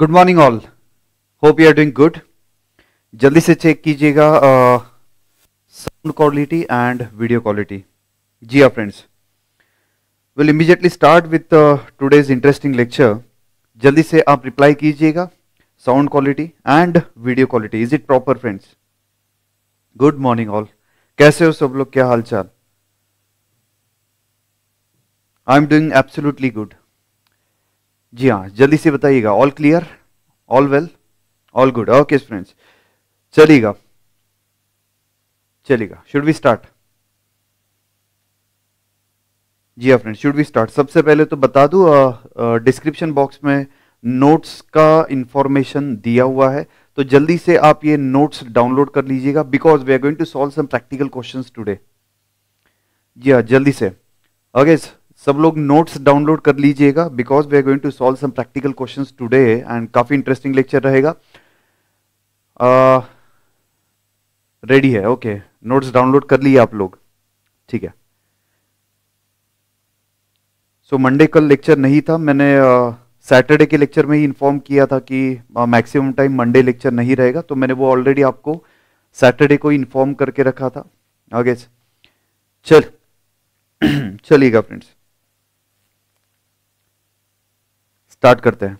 Good morning all hope you are doing good जल्दी से check कीजिएगा sound quality and video quality जी हाँ friends will immediately start with today's interesting lecture जल्दी से आप reply कीजिएगा sound quality and video quality is it proper friends good morning all कैसे हो सब लोग? क्या हाल चाल I am doing absolutely good जी हाँ जल्दी से बताइएगा। All clear all well all good okay friends चलिएगा। चलिएगा। शुड वी स्टार्ट जी हाँ फ्रेंड्स शुड वी स्टार्ट सबसे पहले तो बता दूँ डिस्क्रिप्शन बॉक्स में नोट्स का इंफॉर्मेशन दिया हुआ है। तो जल्दी से आप ये नोट्स डाउनलोड कर लीजिएगा because we are going to solve some practical questions today जी हाँ जल्दी से। ओके okay, सब लोग नोट्स डाउनलोड कर लीजिएगा because we are going to solve some practical questions today and काफ़ी इंटरेस्टिंग लेक्चर रहेगा। रेडी है ओके नोट्स डाउनलोड कर लिए आप लोग ठीक है। सो मंडे कल लेक्चर नहीं था मैंने सैटरडे uh, के लेक्चर में ही इन्फॉर्म किया था कि मैक्सिमम टाइम मंडे लेक्चर नहीं रहेगा तो मैंने वो ऑलरेडी आपको सैटरडे को इन्फॉर्म करके रखा था। आगे चल चलिएगा फ्रेंड्स स्टार्ट करते हैं।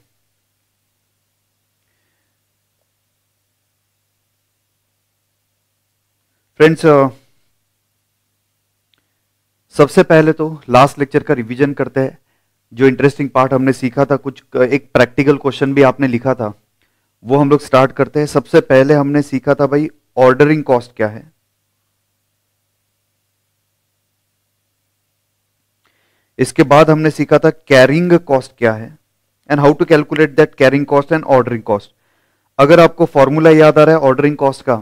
फ्रेंड्स सबसे पहले तो लास्ट लेक्चर का रिवीजन करते हैं। जो इंटरेस्टिंग पार्ट हमने सीखा था, कुछ एक प्रैक्टिकल क्वेश्चन भी आपने लिखा था, वो हम लोग स्टार्ट करते हैं। सबसे पहले हमने सीखा था भाई ऑर्डरिंग कॉस्ट क्या है। इसके बाद हमने सीखा था कैरिंग कॉस्ट क्या है। And how to calculate that carrying cost and ordering cost अगर आपको फॉर्मूला याद आ रहा है ऑर्डरिंग कॉस्ट का,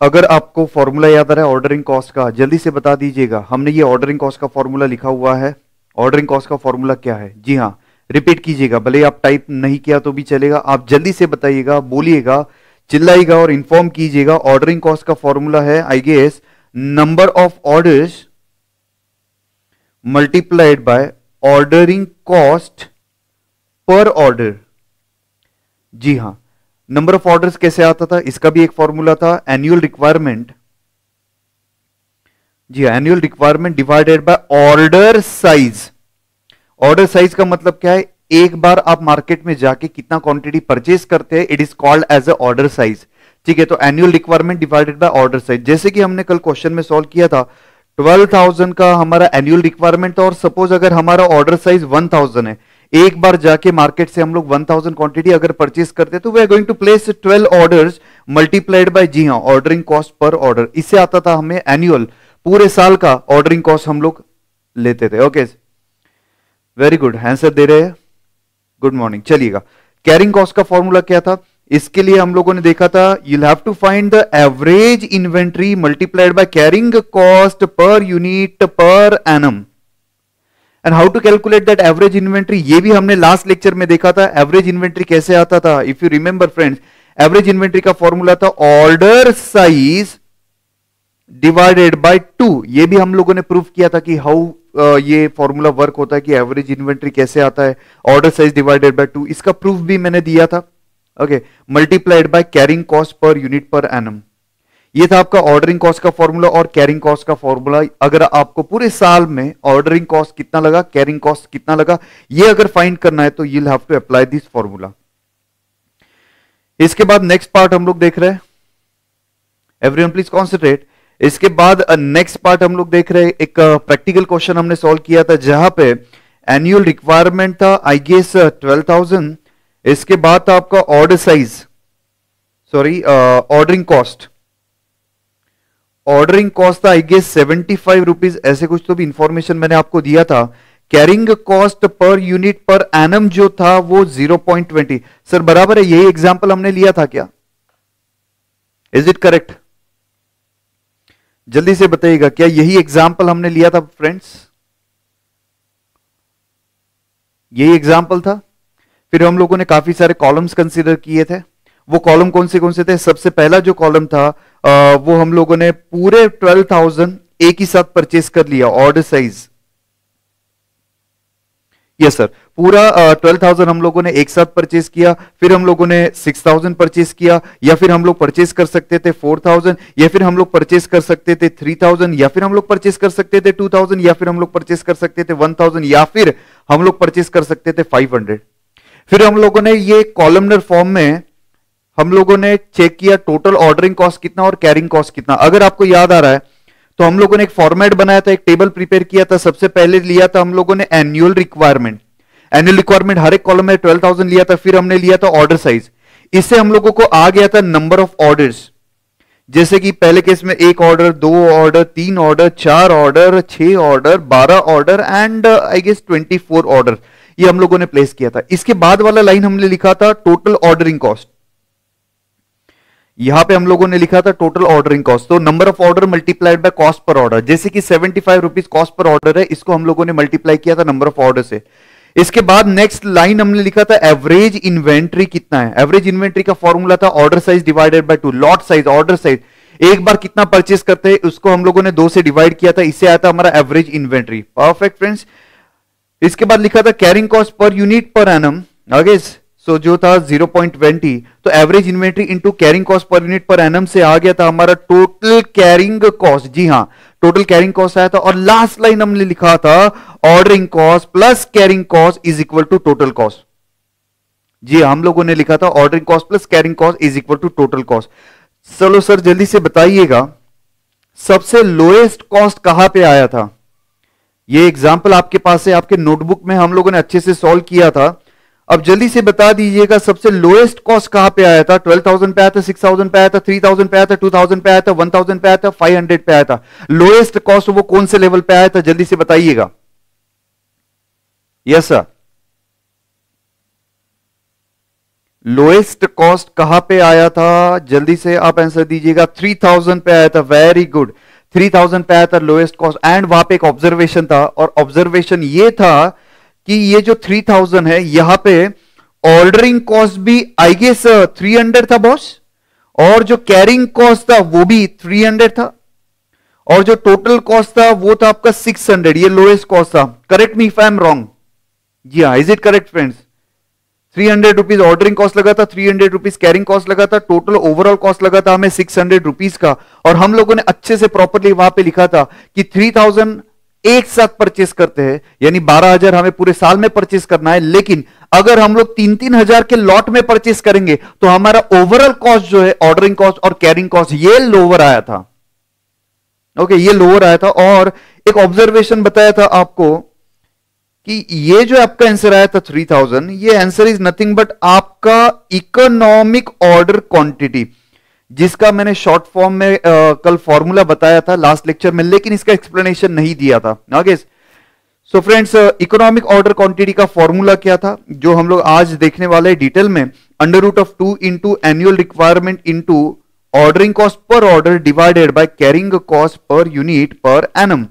अगर आपको फॉर्मूला याद आ रहा है ऑर्डरिंग कॉस्ट का, जल्दी से बता दीजिएगा। हमने ये ऑर्डरिंग कॉस्ट का फॉर्मूला लिखा हुआ है। ऑर्डरिंग कॉस्ट का फॉर्मूला क्या है? जी हाँ रिपीट कीजिएगा। भले आप टाइप नहीं किया तो भी चलेगा। आप जल्दी से बताइएगा, बोलिएगा, चिल्लाइएगा और इन्फॉर्म कीजिएगा। ऑर्डरिंग कॉस्ट का फॉर्मूला है I guess number of orders multiplied by ordering cost per order जी हाँ नंबर ऑफ़ ऑर्डर्स कैसे आता था? इसका भी एक फॉर्मूला था एनुअल रिक्वायरमेंट जी हाँ annual requirement divided by order size order size का मतलब क्या है? एक बार आप मार्केट में जाके कितना क्वांटिटी परचेज करते हैं it is called as a order size ठीक है तो annual requirement divided by order size जैसे कि हमने कल क्वेश्चन में सॉल्व किया था ट्वेल्व थाउज़ेंड का हमारा एनुअल रिक्वायरमेंट था और सपोज़ अगर हमारा ऑर्डर साइज़ वन थाउज़ेंड है, एक बार जाके मार्केट से हम लोग वन थाउज़ेंड क्वांटिटी अगर परचेज करते तो we are going to place twelve orders multiplied by जी हाँ ऑर्डरिंग कॉस्ट पर ऑर्डर इससे आता था हमें एनुअल पूरे साल का ऑर्डरिंग कॉस्ट हम लोग लेते थे. ओके वेरी गुड आंसर दे रहे हैं? गुड मॉर्निंग चलिएगा. कैरिंग कॉस्ट का फॉर्मूला क्या था? इसके लिए हम लोगों ने देखा था you have to find the average inventory multiplied by carrying cost per unit per annum and how to calculate that average inventory ये भी हमने लास्ट लेक्चर में देखा था एवरेज इन्वेंट्री कैसे आता था? If you remember friends average inventory का फॉर्मूला था order size divided by two ये भी हम लोगों ने प्रूव किया था कि हाउ uh, ये फॉर्मूला वर्क होता है कि एवरेज इन्वेंट्री कैसे आता है order size divided by two इसका प्रूफ भी मैंने दिया था। Okay multiplied by carrying cost per unit per annum ये था आपका ऑर्डरिंग कॉस्ट का फॉर्मूला और कैरिंग कॉस्ट का फॉर्मूला अगर आपको पूरे साल में ऑर्डरिंग कॉस्ट कितना लगा कैरिंग कॉस्ट कितना लगा ये अगर फाइंड करना है तो you have to apply this formula इसके बाद नेक्स्ट पार्ट हम लोग देख रहे हैं। एवरीवन प्लीज़ कॉन्सेंट्रेट इसके बाद नेक्स्ट uh, पार्ट हम लोग देख रहे हैं। एक प्रैक्टिकल uh, क्वेश्चन हमने सॉल्व किया था जहाँ पे एनुअल रिक्वायरमेंट था आई गेस ट्वेल्व थाउज़ेंड इसके बाद था आपका order size sorry ordering cost ordering cost था I guess seventy five rupees ऐसे कुछ तो भी इंफॉर्मेशन मैंने आपको दिया था। Carrying cost per unit per annum जो था वो 0.20 सर बराबर है, यही एग्ज़ाम्पल हमने लिया था क्या? इज़ इट करेक्ट जल्दी से बताइएगा, क्या यही एग्ज़ाम्पल हमने लिया था फ्रेंड्स यही एग्ज़ाम्पल था? फिर हम लोगों ने काफ़ी सारे कॉलम्स कंसिडर किए थे। वो कॉलम कौन से कौन से थे? सबसे पहला जो कॉलम था वो हम लोगों ने पूरे ट्वेल्व थाउज़ेंड एक ही साथ परचेस कर लिया ऑर्डर साइज़ यस सर पूरा ट्वेल्व uh, थाउज़ेंड हम लोगों ने एक साथ परचेस किया फिर हम लोगों ने सिक्स थाउज़ेंड परचेस किया या फिर हम लोग परचेस कर सकते थे फोर थाउज़ेंड या फिर हम लोग परचेस कर सकते थे थ्री थाउज़ेंड या फिर हम लोग परचेस कर सकते थे टू थाउज़ेंड या फिर हम लोग परचेस कर सकते थे वन थाउज़ेंड या फिर हम लोग परचेस कर सकते थे फाइव हंड्रेड फिर हम लोगों ने ये कॉलमनर फॉर्म में हम लोगों ने चेक किया टोटल ऑर्डरिंग कॉस्ट कितना और कैरिंग कॉस्ट कितना। अगर आपको याद आ रहा है तो हम लोगों ने एक फॉर्मेट बनाया था, एक टेबल प्रिपेयर किया था। सबसे पहले लिया था हम लोगों ने एनुअल रिक्वायरमेंट एनुअल रिक्वायरमेंट हर एक कॉलम में ट्वेल्व थाउज़ेंड लिया था, फिर हमने लिया था ऑर्डर साइज़ इससे हम लोगों को आ गया था नंबर ऑफ़ ऑर्डर्स जैसे कि पहले केस में एक ऑर्डर दो ऑर्डर तीन ऑर्डर चार ऑर्डर छह ऑर्डर बारह order and I guess twenty four order ये हम लोगों ने प्लेस किया था। इसके बाद वाला लाइन हमने लिखा था टोटल ऑर्डरिंग कॉस्ट यहाँ पे हम लोगों ने लिखा था टोटल ऑर्डरिंग कॉस्ट तो number of order multiplied by cost per order जैसे कि seventy five rupees cost per order है, इसको हम लोगों ने मल्टीप्लाई किया था नंबर ऑफ़ ऑर्डर से। इसके बाद नेक्स्ट लाइन हमने लिखा था एवरेज इन्वेंट्री कितना है। एवरेज इन्वेंट्री का फॉर्मूला था order size divided by two lot size order size एक बार कितना परचेस करते हैं, उसको हम लोगों ने दो से डिवाइड किया था, इससे आया था हमारा एवरेज इन्वेंट्री परफेक्ट फ्रेंड्स इसके बाद लिखा था carrying cost per unit per annum आगे सो जो था 0.20 तो average inventory into carrying cost per unit per annum से आ गया था हमारा टोटल कैरिंग कॉस्ट जी हाँ टोटल कैरिंग कॉस्ट आया था और लास्ट लाइन हमने लिखा था ordering cost plus carrying cost is equal to total cost जी हाँ, हम लोगों ने लिखा था ordering cost plus carrying cost is equal to total cost चलो सर जल्दी से बताइएगा सबसे लोएस्ट कॉस्ट कहाँ पे आया था? ये एग्ज़ाम्पल आपके पास है आपके नोटबुक में हम लोगों ने अच्छे से सॉल्व किया था अब जल्दी से बता दीजिएगा सबसे लोएस्ट कॉस्ट कहाँ पे आया था ट्वेल्व थाउज़ेंड पे आया था सिक्स थाउज़ेंड पे आया था थ्री थाउज़ेंड पे आया था टू थाउज़ेंड पे आया था वन थाउज़ेंड पे आया था फाइव हंड्रेड पे आया था लोएस्ट कॉस्ट वो कौन से लेवल पे आया था जल्दी से बताइएगा यस सर लोएस्ट कॉस्ट कहाँ पे आया था जल्दी से आप आंसर दीजिएगा थ्री थाउज़ेंड पे आया था वेरी गुड थ्री थाउज़ेंड पे आया था लोएस्ट कॉस्ट एंड वहाँ पे एक ऑब्जर्वेशन था, और ऑब्जर्वेशन ये था कि ये जो थ्री थाउज़ेंड है, यहाँ पे ऑर्डरिंग कॉस्ट भी आई गेस थ्री हंड्रेड था बॉस और जो कैरिंग कॉस्ट था, वो भी थ्री हंड्रेड था, और जो टोटल कॉस्ट था, वो था आपका सिक्स हंड्रेड ये लोएस्ट कॉस्ट था। Correct me if I am wrong जी हाँ is it correct friends three hundred rupees ordering cost लगा था three hundred rupees carrying cost लगा था टोटल ओवरऑल कॉस्ट लगा था हमें सिक्स हंड्रेड रुपीज़ का। और हम लोगों ने अच्छे से प्रॉपरली वहाँ पे लिखा था कि थ्री थाउज़ेंड एक साथ परचेस करते हैं, यानी बारह हज़ार हमें पूरे साल में परचेस करना है। लेकिन अगर हम लोग तीन तीन हज़ार के लॉट में परचेस करेंगे तो हमारा ओवरऑल कॉस्ट जो है ऑर्डरिंग कॉस्ट और कैरिंग कॉस्ट ये लोअर आया था। ओके ये लोअर आया था। और एक ऑब्जर्वेशन बताया था आपको कि ये जो आपका आंसर आया था थ्री थाउज़ेंड ये आंसर इज़ नथिंग बट आपका इकोनॉमिक ऑर्डर क्वांटिटी जिसका मैंने शॉर्ट फॉर्म में आ, कल फॉर्मूला बताया था लास्ट लेक्चर में लेकिन इसका एक्सप्लेनेशन नहीं दिया था। आगे so friends economic order quantity का फॉर्मूला क्या था जो हम लोग आज देखने वाले डिटेल में under root of two into annual requirement into ordering cost per order divided by carrying cost per unit per annum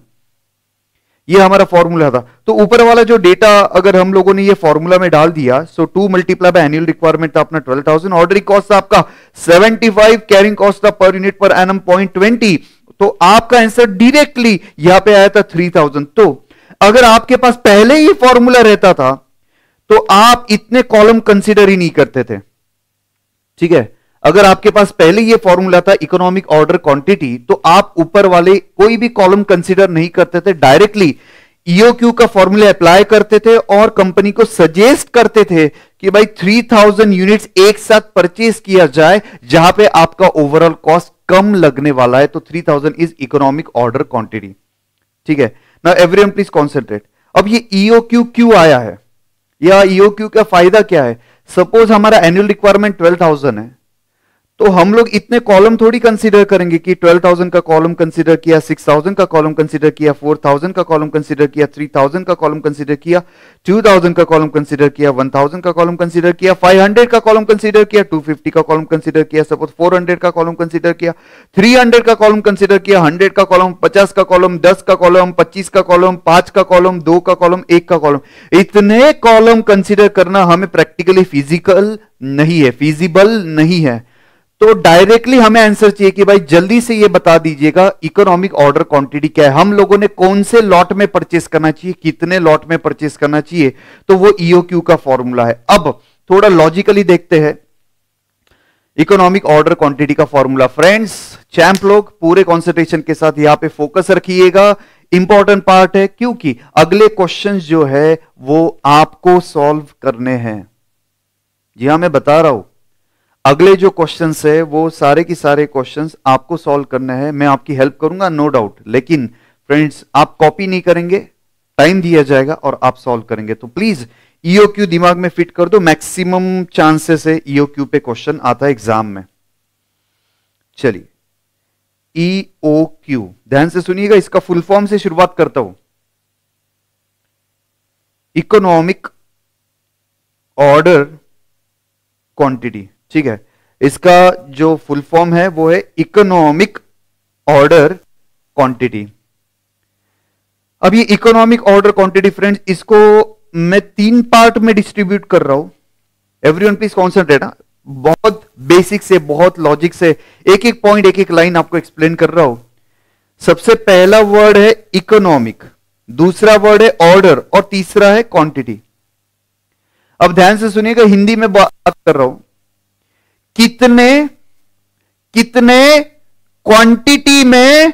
ये हमारा फॉर्मूला था। तो ऊपर वाला जो डेटा अगर हम लोगों ने ये फॉर्मूला में डाल दिया so two multiply by annual requirement था अपना ट्वेल्व थाउज़ेंड ऑर्डरिंग कॉस्ट था आपका सेवेंटी फाइव कैरिंग कॉस्ट था per unit per annum point twenty तो आपका आंसर डायरेक्टली यहाँ पे आया था थ्री थाउज़ेंड तो अगर आपके पास पहले ही फॉर्मूला रहता था तो आप इतने कॉलम कंसिडर ही नहीं करते थे। ठीक है? अगर आपके पास पहले ये फॉर्मूला था इकोनॉमिक ऑर्डर क्वांटिटी तो आप ऊपर वाले कोई भी कॉलम कंसीडर नहीं करते थे. डायरेक्टली ईओक्यू का फॉर्मूला अप्लाई करते थे और कंपनी को सजेस्ट करते थे कि भाई 3000 यूनिट्स एक साथ परचेज किया जाए, जहाँ पे आपका ओवरऑल कॉस्ट कम लगने वाला है तो 3000 इज़ इकोनॉमिक ऑर्डर क्वांटिटी ठीक है? ना एवरीवन प्लीज़ कॉन्सेंट्रेट अब ये ईओक्यू क्यों आया है? या ईओक्यू का फ़ायदा क्या है? सपोज़ हमारा एनुअल रिक्वायरमेंट ट्वेल्व है. तो हम लोग इतने कॉलम थोड़ी कंसीडर करेंगे कि 12,000 का कॉलम कंसीडर किया 6,000 का कॉलम कंसीडर किया 4,000 का कॉलम कंसीडर किया 3,000 का कॉलम कंसीडर किया 2,000 का कॉलम कंसीडर किया 1,000 का कॉलम कंसीडर किया 500 का कॉलम कंसीडर किया 250 का कॉलम कंसीडर किया सपोज़ 400 का कॉलम कंसीडर किया 300 का कॉलम कंसीडर किया 100 का कॉलम 50 का कॉलम 10 का कॉलम 25 का कॉलम 5 का कॉलम 2 का कॉलम 1 का कॉलम इतने कॉलम कंसीडर करना हमें प्रैक्टिकली फ़िज़िकल नहीं है फिजिबल नहीं है तो डायरेक्टली हमें आंसर चाहिए कि भाई जल्दी से ये बता दीजिएगा इकोनॉमिक ऑर्डर क्वांटिटी क्या है। हम लोगों ने कौन से लॉट में परचेस करना चाहिए, कितने लॉट में परचेस करना चाहिए तो वो ईओक्यू का फॉर्मूला है। अब थोड़ा लॉजिकली देखते हैं। इकोनॉमिक ऑर्डर क्वांटिटी का फॉर्मूला फ्रेंड्स चैंप लोग, पूरे कॉन्सेंट्रेशन के साथ यहाँ पे फोकस रखिएगा। इंपॉर्टेंट पार्ट है, क्योंकि अगले क्वेश्चन जो है, वो आपको सॉल्व करने हैं। जी हाँ, मैं बता रहा हूँ। अगले जो क्वेश्चन है, वो सारे के सारे क्वेश्चन आपको सॉल्व करने हैं। मैं आपकी हेल्प करूँगा नो डाउट लेकिन फ्रेंड्स आप कॉपी नहीं करेंगे टाइम दिया जाएगा और आप सॉल्व करेंगे। तो प्लीज़ ईओ क्यू दिमाग में फिट कर दो। मैक्सिमम चांसेस है ईओ क्यू पे क्वेश्चन आता है एग्ज़ाम में। चलिए। ईओ क्यू ध्यान से सुनिएगा, इसका फुल फॉर्म से शुरुआत करता हूँ। इकोनॉमिक ऑर्डर क्वांटिटी ठीक है? इसका जो फुल फॉर्म है, वो है इकोनॉमिक ऑर्डर क्वांटिटी अब ये इकोनॉमिक ऑर्डर क्वांटिटी फ्रेंड्स इसको मैं तीन पार्ट में डिस्ट्रीब्यूट कर रहा हूँ। एवरीवन प्लीज़ कॉन्सेंट्रेट बहुत बेसिक से, बहुत लॉजिक से, एक एक पॉइंट एक एक लाइन आपको एक्सप्लेन कर रहा हूँ। सबसे पहला वर्ड है इकोनॉमिक दूसरा वर्ड है ऑर्डर और तीसरा है क्वांटिटी अब ध्यान से सुनिएगा, हिंदी में बात कर रहा हूँ। कितने कितने क्वांटिटी में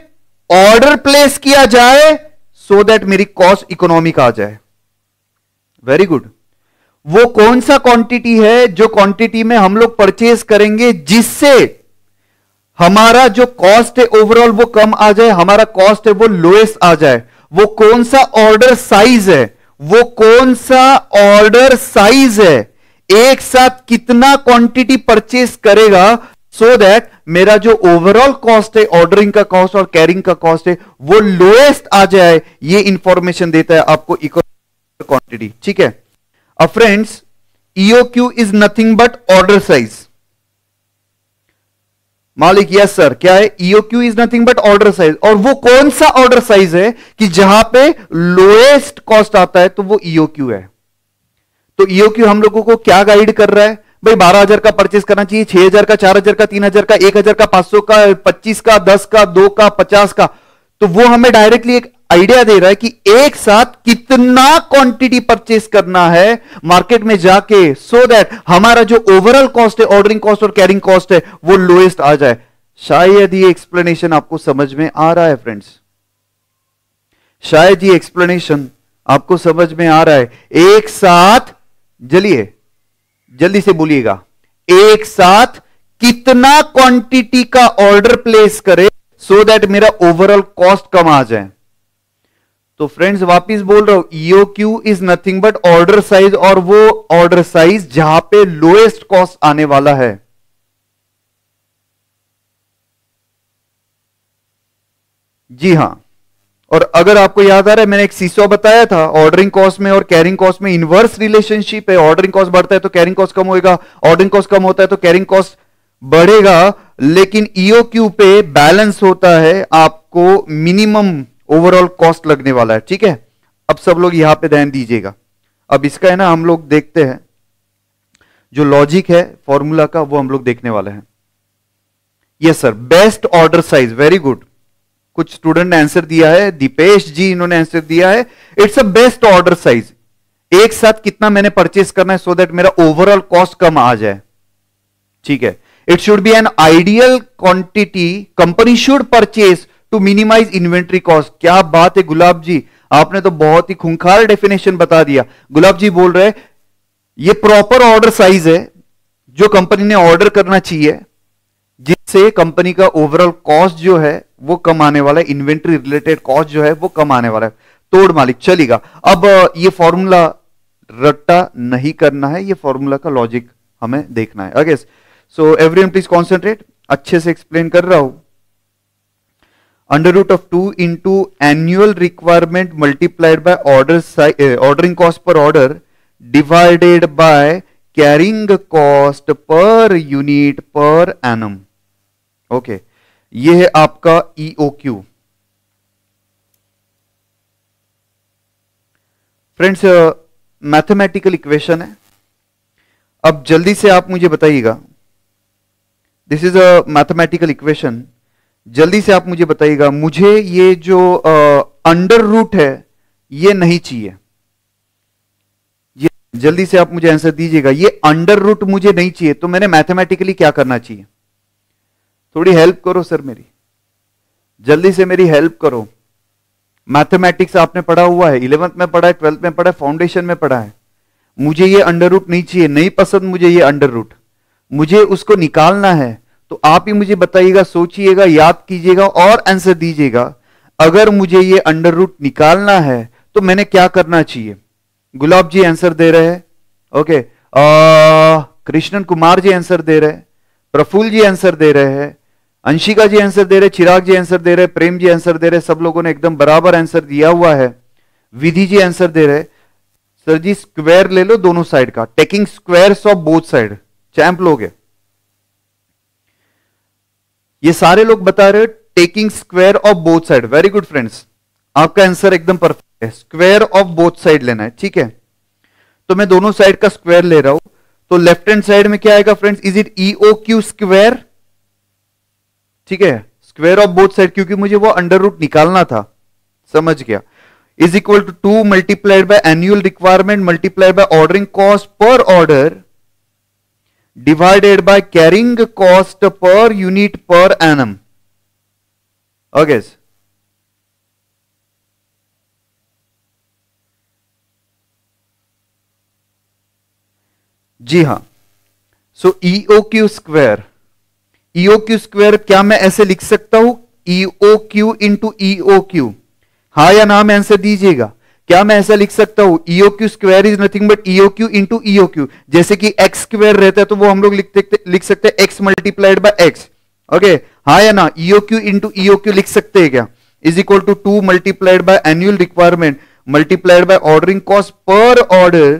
ऑर्डर प्लेस किया जाए सो so दैट मेरी कॉस्ट इकोनॉमिक आ जाए? वेरी गुड वो कौन सा क्वांटिटी है जो क्वांटिटी में हम लोग परचेज करेंगे जिससे हमारा जो कॉस्ट है ओवरऑल वो कम आ जाए, हमारा कॉस्ट है वो लोएस्ट आ जाए? वो कौन सा ऑर्डर साइज़ है? वो कौन सा ऑर्डर साइज़ है? एक साथ कितना क्वांटिटी परचेस करेगा सो so दैट मेरा जो ओवरऑल कॉस्ट है ऑर्डरिंग का कॉस्ट और कैरिंग का कॉस्ट है, वो लोएस्ट आ जाए, ये इंफॉर्मेशन देता है आपको इकोनॉमिक क्वांटिटी ठीक है? अब friends EOQ is nothing but order size मालिक यस सर क्या है? EOQ is nothing but order size और वो कौन सा ऑर्डर साइज़ है कि जहाँ पे लोएस्ट कॉस्ट आता है तो वो ईओक्यू है। तो ईओक्यू हम लोगों को क्या गाइड कर रहा है? भाई, बारह हज़ार का परचेस करना चाहिए, छह हज़ार का, चार हज़ार का, तीन हज़ार का, एक हज़ार का, पाँच सौ का, पच्चीस का, दस का, दो का, पचास का। तो वो हमें डायरेक्टली एक आइडिया दे रहा है कि एक साथ कितना क्वांटिटी परचेस करना है मार्केट में जाके सो so दैट हमारा जो ओवरऑल कॉस्ट है ऑर्डरिंग कॉस्ट और कैरिंग कॉस्ट है, वो लोएस्ट आ जाए। शायद ये एक्सप्लेनेशन आपको समझ में आ रहा है फ्रेंड्स शायद ये एक्सप्लेनेशन आपको समझ में आ रहा है। एक साथ जलिए, जल्दी से बोलिएगा। एक साथ कितना क्वांटिटी का ऑर्डर प्लेस करे सो so दैट मेरा ओवरऑल कॉस्ट कम आ जाए। तो फ्रेंड्स वापिस बोल रहा हूँ E O Q is nothing but order size और वो ऑर्डर साइज़ जहाँ पे लोएस्ट कॉस्ट आने वाला है। जी हाँ। और अगर आपको याद आ रहा है, मैंने एक सीसो बताया था ऑर्डरिंग कॉस्ट में और कैरिंग कॉस्ट में इनवर्स रिलेशनशिप है। ऑर्डरिंग कॉस्ट बढ़ता है तो कैरिंग कॉस्ट कम होगा ऑर्डरिंग कॉस्ट कम होता है तो कैरिंग कॉस्ट बढ़ेगा। लेकिन ईओक्यू पे बैलेंस होता है, आपको मिनिमम ओवरऑल कॉस्ट लगने वाला है, ठीक है? अब सब लोग यहाँ पे ध्यान दीजिएगा। अब इसका है ना, हम लोग देखते हैं। जो लॉजिक है फॉर्मूला का, वो हम लोग देखने वाले हैं। Yes sir best order size very good कुछ स्टूडेंट ने आंसर दिया है, दीपेश जी इन्होंने आंसर दिया है। It's a best order size एक साथ कितना मैंने परचेस करना है सो so दैट मेरा ओवरऑल कॉस्ट कम आ जाए। ठीक है? It should be an ideal quantity company should purchase to minimize inventory cost क्या बात है गुलाब जी? आपने तो बहुत ही खुंखार डेफिनेशन बता दिया। गुलाब जी बोल रहे ये प्रॉपर ऑर्डर साइज़ है, जो कंपनी ने ऑर्डर करना चाहिए। जिससे कंपनी का ओवरऑल कॉस्ट जो है, वो कम आने वाला है इन्वेंट्री रिलेटेड कॉस्ट जो है, वो कम आने वाला है। तोड़ मालिक, चलेगा। अब ये फॉर्मूला रट्टा नहीं करना है, ये फॉर्मूला का लॉजिक हमें देखना है। अगे सो एवरीवन प्लीज़ कॉन्सेंट्रेट अच्छे से एक्सप्लेन कर रहा हूँ। Under root of two into annual requirement multiplied by order ordering cost per order divided by carrying cost per unit per annum okay. ये है आपका E O Q friends mathematical equation है। अब जल्दी से आप मुझे बताइएगा। This is a mathematical equation जल्दी से आप मुझे बताइएगा मुझे ये जो अंडर uh, रूट है ये नहीं चाहिए। ये जल्दी से आप मुझे आंसर दीजिएगा। ये अंडर रूट मुझे नहीं चाहिए तो मैंने मैथमेटिकली क्या करना चाहिए? थोड़ी हेल्प करो सर मेरी। जल्दी से मेरी हेल्प करो। मैथमेटिक्स आपने पढ़ा हुआ है इलेवंथ में पढ़ा है ट्वेल्थ में पढ़ा है फाउंडेशन में पढ़ा है। मुझे ये अंडर रूट नहीं चाहिए, नहीं पसंद मुझे ये अंडर रूट मुझे उसको निकालना है तो आप ही मुझे बताइएगा, सोचिएगा, याद कीजिएगा और आंसर दीजिएगा। अगर मुझे ये अंडर रूट निकालना है तो मैंने क्या करना चाहिए? गुलाब जी आंसर दे रहे हैं। ओके कृष्णन कुमार जी आंसर दे रहे हैं। प्रफुल्ल जी आंसर दे रहे हैं। अंशिका जी आंसर दे रहे, चिराग जी आंसर दे रहे, प्रेम जी आंसर दे रहे, सब लोगों ने एकदम बराबर आंसर दिया हुआ है। विधि जी आंसर दे रहे। सर जी स्क्वायर ले लो दोनों साइड का। Taking square of both side champ लोग है। ये सारे लोग बता रहे taking square of both side very good friends आपका आंसर एकदम परफेक्ट है। स्क्वायर ऑफ़ बोथ साइड लेना है, ठीक है? तो मैं दोनों साइड का स्क्वायर ले रहा हूँ। तो लेफ़्ट हैंड साइड में क्या आएगा friends is it E O Q square ठीक है? स्क्वेयर ऑफ़ बोथ साइड क्योंकि मुझे वो अंडर रूट निकालना था। समझ गया। Is equal to two multiplied by annual requirement multiplied by ordering cost per order divided by carrying cost per unit per annum okay जी हाँ। So E O Q square E O Q square क्या मैं ऐसे लिख सकता हूँ? E O Q into E O Q हा या ना आंसर दीजिएगा। क्या मैं ऐसा लिख सकता हूँ? E O Q square is nothing but E O Q into E O Q जैसे कि एक्स स्क्वायर रहता है तो वो हम लोग लिख लिख सकते हैं X multiplied by X okay हा या ना? E O Q into E O Q लिख सकते हैं क्या? Is equal to two multiplied by annual requirement multiplied by ordering cost per order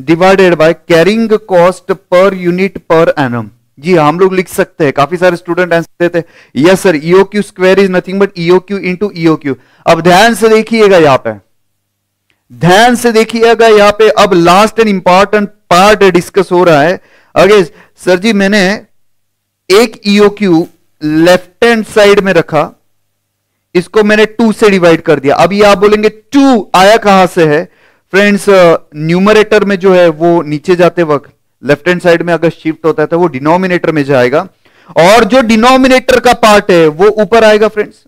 divided by carrying cost per unit per annum जी, हम लोग लिख सकते हैं। काफ़ी सारे स्टूडेंट आंसर देते हैं। Yes sir E O Q square is nothing but E O Q into E O Q अब ध्यान से देखिएगा यहाँ पे। ध्यान से देखिएगा यहाँ पे। अब last and important part discuss हो रहा है। अगे सर जी, मैंने एक E O Q left hand side में रखा। इसको मैंने टू से डिवाइड कर दिया। अब ये आप बोलेंगे टू आया कहाँ से है? फ्रेंड्स न्यूमरेटर में जो है वो नीचे जाते वक्त लेफ़्ट हैंड साइड में अगर शिफ्ट होता है तो वो डिनोमिनेटर में जाएगा। और जो डिनोमिनेटर का पार्ट है, वो ऊपर आएगा friends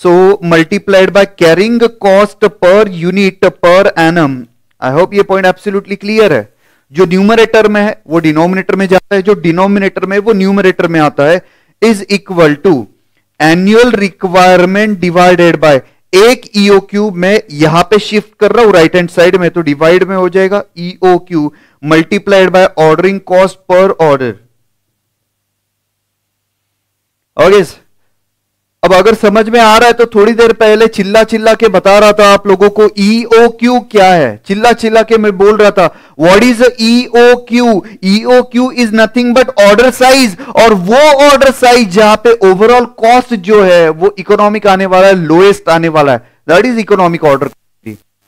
so multiplied by carrying cost per unit per annum I hope ये पॉइंट एब्सोल्युटली क्लियर है। जो न्यूमरेटर में है, वो डिनोमिनेटर में जाता है। जो डिनोमिनेटर में वो न्यूमरेटर में आता है। Is equal to annual requirement divided by एक ईओ e क्यू मैं यहाँ पे शिफ्ट कर रहा हूँ राइट हैंड साइड में तो डिवाइड में हो जाएगा E O Q multiplied by ordering cost per order okay अब अगर समझ में आ रहा है तो थोड़ी देर पहले चिल्ला चिल्ला के बता रहा था आप लोगों को ईओ क्यू क्या है? चिल्ला चिल्ला के मैं बोल रहा था what is E O Q E O Q is nothing but order size और वो ऑर्डर साइज़ जहाँ पे ओवरऑल कॉस्ट जो है, वो इकोनॉमिक आने वाला है लोएस्ट आने वाला है। दैट इज़ इकोनॉमिक ऑर्डर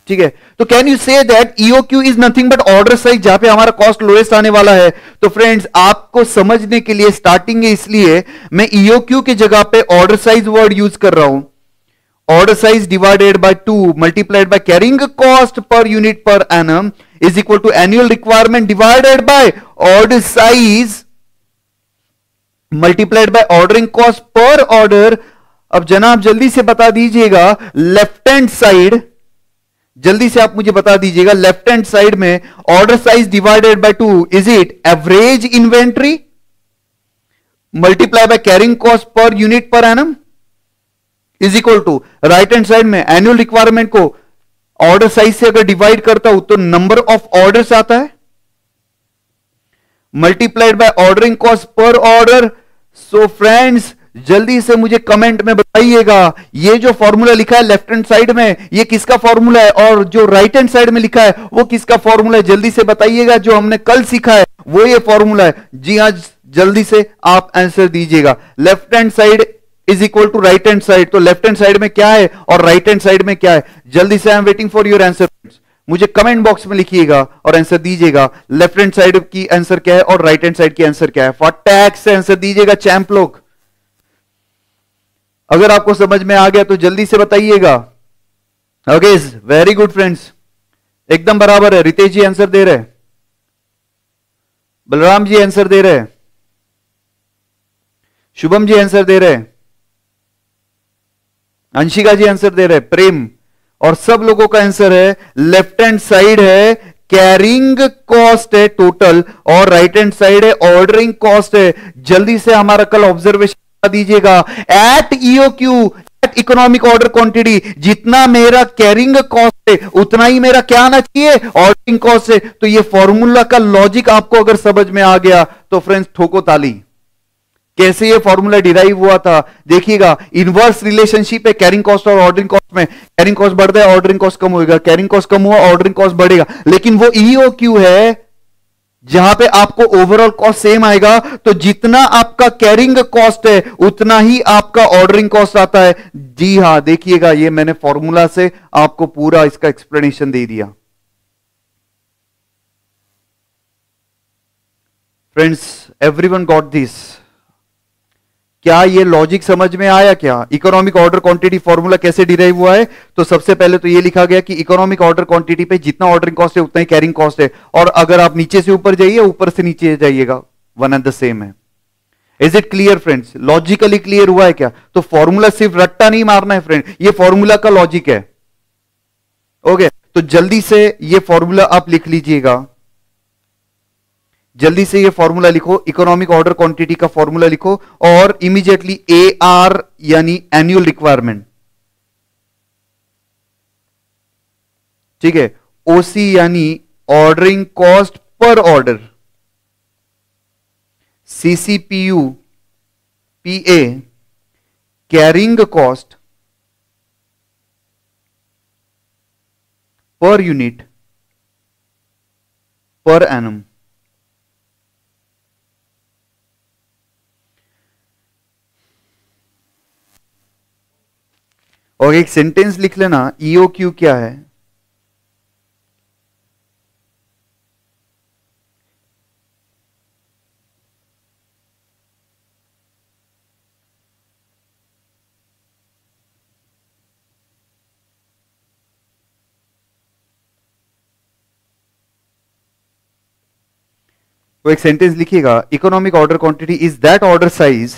ठीक है? तो can you say that E O Q is nothing but order size जहाँ पे हमारा कॉस्ट लोएस्ट आने वाला है? तो फ्रेंड्स आपको समझने के लिए स्टार्टिंग है इसलिए मैं ईओ क्यू की जगह पे ऑर्डर साइज़ वर्ड यूज़ कर रहा हूँ। Order size divided by two multiplied by carrying cost per unit per annum is equal to annual requirement divided by order size multiplied by ordering cost per order अब जनाब, जल्दी से बता दीजिएगा left hand side जल्दी से आप मुझे बता दीजिएगा लेफ़्ट हैंड साइड में order size divided by two is it average inventory multiply by carrying cost per unit per annum is equal to right hand side में एनुअल रिक्वायरमेंट को order size से अगर डिवाइड करता हूँ तो number of orders आता है। Multiplied by ordering cost per order so friends जल्दी से मुझे कमेंट में बताइएगा, ये जो फॉर्मूला लिखा है लेफ़्ट हैंड साइड में, ये किसका फॉर्मूला है? और जो राइट हैंड साइड में लिखा है, वो किसका फॉर्मूला है? जल्दी से बताइएगा, जो हमने कल सीखा है, वो ये फॉर्मूला है। जी हाँ जल्दी से आप आंसर दीजिएगा। Left hand side is equal to right hand side तो लेफ़्ट हैंड साइड में क्या है और राइट हैंड साइड में क्या है? जल्दी से I am waiting for your answer मुझे कमेंट बॉक्स में लिखिएगा और आंसर दीजिएगा। लेफ़्ट हैंड साइड की आंसर क्या है और राइट हैंड साइड की आंसर क्या है? फटाक से आंसर दीजिएगा चैंप लोग। अगर आपको समझ में आ गया तो जल्दी से बताइएगा। ओके वेरी गुड फ्रेंड्स एकदम बराबर है। रितेश जी आंसर दे रहे बलराम जी आंसर दे रहे शुभम जी आंसर दे रहे अंशिका जी आंसर दे रहे प्रेम। और सब लोगों का आंसर है लेफ़्ट हैंड साइड है कैरिंग कॉस्ट है टोटल और राइट हैंड साइड है ऑर्डरिंग कॉस्ट है। जल्दी से हमारा कल ऑब्जर्वेशन दीजिएगा। At E O Q at economic order quantity जितना मेरा कैरिंग कॉस्ट है, उतना ही मेरा क्या आना चाहिए? ऑर्डरिंग कॉस्ट है। तो ये फॉर्मूला का लॉजिक आपको अगर समझ में आ गया तो फ्रेंड्स ठोको ताली। कैसे ये फॉर्मूला डिराइव हुआ था? देखिएगा इनवर्स रिलेशनशिप है कैरिंग कॉस्ट और ऑर्डरिंग कॉस्ट में। कैरिंग कॉस्ट बढ़ता है ऑर्डरिंग कॉस्ट कम होगा कैरिंग कॉस्ट कम हुआ ऑर्डरिंग कॉस्ट बढ़ेगा। लेकिन वो ईओ e क्यू है जहाँ पे आपको ओवरऑल कॉस्ट सेम आएगा तो जितना आपका कैरिंग कॉस्ट है, उतना ही आपका ऑर्डरिंग कॉस्ट आता है। जी हाँ, देखिएगा, ये मैंने फॉर्मूला से आपको पूरा इसका एक्सप्लेनेशन दे दिया। फ्रेंड्स एवरीवन गॉट दिस क्या ये लॉजिक समझ में आया क्या? इकोनॉमिक ऑर्डर क्वांटिटी फॉर्मूला कैसे डिराइव हुआ है? तो सबसे पहले तो ये लिखा गया कि इकोनॉमिक ऑर्डर क्वांटिटी पे जितना ऑर्डरिंग कॉस्ट है उतना ही कैरिंग कॉस्ट है। और अगर आप नीचे से ऊपर जाइए ऊपर से नीचे जाइएगा। वन एंड द सेम है। Is it clear friends logically clear हुआ है क्या? तो फॉर्मूला सिर्फ़ रट्टा नहीं मारना है फ्रेंड ये फॉर्मूला का लॉजिक है। ओके okay, तो जल्दी से ये फॉर्मूला आप लिख लीजिएगा। जल्दी से ये फॉर्मूला लिखो इकोनॉमिक ऑर्डर क्वांटिटी का फॉर्मूला लिखो, और इमीडिएटली ए आर यानी एनुअल रिक्वायरमेंट ठीक है? ओसी यानी ordering cost per order CCPU PA carrying cost per unit per annum और एक सेंटेंस लिख लेना ईओ क्यू क्या है? तो एक सेंटेंस लिखिएगा economic order quantity is that order size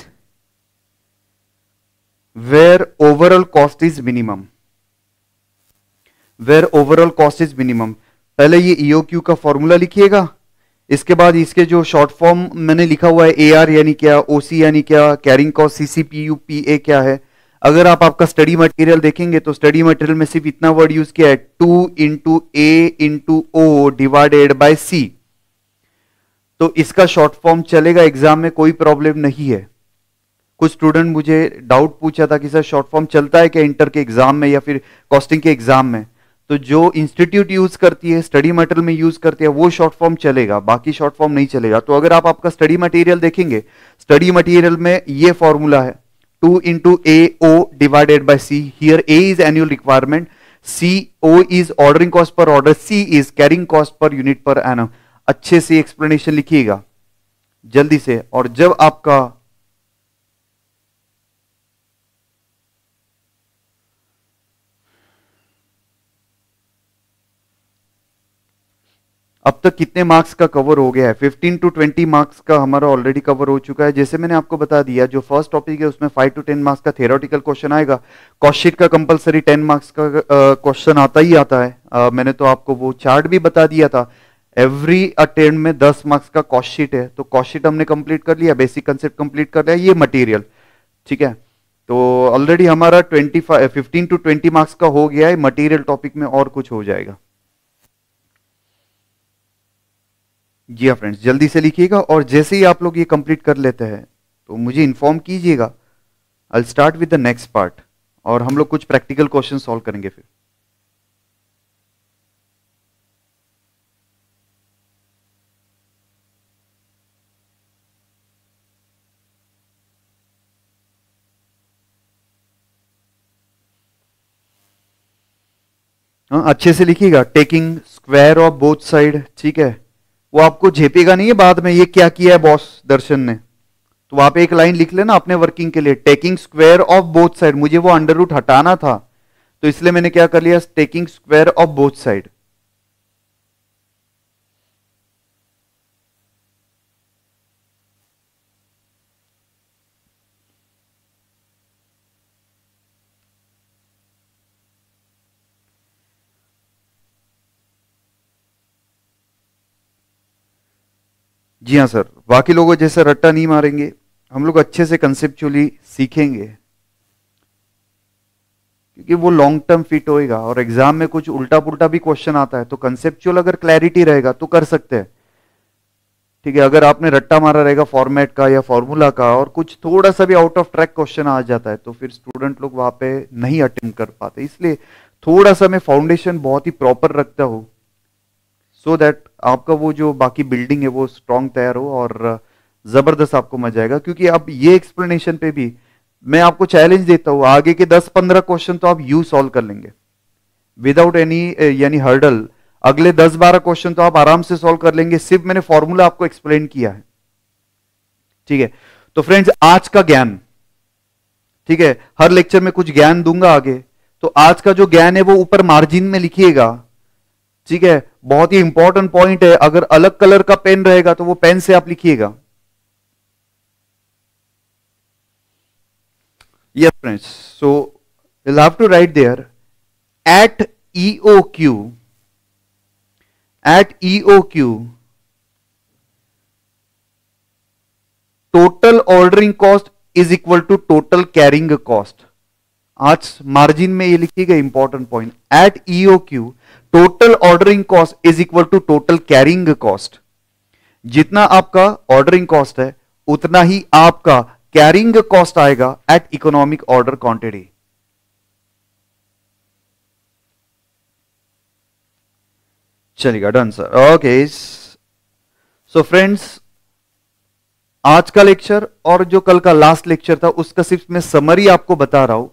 where overall cost is minimum. Where overall cost is minimum. पहले ये ईओक्यू e का फॉर्मूला लिखिएगा, इसके बाद इसके जो शॉर्ट फॉर्म मैंने लिखा हुआ है ए आर यानी क्या ओसी यानी क्या carrying cost CCPU P A क्या है। अगर आप आपका स्टडी मटेरियल देखेंगे तो स्टडी मटेरियल में सिर्फ़ इतना वर्ड यूज़ किया है two into A into O divided by C तो इसका शॉर्ट फॉर्म चलेगा एग्ज़ाम में कोई प्रॉब्लम नहीं है। कुछ स्टूडेंट मुझे डाउट पूछा था कि सर शॉर्ट फॉर्म चलता है क्या इंटर के एग्ज़ाम में या फिर कॉस्टिंग के एग्ज़ाम में? तो जो इंस्टीट्यूट यूज़ करती है स्टडी मटेरियल में यूज़ करती है, वो शॉर्ट फॉर्म चलेगा, बाकी शॉर्ट फॉर्म नहीं चलेगा। तो अगर आप आपका स्टडी मटेरियल देखेंगे स्टडी मटेरियल में ये फॉर्मूला है two into A O divided by C here A is annual requirement C O is ordering cost per order C is carrying cost per unit per annum अच्छे से explanation लिखिएगा, जल्दी से। और जब आपका अब तक कितने मार्क्स का कवर हो गया है? 15 टू 20 मार्क्स का हमारा ऑलरेडी कवर हो चुका है। जैसे मैंने आपको बता दिया जो फ़र्स्ट टॉपिक है उसमें 5 टू 10 मार्क्स का थेरोटिकल क्वेश्चन आएगा। कॉस्टशीट का कंपलसरी 10 मार्क्स का क्वेश्चन आता ही आता है। आ, मैंने तो आपको वो चार्ट भी बता दिया था। एवरी अटेम्प्ट में 10 मार्क्स का कॉस्टशीट है। तो कॉस्टशीट हमने कंप्लीट कर लिया बेसिक कंसेप्ट कंप्लीट कर लिया ये मटीरियल ठीक है? तो ऑलरेडी हमारा twenty fifteen to twenty marks का हो गया है। मटीरियल टॉपिक में और कुछ हो जाएगा। जी हाँ फ्रेंड्स जल्दी से लिखिएगा और जैसे ही आप लोग ये कंप्लीट कर लेते हैं तो मुझे इन्फॉर्म कीजिएगा। I start with the next part और हम लोग कुछ प्रैक्टिकल क्वेश्चन सॉल्व करेंगे फिर। हाँ अच्छे से लिखिएगा। Taking square of both side ठीक है? वो आपको झेपेगा नहीं है बाद में, ये क्या किया है बॉस दर्शन ने? तो आप एक लाइन लिख लेना अपने वर्किंग के लिए taking square of both side मुझे वो अंडर रूट हटाना था तो इसलिए मैंने क्या कर लिया taking square of both side जी हाँ सर। बाकी लोगों जैसे रट्टा नहीं मारेंगे। हम लोग अच्छे से कंसेप्चुअली सीखेंगे। क्योंकि वो लॉन्ग टर्म फिट होएगा। और एग्ज़ाम में कुछ उल्टा पुल्टा भी क्वेश्चन आता है तो कंसेप्चुअल अगर क्लैरिटी रहेगा तो कर सकते हैं। ठीक है, अगर आपने रट्टा मारा रहेगा फॉर्मेट का या फॉर्मूला का, और कुछ थोड़ा सा भी आउट ऑफ़ ट्रैक क्वेश्चन आ जाता है तो फिर स्टूडेंट लोग वहाँ पे नहीं अटेंड कर पाते। इसलिए थोड़ा सा मैं फाउंडेशन बहुत ही प्रॉपर रखता हूँ। सो दैट आपका वो जो बाकी बिल्डिंग है वो स्ट्रांग तैयार हो और ज़बरदस्त आपको मज़ा आएगा। क्योंकि अब ये एक्सप्लेनेशन पे भी मैं आपको चैलेंज देता हूँ, आगे के 10-15 क्वेश्चन तो आप यू सॉल्व कर लेंगे। विदाउट एनी यानी हर्डल अगले 10-12 क्वेश्चन तो आप आराम से सॉल्व कर लेंगे। सिर्फ़ मैंने फॉर्मूला आपको एक्सप्लेन किया है। ठीक है? तो फ्रेंड्स आज का ज्ञान, ठीक है? हर लेक्चर में कुछ ज्ञान दूँगा आगे। तो आज का जो ज्ञान है वो ऊपर मार्जिन में लिखिएगा। ठीक है, बहुत ही इंपॉर्टेंट पॉइंट है। अगर अलग कलर का पेन रहेगा तो वो पेन से आप लिखिएगा। Yes friends so you have to write there at EOQ at EOQ total ordering cost is equal to total carrying cost आज मार्जिन में ये लिखिएगा important point at EOQ total ordering cost is equal to total carrying cost जितना आपका ordering cost है, उतना ही आपका कैरिंग कॉस्ट आएगा एट इकोनॉमिक ऑर्डर क्वांटिटी चलेगा done sir okay so friends आज का लेक्चर और जो कल का लास्ट लेक्चर था, उसका सिर्फ़ मैं समरी आपको बता रहा हूँ।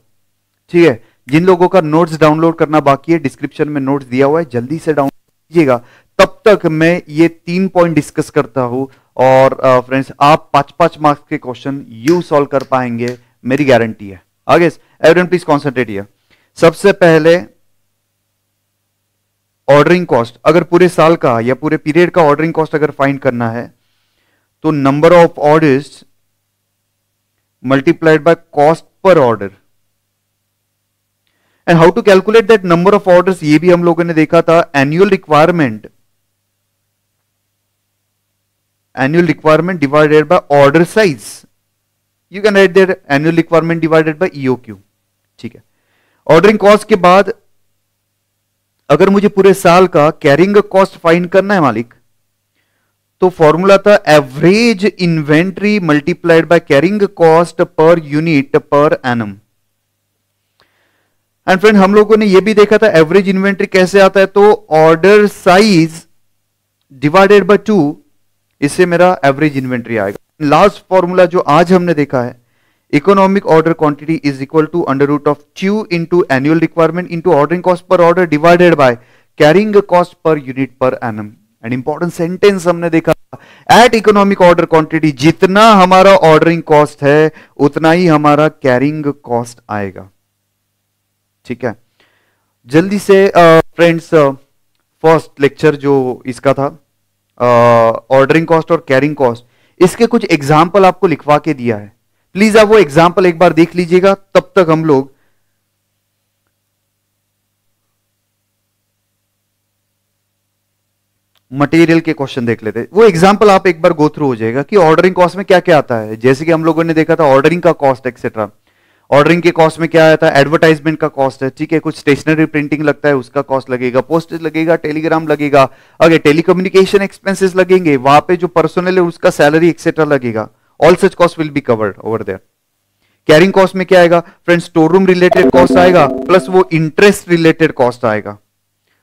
ठीक है? जिन लोगों का नोट्स डाउनलोड करना बाकी है डिस्क्रिप्शन में नोट्स दिया हुआ है, जल्दी से डाउनलोड कीजिएगा। तब तक मैं ये तीन पॉइंट डिस्कस करता हूँ और फ्रेंड्स आप पाँच पाँच मार्क्स के क्वेश्चन यू सॉल्व कर पाएँगे, मेरी गारंटी है। आगे एवरीवन प्लीज़ कॉन्सेंट्रेट हियर सबसे पहले ऑर्डरिंग कॉस्ट अगर पूरे साल का या पूरे पीरियड का ऑर्डरिंग कॉस्ट अगर फाइंड करना है तो number of orders multiplied by cost per order and how to calculate that number of orders ये भी हम लोगों ने देखा था। Annual requirement annual requirement divided by order size you can there annual requirement divided by EOQ ठीक है। Ordering cost के बाद, अगर मुझे पूरे साल का कैरिंग कॉस्ट फाइंड करना है मालिक तो फॉर्मूला था average inventory multiplied by carrying cost per unit per annum and friend हम लोगों ने यह भी देखा था एवरेज इन्वेंट्री कैसे आता है तो order size divided by two इससे मेरा एवरेज इन्वेंट्री आएगा। लास्ट फॉर्मूला जो आज हमने देखा है economic order quantity is equal to under root of two into annual requirement into ordering cost per order divided by carrying cost per unit per annum and important sentence हमने देखा। At economic order quantity जितना हमारा ordering cost है, उतना ही हमारा carrying cost आएगा। ठीक है? जल्दी से फ्रेंड्स फ़र्स्ट लेक्चर जो इसका था ऑर्डरिंग कॉस्ट और कैरिंग कॉस्ट इसके कुछ एग्ज़ाम्पल आपको लिखवा के दिया है। प्लीज़ आप वो एग्ज़ाम्पल एक बार देख लीजिएगा, तब तक हम लोग मटेरियल के क्वेश्चन देख लेते वो एग्ज़ाम्पल आप एक बार गो थ्रू हो जाएगा कि ऑर्डरिंग कॉस्ट में क्या क्या आता है। जैसे कि हम लोगों ने देखा था ऑर्डरिंग का कॉस्ट एक्सेट्रा ऑर्डरिंग के कॉस्ट में क्या आता है एडवर्टाइजमेंट का कॉस्ट है, ठीक है? कुछ स्टेशनरी प्रिंटिंग लगता है, उसका कॉस्ट लगेगा। पोस्टेज लगेगा टेलीग्राम लगेगा। अगर टेलीकम्युनिकेशन एक्सपेंसेस लगेंगे, वहाँ पे जो पर्सनल है, उसका सैलरी एक्सेट्रा लगेगा। All such cost will be covered over there carrying cost में क्या आएगा? Friend store room related cost आएगा प्लस वो इंटरेस्ट रिलेटेड कॉस्ट आएगा।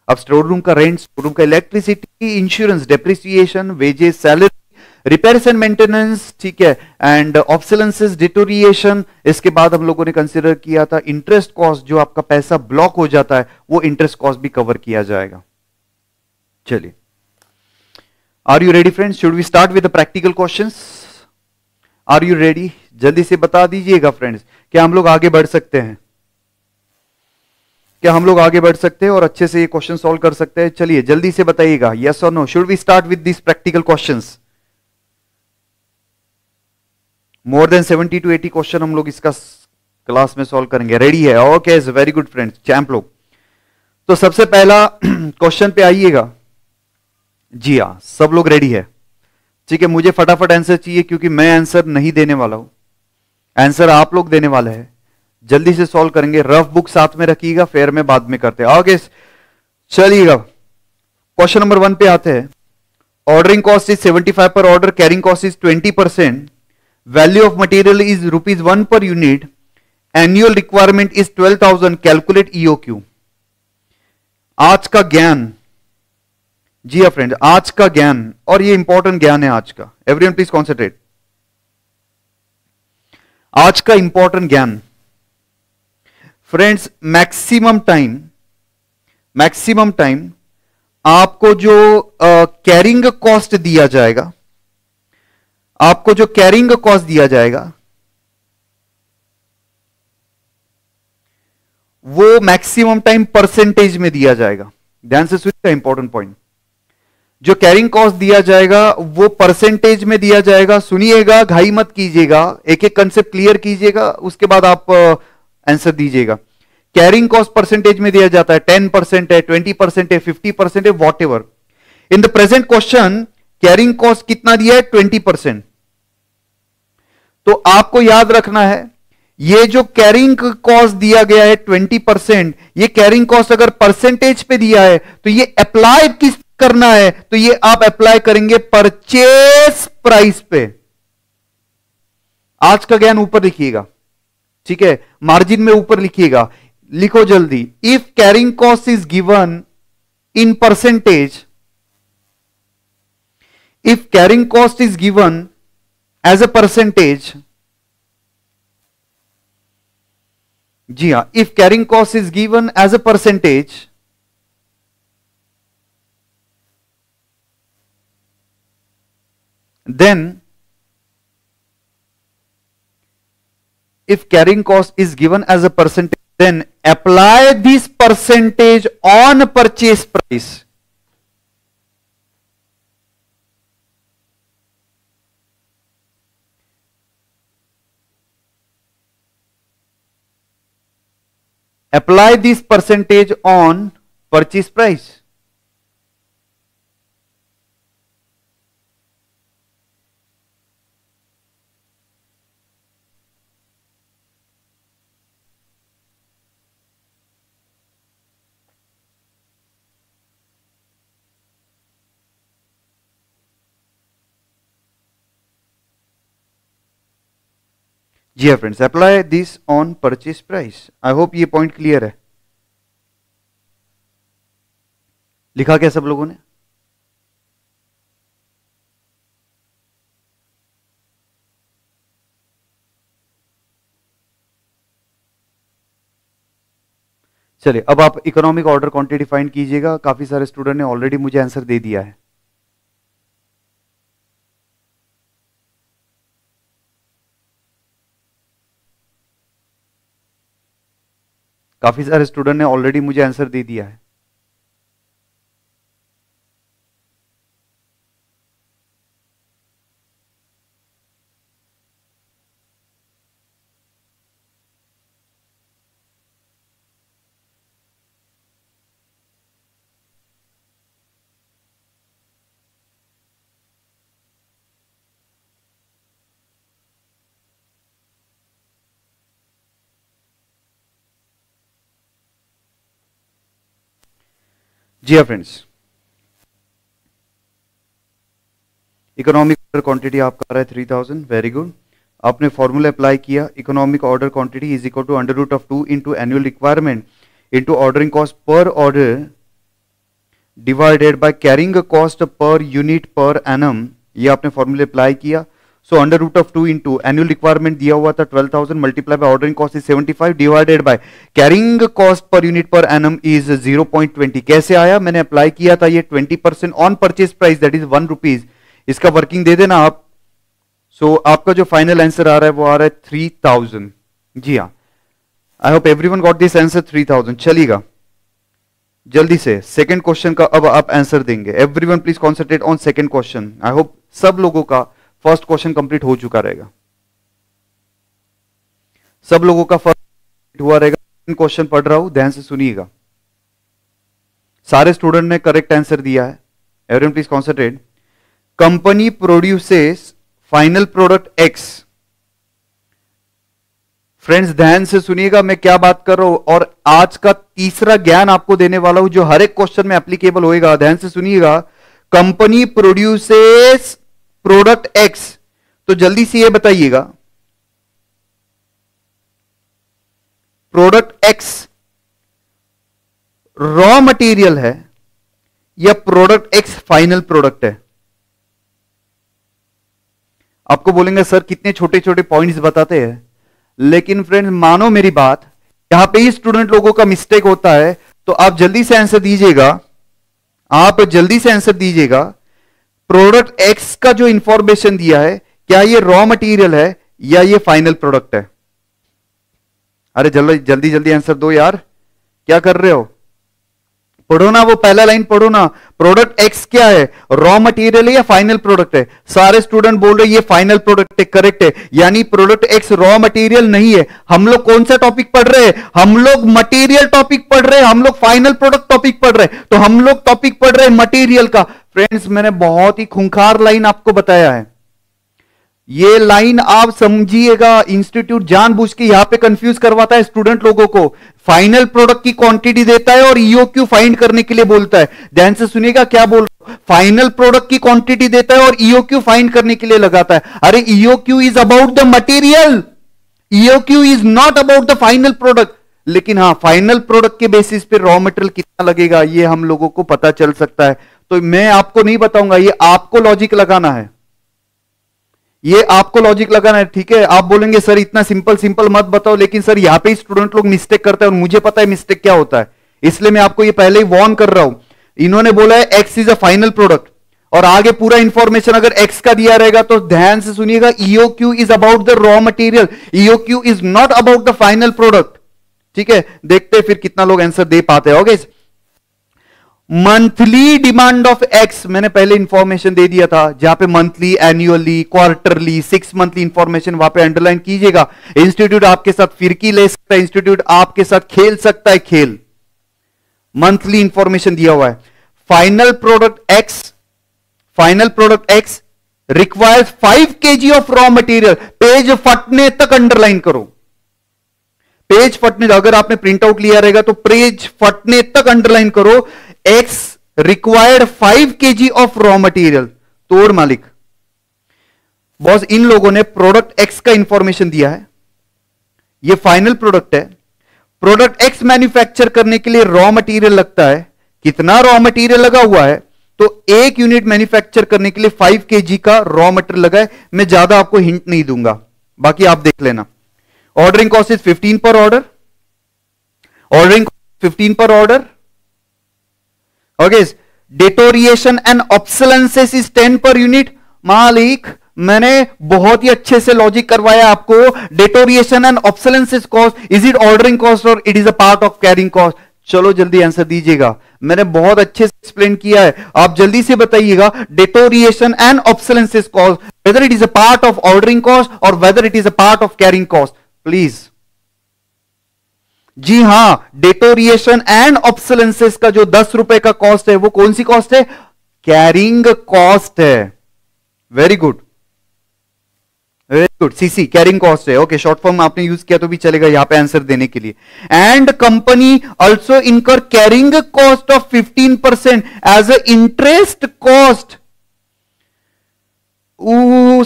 अब स्टोर रूम का रेंट स्टोर रूम का electricity insurance depreciation wages salary repairs and maintenance ठीक है एंड ऑप्सलेंसेस डिटोरिएशन इसके बाद हम लोगों ने कंसिडर किया था इंटरेस्ट कॉस्ट जो आपका पैसा ब्लॉक हो जाता है, वो इंटरेस्ट कॉस्ट भी कवर किया जाएगा। चलिए। Are you ready friends should we start with practical question are you ready जल्दी से बता दीजिएगा फ्रेंड्स क्या हम लोग आगे बढ़ सकते हैं? क्या हम लोग आगे बढ़ सकते हैं और अच्छे से ये क्वेश्चन सॉल्व कर सकते हैं? चलिए, जल्दी से बताइएगा यस और no should we start with this practical questions more than 70 to 80 question हम लोग इसका क्लास में सॉल्व करेंगे. रेडी है? Okay is very good friends champ लोग. तो सबसे पहला क्वेश्चन पे आइएगा. जी हाँ सब लोग रेडी है. ठीक है, मुझे फटाफट आंसर चाहिए क्योंकि मैं आंसर नहीं देने वाला हूँ. आंसर आप लोग देने वाले हैं. जल्दी से सॉल्व करेंगे. रफ बुक साथ में रखिएगा फेयर में बाद में करते हैं. आगे चलिएगा. क्वेश्चन नंबर वन पे आते हैं. Ordering cost is 75 per order carrying cost is 20 percent value of material is rupees one per unit annual requirement is 12,000 calculate EOQ आज का ज्ञान जी हाँ फ्रेंड आज का ज्ञान और ये इंपॉर्टेंट ज्ञान है आज का. एवरीवन प्लीज़ कॉन्सेंट्रेट आज का इंपॉर्टेंट ज्ञान. Friends maximum time maximum time आपको जो कैरिंग uh, कॉस्ट दिया जाएगा आपको जो कैरिंग कॉस्ट दिया जाएगा, वो मैक्सिमम टाइम परसेंटेज में दिया जाएगा। ध्यान से सुनिएगा इंपॉर्टेंट पॉइंट जो कैरिंग कॉस्ट दिया जाएगा, वो परसेंटेज में दिया जाएगा। सुनिएगा, घाई मत कीजिएगा। एक एक कंसेप्ट क्लियर कीजिएगा। उसके बाद आप आंसर दीजिएगा। कैरिंग कॉस्ट परसेंटेज में दिया जाता है। टेन परसेंट है ट्वेंटी परसेंट है फिफ्टी परसेंट है whatever in the present question carrying cost कितना दिया है? ट्वेंटी परसेंट तो आपको याद रखना है, ये जो कैरिंग कॉस्ट दिया गया है ट्वेंटी परसेंट ये कैरिंग कॉस्ट अगर परसेंटेज पे दिया है तो ये अप्लाई किस करना है तो ये आप अप्लाई करेंगे परचेस प्राइस पे। आज का ज्ञान ऊपर लिखिएगा, ठीक है? मार्जिन में ऊपर लिखिएगा। लिखो जल्दी। If carrying cost is given in percentage if carrying cost is given as a percentage जी हां if carrying cost is given as a percentage then if carrying cost is given as a percentage then apply this percentage on purchase price Apply this percentage on purchase price जी हाँ friends apply this on purchase price I hope ये point clear है. लिखा क्या सब लोगों ने? चलिए, अब आप इकोनॉमिक ऑर्डर क्वांटिटी फाइंड कीजिएगा। काफ़ी सारे स्टूडेंट ने ऑलरेडी मुझे आंसर दे दिया है। काफ़ी सारे स्टूडेंट ने ऑलरेडी मुझे आंसर दे दिया है। हाँ फ्रेंड्स इकोनॉमिक ऑर्डर क्वांटिटी आपका आ रहा थ्री थाउज़ेंड वेरी गुड आपने फॉर्मूला अप्लाई किया economic order quantity is equal to under root of two into annual requirement into ordering cost per order divided by carrying cost per unit per annum ये आपने फॉर्मूले apply किया so under root of two into annual requirement दिया हुआ था twelve thousand multiply by ordering cost is seventy five divided by carrying cost per unit per annum is zero point twenty कैसे आया? मैंने अप्लाई किया था ये twenty percent on purchase price that is one rupees इसका working दे देना आप। सो so, आपका जो फाइनल आंसर आ रहा है वो आ रहा है थ्री थाउज़ेंड जी हाँ। I hope everyone got this answer three thousand चलेगा जल्दी से सेकेंड क्वेश्चन का अब आप आंसर देंगे। Everyone please concentrate on second question I hope सब लोगों का फ़र्स्ट क्वेश्चन कंप्लीट हो चुका रहेगा। सब लोगों का फ़र्स्ट हुआ रहेगा। क्वेश्चन पढ़ रहा हूँ, ध्यान से सुनिएगा। सारे स्टूडेंट ने करेक्ट आंसर दिया है। Everyone please concentrate company produces final product X friends ध्यान से सुनिएगा, मैं क्या बात कर रहा हूँ। और आज का तीसरा ज्ञान आपको देने वाला हूँ, जो हर एक क्वेश्चन में एप्लीकेबल होएगा। ध्यान से सुनिएगा। कंपनी प्रोड्यूसेस प्रोडक्ट एक्स तो जल्दी से ये बताइएगा। प्रोडक्ट एक्स रॉ मटेरियल है या प्रोडक्ट एक्स फाइनल प्रोडक्ट है? आपको बोलेंगे, सर, कितने छोटे छोटे पॉइंट्स बताते हैं? लेकिन फ्रेंड्स मानो मेरी बात, यहाँ पे ही स्टूडेंट लोगों का मिस्टेक होता है तो आप जल्दी से आंसर दीजिएगा। आप जल्दी से आंसर दीजिएगा प्रोडक्ट एक्स का जो इंफॉर्मेशन दिया है, क्या ये रॉ मटेरियल है या ये फाइनल प्रोडक्ट है? अरे जल्दी जल्दी जल्दी आंसर दो यार। क्या कर रहे हो? पढ़ो ना, वो पहला लाइन पढ़ो ना। प्रोडक्ट एक्स क्या है? रॉ मटेरियल है या फाइनल प्रोडक्ट है? सारे स्टूडेंट बोल रहे ये फाइनल प्रोडक्ट है करेक्ट है। यानी प्रोडक्ट एक्स रॉ मटेरियल नहीं है। हम लोग कौन सा टॉपिक पढ़ रहे हैं? हम लोग मटेरियल टॉपिक पढ़ रहे हैं, हम लोग फाइनल प्रोडक्ट टॉपिक पढ़ रहे हैं। तो हम लोग टॉपिक पढ़ रहे हैं मटेरियल का। फ्रेंड्स मैंने बहुत ही खुंखार लाइन आपको बताया है। ये लाइन आप समझिएगा इंस्टीट्यूट जानबूझ के यहाँ पे कंफ्यूज करवाता है स्टूडेंट लोगों को। फाइनल प्रोडक्ट की क्वांटिटी देता है और ईओक्यू e फाइंड करने के लिए बोलता है। ध्यान से सुनिएगा क्या बोल फाइनल प्रोडक्ट की क्वांटिटी देता है और ईओक्यू e फाइंड करने के लिए लगाता है। अरे EOQ is about the material EOQ is not about the final product लेकिन हाँ फाइनल प्रोडक्ट के बेसिस पे रॉ मटेरियल कितना लगेगा, ये हम लोगों को पता चल सकता है। तो मैं आपको नहीं बताऊँगा, ये आपको लॉजिक लगाना है। ये आपको लॉजिक लगाना है, ठीक है? आप बोलेंगे, सर, इतना सिंपल सिंपल मत बताओ, लेकिन सर, यहाँ पे स्टूडेंट लोग मिस्टेक करते हैं और मुझे पता है मिस्टेक क्या होता है। इसलिए मैं आपको ये पहले ही वॉर्न कर रहा हूँ। इन्होंने बोला है X is a final product और आगे पूरा इंफॉर्मेशन अगर एक्स का दिया रहेगा तो ध्यान से सुनिएगा EOQ is about the raw material EOQ is not about the final product ठीक है? देखते फिर कितना लोग आंसर दे पाते हैं okay monthly demand of X मैंने पहले इंफॉर्मेशन दे दिया था, जहाँ पे monthly annually quarterly six monthly information वहाँ पे अंडरलाइन कीजिएगा। इंस्टीट्यूट आपके साथ फिरकी ले सकता है इंस्टीट्यूट आपके साथ खेल सकता है, खेल। मंथली इंफॉर्मेशन दिया हुआ है। Final product X final product X requires five K G of raw material page फटने तक अंडरलाइन करो। पेज फटने, अगर आपने प्रिंट आउट लिया रहेगा तो पेज फटने तक अंडरलाइन करो। X required five K G of raw material तोड़ मालिक। बॉस इन लोगों ने प्रोडक्ट एक्स का इंफॉर्मेशन दिया है। ये फाइनल प्रोडक्ट है। प्रोडक्ट एक्स मैन्युफैक्चर करने के लिए रॉ मटेरियल लगता है। कितना रॉ मटेरियल लगा हुआ है? तो एक यूनिट मैन्युफैक्चर करने के लिए फाइव के का रॉ मटेरियल लगा है। मैं ज़्यादा आपको हिंट नहीं दूँगा। बाकी आप देख लेना। Ordering cost is fifteen per order ordering fifteen per order okay deterioration and obsolescence is ten per unit मालिक, मैंने बहुत ही अच्छे से लॉजिक करवाया आपको। Deterioration and obsolescence cost is it ordering cost और it is a part of carrying cost चलो जल्दी आंसर दीजिएगा। मैंने बहुत अच्छे से एक्सप्लेन किया है। आप जल्दी से बताइएगा deterioration and obsolescence cost whether it is a part of ordering cost और whether it is a part of carrying cost please जी हाँ डेटोरिएशन एंड ऑप्सलेंसेस का जो दस रुपए का कॉस्ट है, वो कौन सी कॉस्ट है? कैरिंग कॉस्ट है। Very good very good CC carrying cost है। ओके शॉर्ट फॉर्म आपने यूज़ किया तो भी चलेगा यहाँ पे आंसर देने के लिए। And company also incur carrying cost of 15 percent as a interest cost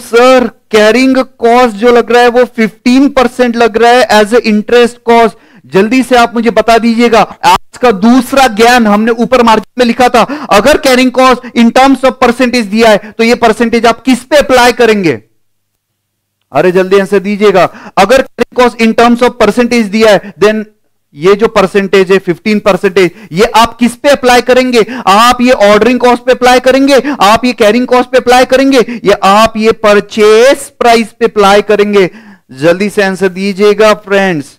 sir carrying cost जो लग रहा है वो 15 परसेंट लग रहा है एज ए इंटरेस्ट कॉस्ट जल्दी से आप मुझे बता दीजिएगा। आज का दूसरा ज्ञान हमने ऊपर मार्जिन में लिखा था। अगर carrying cost in terms of percentage दिया है तो ये परसेंटेज आप किस पे अप्लाई करेंगे? अरे जल्दी आंसर दीजिएगा। अगर carrying cost in terms of percentage दिया है देन ये जो परसेंटेज है 15 परसेंटेज ये आप किस पे अप्लाई करेंगे? आप ये ऑर्डरिंग कॉस्ट पे अप्लाई करेंगे? आप ये कैरिंग कॉस्ट पे अप्लाई करेंगे? या आप ये परचेस प्राइस पे अप्लाई करेंगे? जल्दी से आंसर दीजिएगा फ्रेंड्स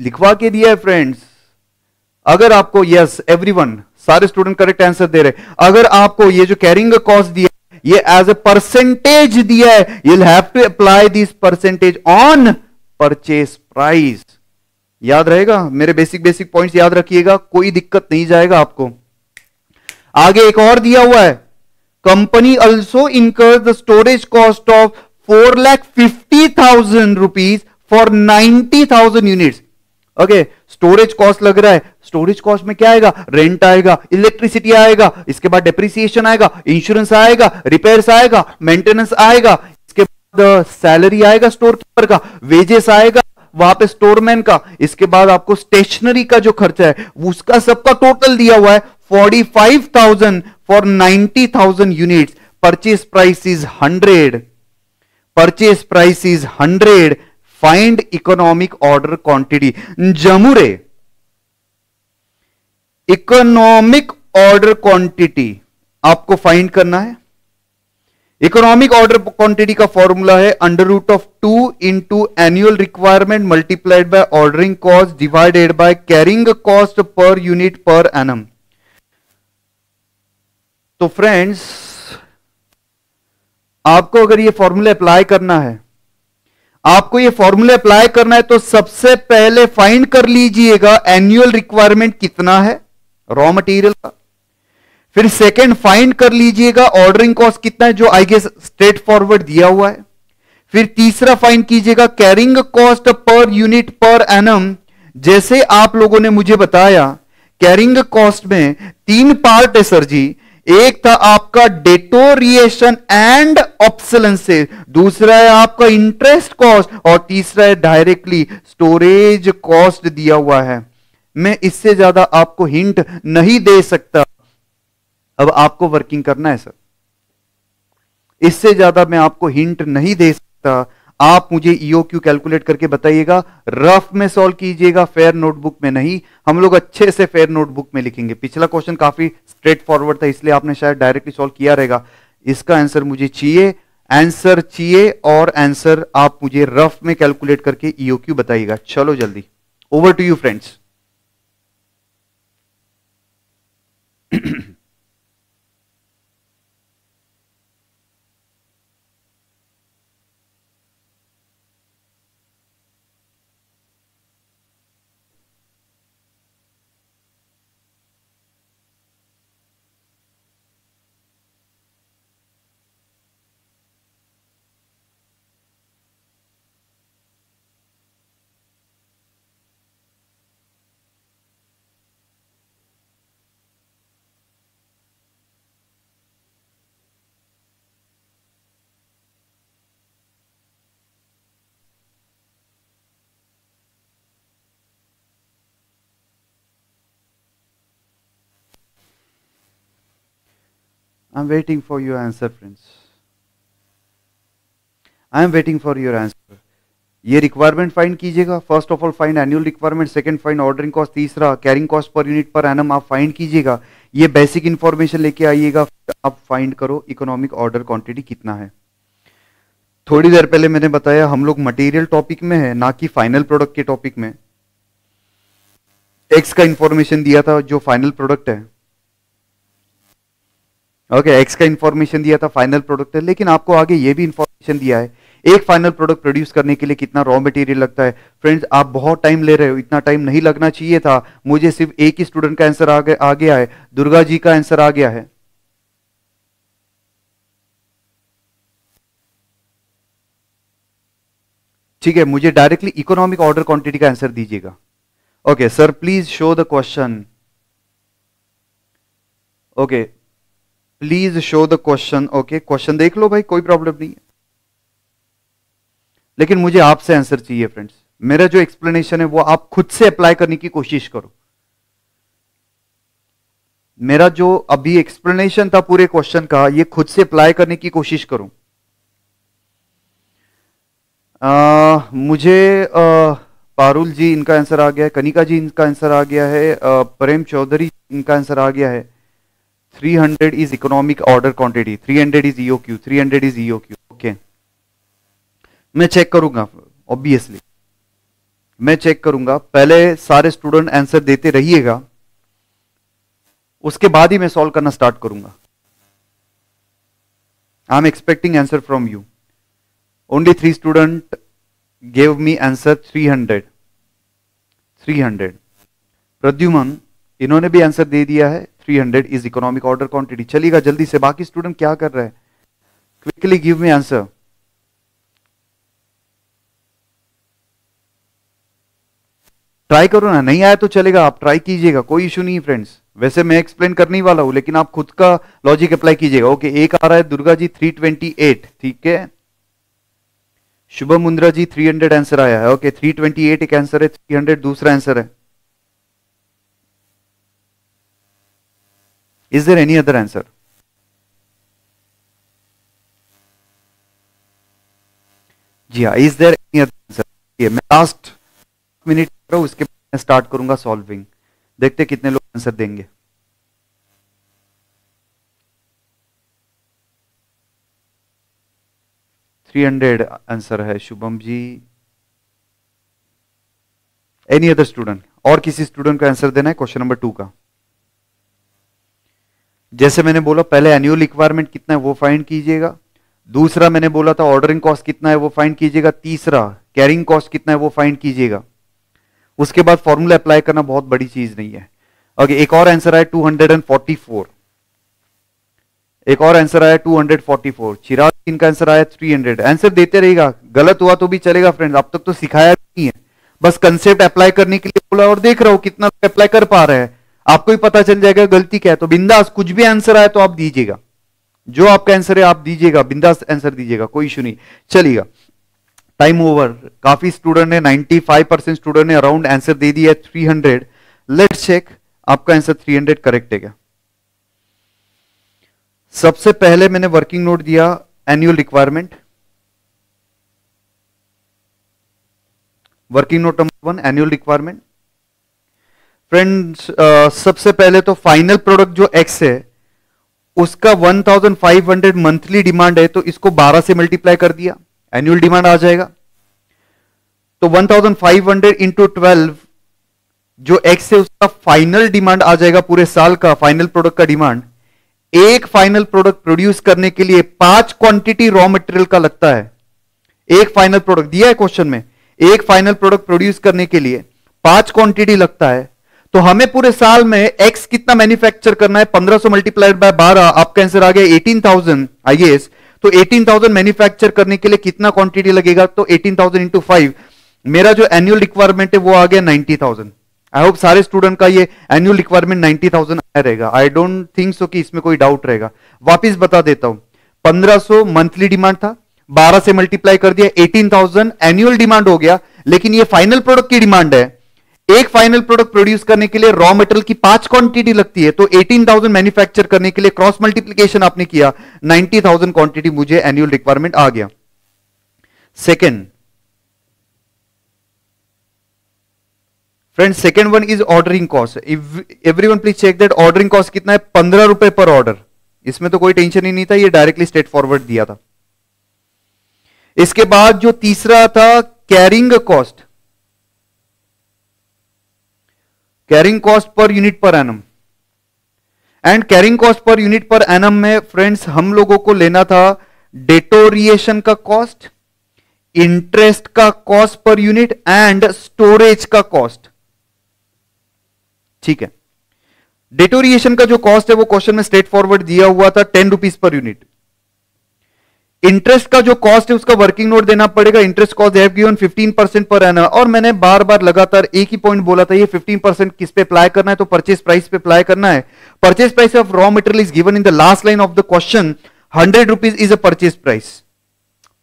लिखवा के दिया है फ्रेंड्स अगर आपको यस एवरीवन सारे स्टूडेंट करेक्ट आंसर दे रहे अगर आपको ये जो कैरिंग कॉस्ट दिया ये एज ए परसेंटेज दिया है you have to apply this percentage on purchase price याद रहेगा? मेरे बेसिक बेसिक पॉइंट्स याद रखिएगा, कोई दिक्कत नहीं जाएगा आपको. आगे एक और दिया हुआ है. Company also incur the storage cost of four lakh fifty thousand rupees for ninety thousand units okay storage cost लग रहा है। स्टोरेज कॉस्ट में क्या आएगा? रेंट आएगा इलेक्ट्रिसिटी आएगा, इसके बाद डेप्रिसिएशन आएगा इंश्योरेंस आएगा रिपेयर्स आएगा मेंटेनेंस आएगा, इसके बाद सैलरी आएगा स्टोर कीपर का वेजेस आएगा वहाँ पे स्टोरमैन का, इसके बाद आपको स्टेशनरी का जो खर्चा है, उसका सबका टोटल दिया हुआ है forty five thousand for ninety thousand unit purchase price is hundred purchase price is hundred find economic order quantity जमुरे economic order quantity आपको फाइंड करना है। इकोनॉमिक ऑर्डर क्वांटिटी का फॉर्मूला है under root of two into annual requirement multiplied by ordering cost divided by carrying cost per unit per annum तो friends आपको अगर ये formula apply करना है आपको ये फॉर्मूला अप्लाई करना है तो सबसे पहले फाइंड कर लीजिएगा एनुअल रिक्वायरमेंट कितना है रॉ मटेरियल का। फिर सेकंड फाइंड कर लीजिएगा ऑर्डरिंग कॉस्ट कितना है, जो आई गेस स्ट्रेट फॉरवर्ड दिया हुआ है। फिर तीसरा फाइंड कीजिएगा carrying cost per unit per annum जैसे आप लोगों ने मुझे बताया कैरिंग कॉस्ट में तीन पार्ट है सर जी। एक था आपका डेटोरिएशन एंड ऑप्सलेंसेज दूसरा है आपका इंटरेस्ट कॉस्ट और तीसरा है डायरेक्टली स्टोरेज कॉस्ट दिया हुआ है। मैं इससे ज़्यादा आपको हिंट नहीं दे सकता। अब आपको वर्किंग करना है सर इससे ज़्यादा मैं आपको हिंट नहीं दे सकता। आप मुझे ईओ क्यू कैलकुलेट करके बताइएगा। रफ में सॉल्व कीजिएगा फेयर नोटबुक में नहीं। हम लोग अच्छे से फेयर नोटबुक में लिखेंगे। पिछला क्वेश्चन काफ़ी स्ट्रेट फॉरवर्ड था, इसलिए आपने शायद डायरेक्टली सॉल्व किया रहेगा। इसका आंसर मुझे चाहिए। आंसर चाहिए और आंसर आप मुझे रफ में कैलकुलेट करके ईओ क्यू बताइएगा। चलो जल्दी। Over to you friends I'm waiting for your answer, friends. I am waiting for your answer. ये रिक्वायरमेंट फाइंड कीजिएगा। First of all find annual requirement second find ordering cost तीसरा carrying cost per unit per annum आप find कीजिएगा। ये basic information लेके आइएगा। आप find करो इकोनॉमिक ऑर्डर क्वांटिटी कितना है। थोड़ी देर पहले मैंने बताया हम लोग मटेरियल टॉपिक में है ना कि फाइनल प्रोडक्ट के टॉपिक में। एक्स का इंफॉर्मेशन दिया था जो फाइनल प्रोडक्ट है। ओके एक्स का इंफॉर्मेशन दिया था फाइनल प्रोडक्ट है लेकिन आपको आगे ये भी इंफॉर्मेशन दिया है एक फाइनल प्रोडक्ट प्रोड्यूस करने के लिए कितना रॉ मटेरियल लगता है। फ्रेंड्स आप बहुत टाइम ले रहे हो इतना टाइम नहीं लगना चाहिए था। मुझे सिर्फ़ एक ही स्टूडेंट का आंसर आ, आ गया है। दुर्गा जी का आंसर आ गया है। ठीक है मुझे डायरेक्टली इकोनॉमिक ऑर्डर क्वांटिटी का आंसर दीजिएगा। Okay sir please show the question okay please show the question okay question देख लो भाई कोई प्रॉब्लम नहीं है। लेकिन मुझे आपसे आंसर चाहिए फ्रेंड्स मेरा जो एक्सप्लेनेशन है वो आप खुद से अप्लाई करने की कोशिश करो। मेरा जो अभी एक्सप्लेनेशन था पूरे क्वेश्चन का ये खुद से अप्लाई करने की कोशिश करूँ। मुझे आ, पारुल जी इनका आंसर आ गया है कनिका जी इनका आंसर आ गया है प्रेम चौधरी इनका आंसर आ गया है। 300 is economic order quantity 300 is EOQ 300 is EOQ okay मैं चेक करूँगा ऑब्वियसली मैं चेक करूँगा, पहले सारे स्टूडेंट आंसर देते रहिएगा, उसके बाद ही मैं सॉल्व करना स्टार्ट करूँगा। I am expecting answer from you only three student gave me answer 300 300 Pradyuman, इन्होंने भी आंसर दे दिया है 300 इज़ इकोनॉमिक ऑर्डर क्वांटिटी चलेगा जल्दी से, बाकी स्टूडेंट क्या कर रहे हैं? Quickly give me answer try करो ना, नहीं आया तो चलेगा, आप ट्राई कीजिएगा, कोई इशू नहीं फ्रेंड्स वैसे मैं एक्सप्लेन करने ही वाला हूँ, लेकिन आप खुद का लॉजिक अप्लाई कीजिएगा. ओके एक आ रहा है दुर्गा जी 328 ठीक है? शुभम मुंद्रा जी 300 आंसर आया है. ओके 328 एक आंसर है 300 दूसरा आंसर है. Is there any other answer? जी हाँ is there any other answer मैं लास्ट मिनट उसके बाद स्टार्ट करूँगा सॉल्विंग देखते कितने लोग आंसर देंगे. थ्री हंड्रेड आंसर है, Shubham ji. Any other student और किसी स्टूडेंट को आंसर देना है क्वेश्चन नंबर टू का. जैसे मैंने बोला, पहले एनुअल रिक्वायरमेंट कितना है वो फाइंड कीजिएगा। दूसरा मैंने बोला था ऑर्डरिंग कॉस्ट कितना है वो फाइंड कीजिएगा। तीसरा कैरिंग कॉस्ट कितना है वो फाइंड कीजिएगा। उसके बाद फॉर्मूला अप्लाई करना बहुत बड़ी चीज़ नहीं है। ओके एक और आंसर आया 244 एक और आंसर आया 244 चिराग इनका आंसर आया 300 आंसर देते रहेगा गलत हुआ तो भी चलेगा फ्रेंड्स अब तक तो सिखाया नहीं है। बस कंसेप्ट अप्लाई करने के लिए बोला और देख रहा हूँ कितना अप्लाई कर पा रहे हैं। आपको ही पता चल जाएगा, गलती क्या है। तो बिंदास कुछ भी आंसर आए तो आप दीजिएगा। जो आपका आंसर है, आप दीजिएगा। बिंदास आंसर दीजिएगा, कोई इशू नहीं। चलिएगा। टाइम ओवर काफ़ी स्टूडेंट ने 95 परसेंट स्टूडेंट ने अराउंड आंसर दे दिया 300 लेट्स चेक आपका आंसर 300 करेक्ट है क्या? सबसे पहले मैंने वर्किंग नोट दिया annual requirement working note number one annual requirement friends uh, सबसे पहले तो फाइनल प्रोडक्ट जो एक्स है उसका 1500 मंथली डिमांड है तो इसको 12 से मल्टीप्लाई कर दिया एनुअल डिमांड आ जाएगा। तो 1500 फाइव इंटू ट्वेल्व जो एक्स है उसका फाइनल डिमांड आ जाएगा पूरे साल का फाइनल प्रोडक्ट का डिमांड एक फाइनल प्रोडक्ट प्रोड्यूस करने के लिए पाँच क्वांटिटी रॉ मटेरियल का लगता है। एक फाइनल प्रोडक्ट दिया है क्वेश्चन में एक फाइनल प्रोडक्ट प्रोड्यूस करने के लिए पाँच क्वांटिटी लगता है। तो हमें पूरे साल में एक्स कितना मैन्युफैक्चर करना है? 1500 मल्टीप्लाइड बाय 12 आपका आंसर आ गया 18000 आईएएस तो 18000 मैन्युफैक्चर करने के लिए कितना क्वांटिटी लगेगा? तो 18000 इंटू फाइव मेरा जो एनुअल रिक्वायरमेंट है वो आ गया 90000 आई होप सारे स्टूडेंट का ये एनुअल रिक्वायरमेंट 90000 आया रहेगा. आई डोंट थिंक सो कि इसमें कोई डाउट रहेगा. वापिस बता देता हूँ. 1500 मंथली डिमांड था. 12 से मल्टीप्लाई कर दिया 18000 एनुअल डिमांड हो गया. लेकिन ये फाइनल प्रोडक्ट की डिमांड है. एक फाइनल प्रोडक्ट प्रोड्यूस करने के लिए रॉ मेटेरियल की पाँच क्वांटिटी लगती है तो 18,000 मैन्युफैक्चर करने के लिए क्रॉस मल्टीप्लीकेशन आपने किया 90,000 क्वांटिटी मुझे एनुअल रिक्वायरमेंट आ गया। Second friend second one is ordering cost everyone please check that ordering cost कितना है? पंद्रह रुपए पर ऑर्डर इसमें तो कोई टेंशन ही नहीं था ये डायरेक्टली स्ट्रेट फॉरवर्ड दिया था। इसके बाद जो तीसरा था carrying cost carrying cost per unit per annum and carrying cost per unit per annum में फ्रेंड्स हम लोगों को लेना था डेटोरिएशन का कॉस्ट इंटरेस्ट का cost per unit and storage का कॉस्ट ठीक है? डेटोरिएशन का जो कॉस्ट है, वो क्वेश्चन में स्ट्रेट फॉरवर्ड दिया हुआ था ten rupees per unit interest का जो कॉस्ट है, उसका वर्किंग नोट देना पड़ेगा। Interest cost have given 15 percent per annum और मैंने बार बार लगातार एक ही पॉइंट बोला था, ये 15 परसेंट किस पे अप्लाई करना है? तो परचेज प्राइस पे अप्लाई करना है। Purchase price of raw material is given in the last line of the question hundred rupees is a purchase price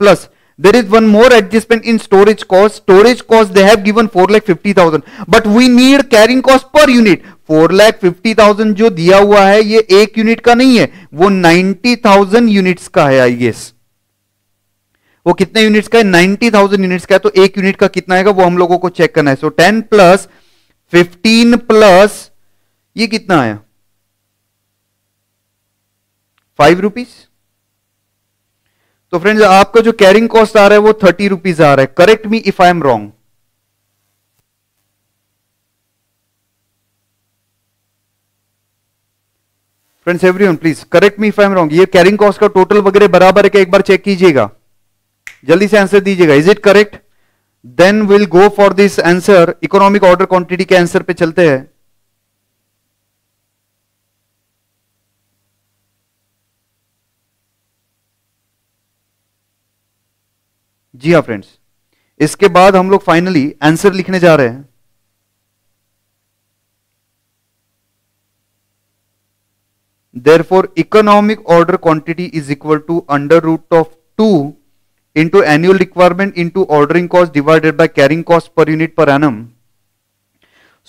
plus there is one more adjustment in storage cost. Storage cost they have given 4 lakh 50000 but we need carrying cost per unit. Four lakh fifty thousand जो दिया हुआ है, ये एक unit का नहीं है। वो नाइन्टी थाउज़ेंड यूनिट्स का है आई गेस वो कितने यूनिट्स का है? नाइन्टी थाउज़ेंड यूनिट्स का है। तो एक यूनिट का कितना आएगा? वो हम लोगों को चेक करना है। So ten plus fifteen plus ये कितना आया? फाइव रुपीज़ तो फ्रेंड्स आपका जो कैरिंग कॉस्ट आ रहा है, वो थर्टी रुपीज़ आ रहा है। Correct me if I am wrong friends everyone please correct me if I am wrong ये कैरिंग कॉस्ट का टोटल वगैरह बराबर है क्या? एक बार चेक कीजिएगा। जल्दी से आंसर दीजिएगा। Is it correct then will go for this answer economic order quantity के आंसर पे चलते हैं। जी हाँ फ्रेंड्स इसके बाद हम लोग फाइनली आंसर लिखने जा रहे हैं। There for economic order quantity is equal to under root of two into annual requirement into ordering cost divided by carrying cost per unit per annum.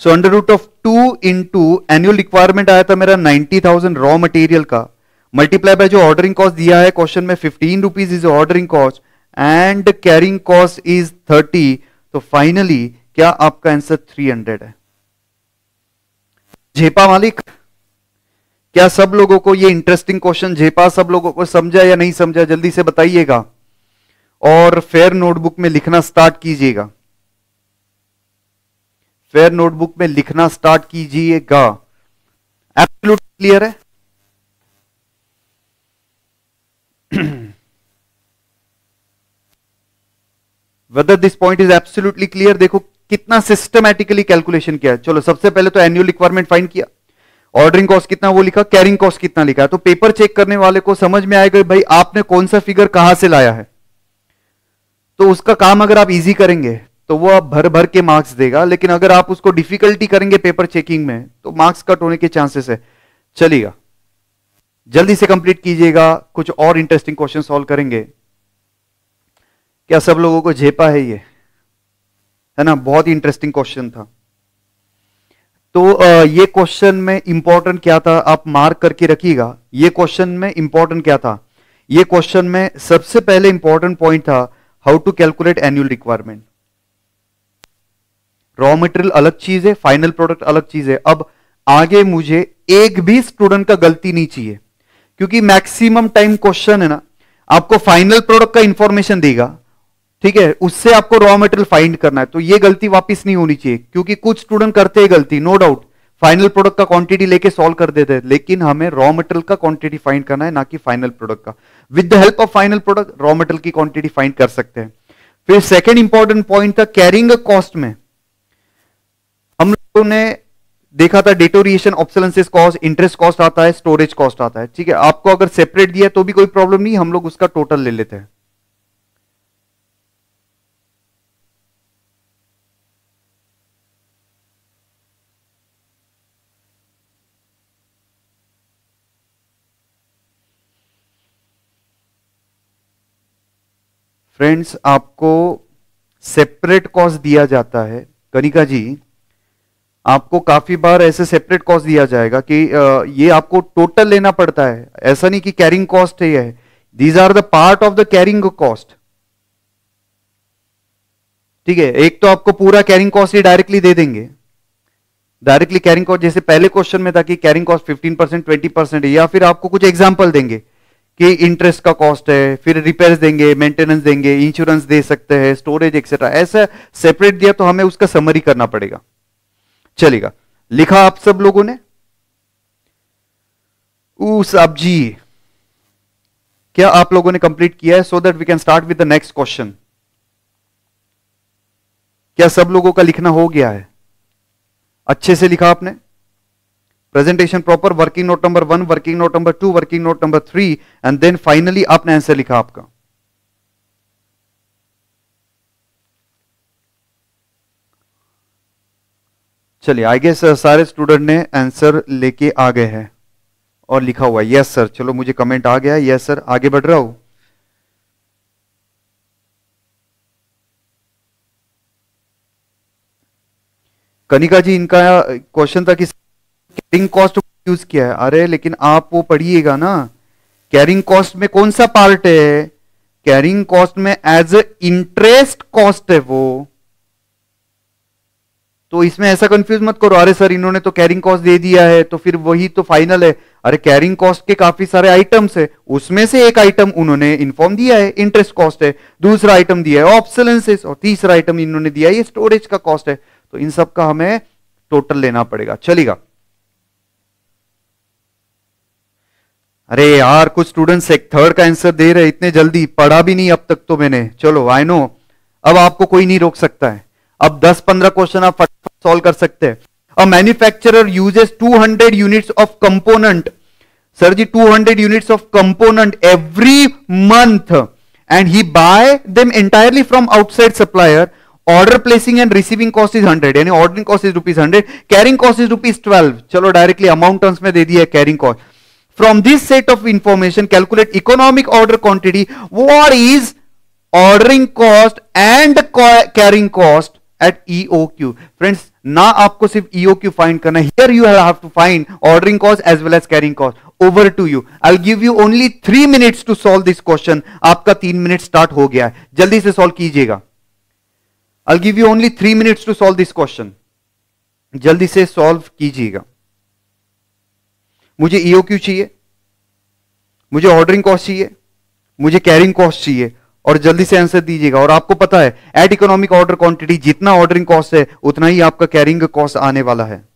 So, under root of two into annual requirement आया था मेरा ninety thousand raw का। Multiply by जो ordering cost दिया है question में fifteen rupees is ordering cost and carrying cost is thirty तो finally क्या आपका आंसर थ्री हंड्रेड है? झेपा मालिक, क्या सब लोगों को ये इंटरेस्टिंग क्वेश्चन झेपा सब लोगों को समझा या नहीं समझा, जल्दी से बताइएगा। और फेयर नोटबुक में लिखना स्टार्ट कीजिएगा। फेयर नोटबुक में लिखना स्टार्ट कीजिएगा। एब्सोल्यूट क्लियर है? Whether this point is absolutely clear देखो, कितना सिस्टमैटिकली कैलकुलेशन किया है। चलो, सबसे पहले तो एनुअल रिक्वायरमेंट फाइंड किया। ऑर्डरिंग कॉस्ट कितना वो लिखा कैरिंग कॉस्ट कितना लिखा तो पेपर चेक करने वाले को समझ में आएगा भाई आपने कौन सा फिगर कहाँ से लाया है। तो उसका काम अगर आप इजी करेंगे तो वो आप भर भर के मार्क्स देगा, लेकिन अगर आप उसको डिफिकल्टी करेंगे पेपर चेकिंग में तो मार्क्स कट होने के चांसेस है। चलिएगा। जल्दी से कंप्लीट कीजिएगा, कुछ और इंटरेस्टिंग क्वेश्चन सॉल्व करेंगे। क्या सब लोगों को झेपा है ये? है ना? बहुत ही इंटरेस्टिंग क्वेश्चन था। तो ये क्वेश्चन में इंपॉर्टेंट क्या था? आप मार्क करके रखिएगा। ये क्वेश्चन में इंपॉर्टेंट क्या था? ये क्वेश्चन में सबसे पहले इंपॉर्टेंट पॉइंट था how to calculate annual requirement raw material अलग चीज़ है फाइनल प्रोडक्ट अलग चीज़ है। अब आगे मुझे एक भी स्टूडेंट का गलती नहीं चाहिए, क्योंकि मैक्सिमम टाइम क्वेश्चन है ना, आपको फाइनल प्रोडक्ट का इंफॉर्मेशन देगा, ठीक है? उससे आपको रॉ मटेरियल फाइंड करना है। तो ये गलती वापस नहीं होनी चाहिए, क्योंकि कुछ स्टूडेंट करते हैं गलती नो डाउट फाइनल प्रोडक्ट का क्वांटिटी लेके सॉल्व कर देते हैं, लेकिन हमें रॉ मटेरियल का क्वांटिटी फाइंड करना है, ना कि फाइनल प्रोडक्ट का। With the help of final product raw material की क्वांटिटी फाइंड कर सकते हैं। फिर सेकेंड इंपॉर्टेंट पॉइंट था कैरिंग कॉस्ट में। हम लोगों ने देखा था deterioration obsolescence cost interest cost आता है स्टोरेज कॉस्ट आता है। ठीक है, आपको अगर सेपरेट दिया तो भी कोई प्रॉब्लम नहीं, हम लोग उसका टोटल ले लेते हैं। फ्रेंड्स आपको सेपरेट कॉस्ट दिया जाता है। कनिका जी, आपको काफ़ी बार ऐसे सेपरेट कॉस्ट दिया जाएगा कि ये आपको टोटल लेना पड़ता है। ऐसा नहीं कि कैरिंग कॉस्ट है ये these are the part of the carrying cost ठीक है, एक तो आपको पूरा कैरिंग कॉस्ट ही डायरेक्टली दे देंगे। डायरेक्टली कैरिंग कॉस्ट जैसे पहले क्वेश्चन में था कि carrying cost 15 percent twenty percent या फिर आपको कुछ एग्ज़ाम्पल देंगे। कि इंटरेस्ट का कॉस्ट है, फिर रिपेयर देंगे मेंटेनेंस देंगे इंश्योरेंस दे सकते हैं स्टोरेज एक्सेट्रा ऐसा सेपरेट दिया तो हमें उसका समरी करना पड़ेगा। चलेगा। लिखा आप सब लोगों ने? साहब जी, क्या आप लोगों ने कंप्लीट किया है? So that we can start with the next question क्या सब लोगों का लिखना हो गया है? अच्छे से लिखा आपने? Presentation proper working note number one working note number two working note number three and then finally आपने आंसर लिखा आपका। चलिए आई गेस सारे स्टूडेंट ने आंसर लेके आ गए हैं और लिखा हुआ है यस सर चलो, मुझे कमेंट आ गया यस सर आगे बढ़ रहा हूँ। कनिका जी, इनका क्वेश्चन था कि कैरिंग कॉस्ट यूज़ किया है। अरे, लेकिन आप वो पढ़िएगा ना। कैरिंग कॉस्ट में कौन सा पार्ट है? कैरिंग कॉस्ट में एज ए इंटरेस्ट कॉस्ट है वो। तो इसमें ऐसा कंफ्यूज मत करो। अरे सर इन्होंने तो कैरिंग कॉस्ट दे दिया है तो फिर वही तो फाइनल है। अरे कैरिंग कॉस्ट के काफ़ी सारे आइटम्स है। उसमें से एक आइटम उन्होंने इन्फॉर्म दिया है इंटरेस्ट कॉस्ट है। दूसरा आइटम दिया है ऑप्सलेंसेस और तीसरा आइटम इन्होंने दिया है स्टोरेज का कॉस्ट है। तो इन सब का हमें टोटल लेना पड़ेगा। चलेगा अरे यार, कुछ स्टूडेंट्स एक थर्ड का आंसर दे रहे इतने जल्दी। पढ़ा भी नहीं अब तक तो मैंने। चलो आई नो अब आपको कोई नहीं रोक सकता है। अब 10-15 क्वेश्चन आप फटाफट सॉल्व कर सकते हैं। A manufacturer uses 200 units of component sir ji 200 units of component every month and he buy them entirely from outside supplier order placing and receiving cost is hundred यानी ordering cost is rupees hundred carrying cost is rupees twelve चलो directly amount terms में दे दिया carrying cost this set of information calculate economic order quantity what is ordering cost and carrying cost at EOQ friends ना आपको सिर्फ़ EOQ find करना here you have to find ordering cost as well as carrying cost over to you I give you only three minutes to solve this question आपका तीन minute start हो गया है। जल्दी से सॉल्व कीजिएगा। I give you only three minutes to solve this question जल्दी से सॉल्व कीजिएगा। मुझे ईओ क्यू चाहिए? मुझे ऑर्डरिंग कॉस्ट चाहिए? मुझे कैरिंग कॉस्ट चाहिए? और जल्दी से आंसर दीजिएगा। और आपको पता है एट इकोनॉमिक ऑर्डर क्वांटिटी जितना ऑर्डरिंग कॉस्ट है, उतना ही आपका कैरिंग कॉस्ट आने वाला है।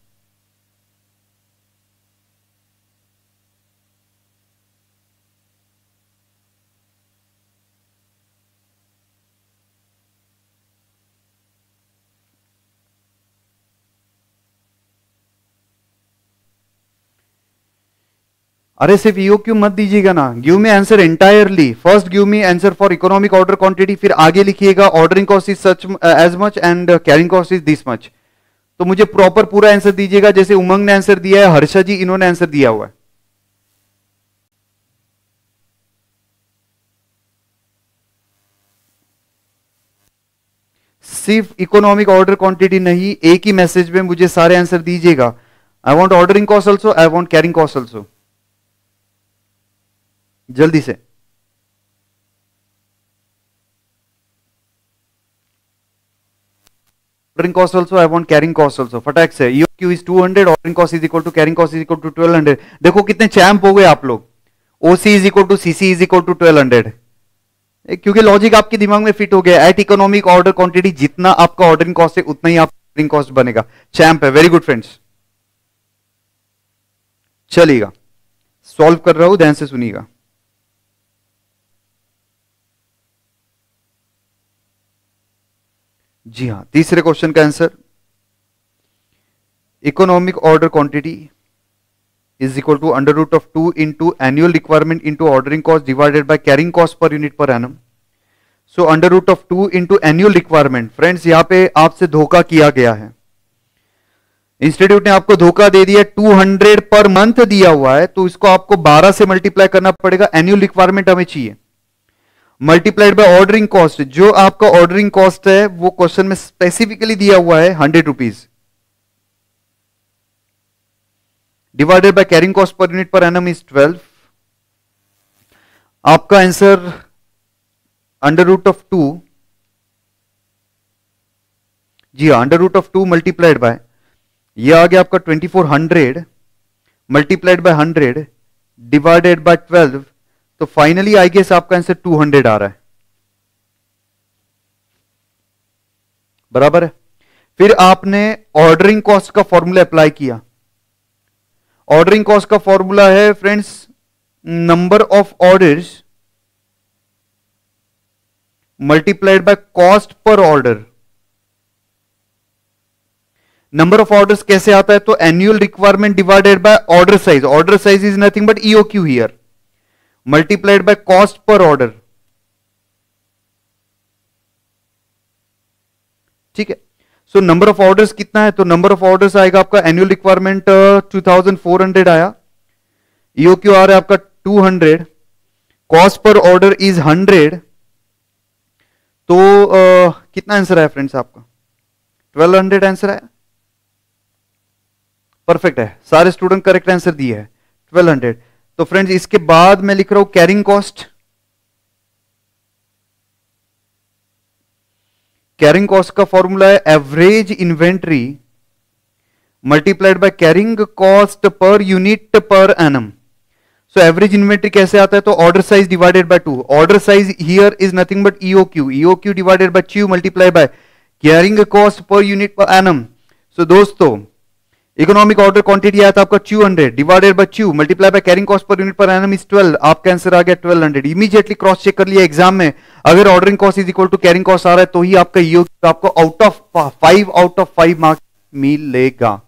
अरे सिर्फ़ ईओ क्यू मत दीजिएगा ना? Give me answer entirely first give me answer for economic order quantity फिर आगे लिखिएगा ordering cost is such as much and carrying cost is this much तो मुझे प्रॉपर पूरा आंसर दीजिएगा, जैसे उमंग ने आंसर दिया है, हर्षा जी इन्होंने आंसर दिया हुआ है। सिर्फ़ इकोनॉमिक ऑर्डर क्वांटिटी नहीं, एक ही मैसेज में मुझे सारे आंसर दीजिएगा। I want ordering cost also I want carrying cost also जल्दी से। Ordering cost also, I want carrying cost also. फटाक से। EOQ is 200 ordering cost is equal to carrying cost is equal to 1200 देखो कितने champ हो गए आप लोग। OC is equal to CC is equal to 1200 क्योंकि लॉजिक आपके दिमाग में फिट हो गया। एट इकोनॉमिक ऑर्डर क्वांटिटी जितना आपका ऑर्डरिंग कॉस्ट है, उतना ही आप ऑर्डरिंग कॉस्ट बनेगा। चैंप है। वेरी गुड फ्रेंड्स चलिएगा। सॉल्व कर रहा हूँ, ध्यान से सुनिएगा। जी हाँ, तीसरे क्वेश्चन का answer economic order quantity is equal to under root of two into annual requirement into ordering cost divided by carrying cost per unit per annum so under root of two into annual requirement friends यहाँ पे आपसे धोखा किया गया है. Institute ने आपको धोखा दे दिया 200 पर मंथ दिया हुआ है तो इसको आपको 12 से मल्टीप्लाई करना पड़ेगा एनुअल रिक्वायरमेंट हमें चाहिए. मल्टीप्लाइड बाय ऑर्डरिंग कॉस्ट जो आपका ऑर्डरिंग कॉस्ट है, वो क्वेश्चन में स्पेसिफिकली दिया हुआ है hundred rupees divided by carrying cost per unit per annum is twelve आपका answer under root of two जी हाँ under root of two multiplied by ये आ गया आपका twenty four hundred multiplied by hundred divided by twelve तो finally I guess आपका answer 200 आ रहा है। बराबर है? फिर आपने ऑर्डरिंग कॉस्ट का फॉर्मूला अप्लाई किया। ऑर्डरिंग कॉस्ट का फॉर्मूला है friends number of orders multiplied by cost per order number of orders कैसे आता है? तो annual requirement divided by order size order size is nothing but EO Q here multiplied by cost per order ठीक है? So number of orders कितना है? तो number of orders आएगा आपका annual requirement two thousand four hundred आया। EO Q आ रहा है आपका two hundred cost per order is hundred तो uh, कितना आंसर आया फ्रेंड्स आपका? ट्वेल्व हंड्रेड आंसर आया। परफेक्ट है। सारे स्टूडेंट करेक्ट आंसर दिए है। 1200 तो फ्रेंड्स, इसके बाद मैं लिख रहा हूँ कैरिंग कॉस्ट कैरिंग कॉस्ट का फॉर्मूला है average inventory multiplied by carrying cost per unit per annum so average inventory कैसे आता है? तो order size divided by two order size here is nothing but EO Q EO Q divided by Q multiply by carrying cost per unit per annum so दोस्तों economic order quantity आया था आपका 200 divided by Q multiply by carrying cost per unit per annum is 12 आपका answer आ गया 1200 immediately cross check कर लिया exam में, अगर ordering cost is equal to carrying cost आ रहा है तो ही आपका ईओ आपको out of five out of five marks मिलेगा।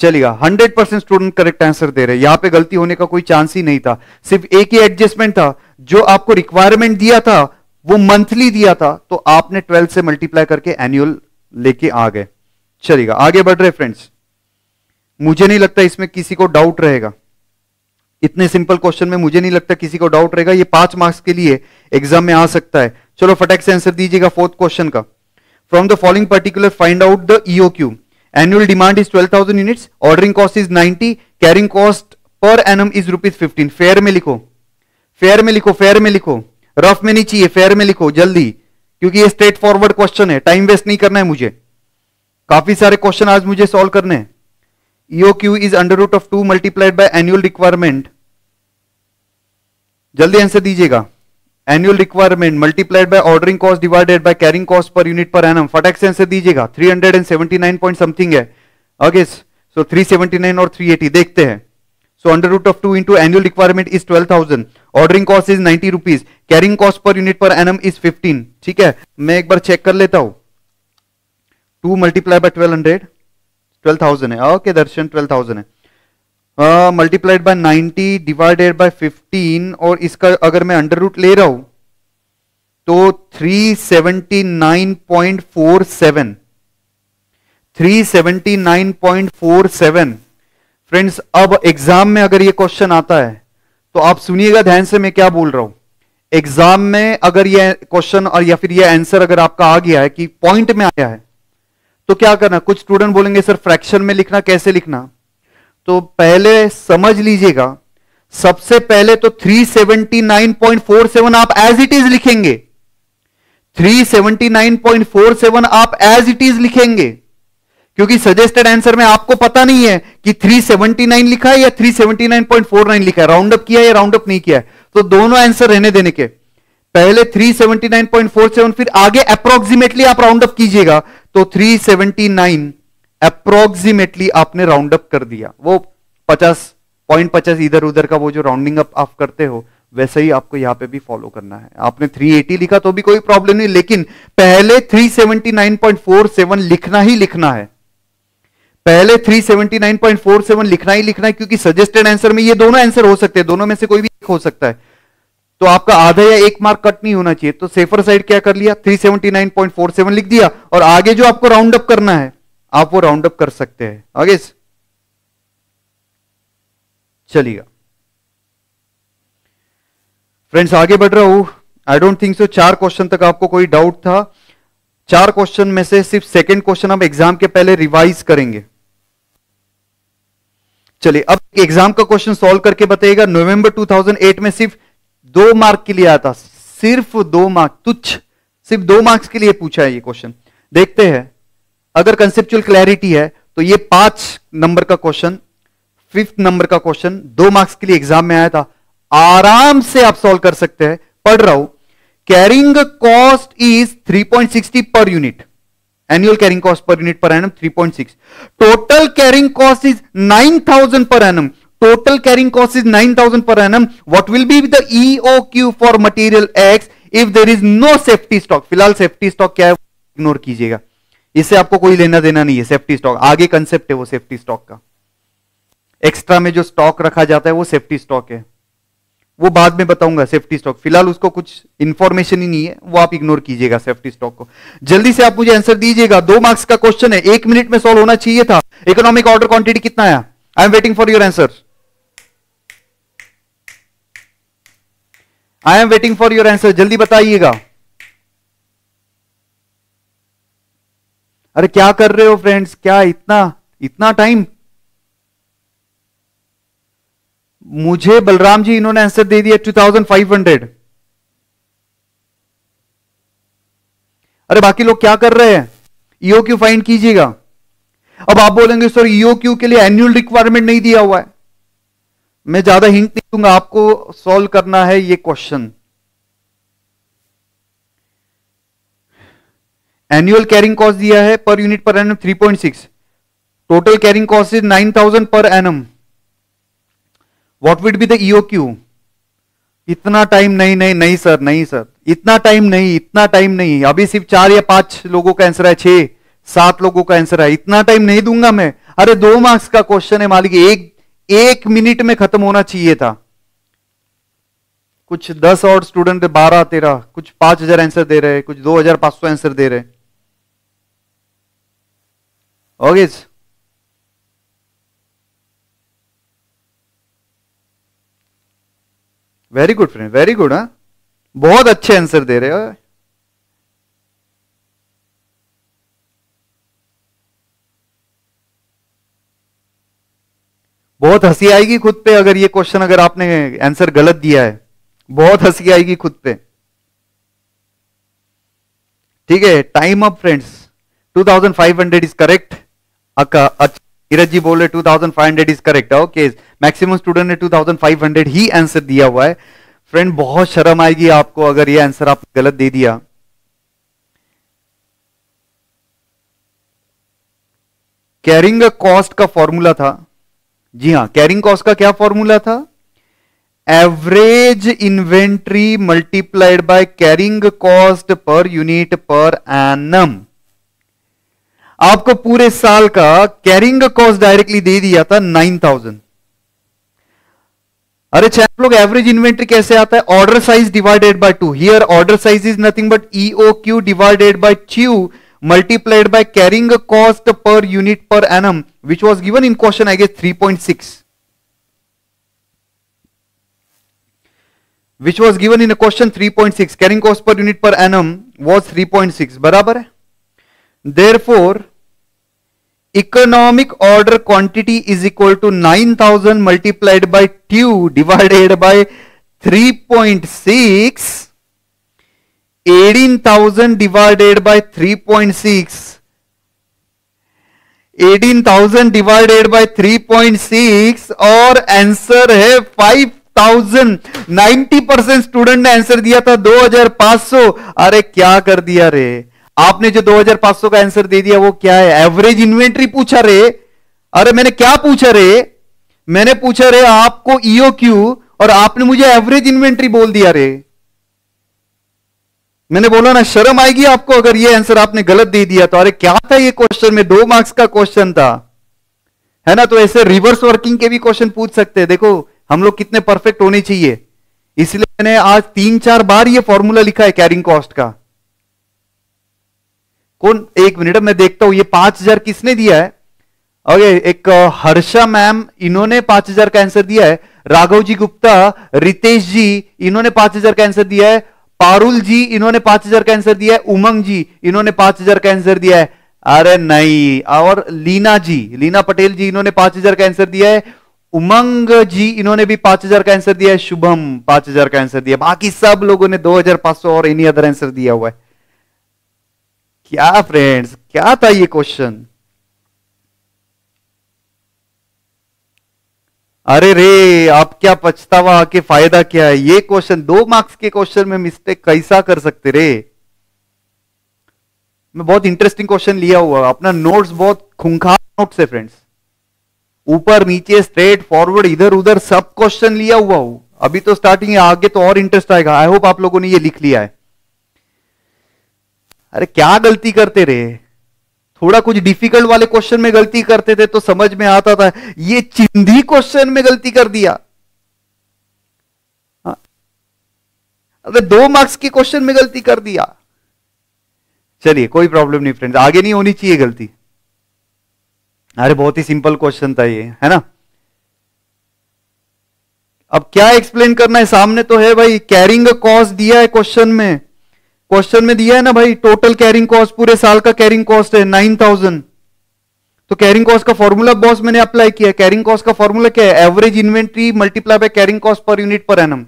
चलेगा 100 परसेंट स्टूडेंट करेक्ट आंसर दे रहे यहाँ पे गलती होने का कोई चांस ही नहीं था। सिर्फ़ एक ही एडजस्टमेंट था, जो आपको रिक्वायरमेंट दिया था, वो मंथली दिया था तो आपने 12 से मल्टीप्लाई करके एनुअल लेके आ गए। चलेगा। आगे बढ़ रहे फ्रेंड्स मुझे नहीं लगता इसमें किसी को डाउट रहेगा। इतने सिंपल क्वेश्चन में मुझे नहीं लगता किसी को डाउट रहेगा। ये पाँच मार्क्स के लिए एग्ज़ाम में आ सकता है। चलो फटक से आंसर दीजिएगा फोर्थ क्वेश्चन का। From the following particular find out the EO Q annual demand is twelve thousand units ordering cost is ninety carrying cost per annum is rupees fifteen fair में लिखो। फेयर में लिखो fair में लिखो। Rough में नहीं चाहिए फेयर में लिखो, जल्दी। क्योंकि ये स्ट्रेट फॉरवर्ड क्वेश्चन है। टाइम वेस्ट नहीं करना है मुझे। काफ़ी सारे क्वेश्चन आज मुझे सॉल्व करने हैं। EOQ is under root of 2 multiplied by annual requirement. जल्दी आंसर दीजिएगा। Annual requirement multiplied by ordering cost divided by carrying cost per unit per annum फटाक आंसर दीजिएगा। 379 पॉइंट समथिंग है। ओके सो 379 और 380 देखते हैं। So under root of two into annual requirement is 12000 ordering cost is 90 rupees carrying cost per unit per annum is 15 ठीक है? मैं एक बार चेक कर लेता हूँ। Two multiply by 1200 twelve thousand है। ओके, दर्शन, ट्वेल्व थाउज़ेंड है। Multiplied by ninety divided by fifteen और इसका अगर मैं अंडर रूट ले रहा हूँ तो three seventy nine point four seven three seventy nine point four seven friends अब एग्ज़ाम में अगर ये क्वेश्चन आता है तो आप सुनिएगा ध्यान से मैं क्या बोल रहा हूँ। एग्ज़ाम में अगर ये क्वेश्चन और या फिर ये आंसर अगर आपका आ गया है कि पॉइंट में आया है तो क्या करना? कुछ स्टूडेंट बोलेंगे, सर फ्रैक्शन में लिखना, कैसे लिखना? तो पहले समझ लीजिएगा, सबसे पहले तो 379.47 आप एज इट इज़ लिखेंगे। 379.47 आप एज इट इज़ लिखेंगे। क्योंकि सजेस्टेड आंसर में आपको पता नहीं है कि 379 लिखा है या 379.49 लिखा है। राउंड अप किया है या राउंड अप नहीं किया है? तो दोनों आंसर रहने देने के। पहले 379.47 फिर आगे अप्रोक्सीमेटली आप राउंड अप कीजिएगा। तो 379 अप्रोक्सीमेटली आपने राउंड अप कर दिया। वो 50 पॉइंट पचास इधर उधर का वो जो राउंडिंग अप आप करते हो, वैसे ही आपको यहाँ पे भी फॉलो करना है। आपने 380 लिखा तो भी कोई प्रॉब्लम नहीं, लेकिन पहले 379.47 लिखना ही लिखना है। पहले 379.47 लिखना ही लिखना है, क्योंकि सजेस्टेड आंसर में ये दोनों आंसर हो सकते हैं, दोनों में से कोई भी एक हो सकता है। तो आपका आधा या एक मार्क कट नहीं होना चाहिए। तो सेफर साइड क्या कर लिया? 379.47 लिख दिया। और आगे जो आपको राउंड अप करना है, आप वो राउंड अप कर सकते हैं। आगे चलिएगा। फ्रेंड्स आगे बढ़ रहा हूँ। आई डोंट थिंक सो चार क्वेश्चन तक आपको कोई डाउट था। चार क्वेश्चन में से सिर्फ़ सेकंड क्वेश्चन हम एग्ज़ाम के पहले रिवाइज करेंगे। चलिए, अब एग्ज़ाम का क्वेश्चन सॉल्व करके बताइएगा। नवंबर 2008 में सिर्फ़ दो मार्क के लिए आता सिर्फ़ दो मार्क, तुच्छ, सिर्फ़ दो मार्क्स के लिए पूछा है ये क्वेश्चन देखते हैं, अगर कंसेप्चुअल क्लैरिटी है तो ये पाँच नंबर का क्वेश्चन फिफ्थ नंबर का क्वेश्चन दो मार्क्स के लिए एग्ज़ाम में आया था. आराम से आप सॉल्व कर सकते हैं. पढ़ रहा हूँ carrying cost is 3.60 per unit annual carrying cost per unit per annum 3.6 total carrying cost is 9000 per annum total carrying cost is 9000 per annum. What will be the EOQ for material X if there is no safety stock? फ़िलहाल safety stock क्या है? Ignore कीजिएगा। इससे आपको कोई लेना देना नहीं है सेफ्टी स्टॉक आगे कंसेप्ट है वो सेफ्टी स्टॉक का। एक्स्ट्रा में जो स्टॉक रखा जाता है वो सेफ्टी स्टॉक है। वो बाद में बताऊँगा सेफ्टी स्टॉक फ़िलहाल उसको कुछ इंफॉर्मेशन ही नहीं है, वो आप इग्नोर कीजिएगा सेफ्टी स्टॉक को। जल्दी से आप मुझे आंसर दीजिएगा। दो मार्क्स का क्वेश्चन है। एक मिनट में सॉल्व होना चाहिए था। इकोनॉमिक ऑर्डर क्वांटिटी कितना आया? I am waiting for your answer I am waiting for your answer जल्दी बताइएगा। अरे, क्या कर रहे हो फ्रेंड्स क्या इतना इतना टाइम मुझे बलराम जी, इन्होंने आंसर दे दिया 2500 अरे, बाकी लोग क्या कर रहे हैं? ईओ क्यू फाइंड कीजिएगा। अब आप बोलेंगे, सर ईओ क्यू के लिए एनुअल रिक्वायरमेंट नहीं दिया हुआ है। मैं ज़्यादा हिंट नहीं दूँगा, आपको सॉल्व करना है ये क्वेश्चन एनुअल कैरिंग कॉस्ट दिया है per unit per annum 3.6 total carrying cost is 9000 per annum what would be the EOQ इतना टाइम नहीं नहीं नहीं सर नहीं सर इतना टाइम नहीं, इतना टाइम नहीं. अभी सिर्फ़ चार या पाँच लोगों का आंसर है छह, सात लोगों का आंसर है इतना टाइम नहीं दूँगा मैं. अरे दो मार्क्स का क्वेश्चन है मालिक, एक एक मिनट में खत्म होना चाहिए था। कुछ दस और स्टूडेंट बारह, तेरह, कुछ पाँच हज़ार आंसर दे रहे, कुछ दो हज़ार पाँच सौ आंसर दे रहे। Okay very good friend very good हा बहुत अच्छे आंसर दे रहे हो। बहुत हँसी आएगी खुद पे अगर ये क्वेश्चन अगर आपने आंसर गलत दिया है। बहुत हँसी आएगी खुद पे। ठीक है time up friends 2500 is correct Neeraj ji बोल रहे 2500 is correct okay maximum student ने 2500 ही आंसर दिया हुआ है। फ्रेंड बहुत शर्म आएगी आपको अगर ये आंसर आप गलत दे दिया। कैरिंग कॉस्ट का फॉर्मूला था। जी हाँ कैरिंग कॉस्ट का क्या फॉर्मूला था? Average inventory multiplied by carrying cost per unit per annum आपको पूरे साल का कैरिंग कॉस्ट डायरेक्टली दे दिया था नाइन थाउज़ेंड अरे आप लोग एवरेज इन्वेंट्री कैसे आता है? Order size divided by two here order size is nothing but EOQ divided by Q multiplied by carrying cost per unit per annum, which was given in question, I guess, 3.6. Which was given in a question 3.6. Carrying cost per unit per annum was 3.6. Barabar. Therefore, economic order quantity is equal to 9000 multiplied by 2 divided by 3.6 18,000 divided by 3.6 18,000 divided by 3.6 और answer है 5,000 90 percent student ने answer दिया था 2,500 अरे क्या कर दिया रे? आपने जो 2,500 का आंसर दे दिया वो क्या है? एवरेज इन्वेंट्री पूछा रे। अरे मैंने क्या पूछा रे? मैंने पूछा रे आपको ईओ क्यू और आपने मुझे एवरेज इन्वेंट्री बोल दिया रे। मैंने बोला ना, शर्म आएगी आपको अगर ये आंसर आपने गलत दे दिया तो। अरे, क्या था ये क्वेश्चन में? दो मार्क्स का क्वेश्चन था। है ना? तो ऐसे रिवर्स वर्किंग के भी क्वेश्चन पूछ सकते हैं। देखो, हम लोग कितने परफेक्ट होने चाहिए। इसलिए मैंने आज तीन चार बार ये फॉर्मूला लिखा है कैरिंग कॉस्ट का। कौन? एक मिनट मैं देखता हूँ, ये पाँच हज़ार किसने दिया है? ओके, एक हर्षा मैम, इन्होंने पाँच हज़ार का आंसर दिया है। राघव जी गुप्ता, रितेश जी, इन्होंने पाँच हज़ार का आंसर दिया है। पारुल जी, इन्होंने पाँच हज़ार का आंसर दिया है। उमंग जी, इन्होंने पाँच हज़ार का आंसर दिया है। अरे नहीं, और लीना जी, लीना पटेल जी, इन्होंने पाँच हज़ार का आंसर दिया है। उमंग जी, इन्होंने भी पाँच हज़ार का आंसर दिया है। शुभम, पाँच हज़ार का आंसर दिया बाकी सब लोगों ने दो हज़ार पाँच सौ और एनी अदर आंसर दिया हुआ है। क्या फ्रेंड्स क्या था ये क्वेश्चन अरे रे, आप क्या पछतावा, आके फ़ायदा क्या है? ये क्वेश्चन दो मार्क्स के क्वेश्चन में मिस्टेक कैसा कर सकते रे? मैं बहुत इंटरेस्टिंग क्वेश्चन लिया हुआ, अपना नोट्स बहुत खुंखार नोट्स है फ्रेंड्स ऊपर, नीचे स्ट्रेट फॉरवर्ड इधर, उधर, सब क्वेश्चन लिया हुआ हूँ. अभी तो स्टार्टिंग है, आगे तो और इंटरेस्ट आएगा. आई होप आप लोगों ने ये लिख लिया है. अरे क्या गलती करते रहे थोड़ा कुछ डिफ़िकल्ट वाले क्वेश्चन में गलती करते थे तो समझ में आता था, ये चिंधी क्वेश्चन में गलती कर दिया। हाँ। अबे दो मार्क्स के क्वेश्चन में गलती कर दिया। चलिए, कोई प्रॉब्लम नहीं फ्रेंड्स आगे नहीं होनी चाहिए गलती। अरे, बहुत ही सिंपल क्वेश्चन था ये, है ना? अब क्या एक्सप्लेन करना है? सामने तो है भाई कैरिंग कॉस्ट दिया है क्वेश्चन में। क्वेश्चन में दिया है ना भाई टोटल कैरिंग कॉस्ट पूरे साल का कैरिंग कॉस्ट है नाइन थाउज़ेंड तो कैरिंग कॉस्ट का फॉर्मूला बॉस मैंने अप्लाई किया कैरिंग कॉस्ट का फॉर्मूला क्या है? Average inventory multiply by carrying cost per unit per annum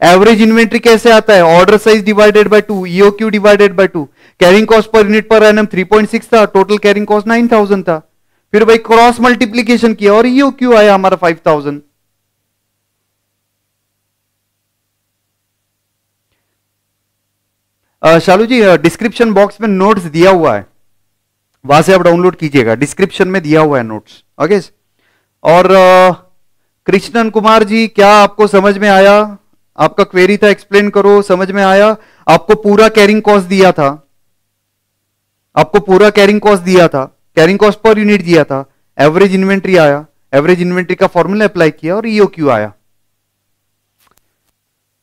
average inventory कैसे आता है? Order size divided by two EOQ divided by two carrying cost per unit per annum 3.6 था total carrying cost 9000 था। फिर भाई cross multiplication किया और E O Q आया हमारा 5000 शालू जी डिस्क्रिप्शन बॉक्स में नोट्स दिया हुआ है। वहाँ से आप डाउनलोड कीजिएगा। डिस्क्रिप्शन में दिया हुआ है नोट्स ओके और कृष्णन कुमार जी, क्या आपको समझ में आया? आपका क्वेरी था एक्सप्लेन करो, समझ में आया? आपको पूरा कैरिंग कॉस्ट दिया था। आपको पूरा कैरिंग कॉस्ट दिया था। कैरिंग कॉस्ट पर यूनिट दिया था। एवरेज इन्वेंट्री आया। एवरेज इन्वेंट्री का फॉर्मूला अप्लाई किया और ईओ क्यू आया।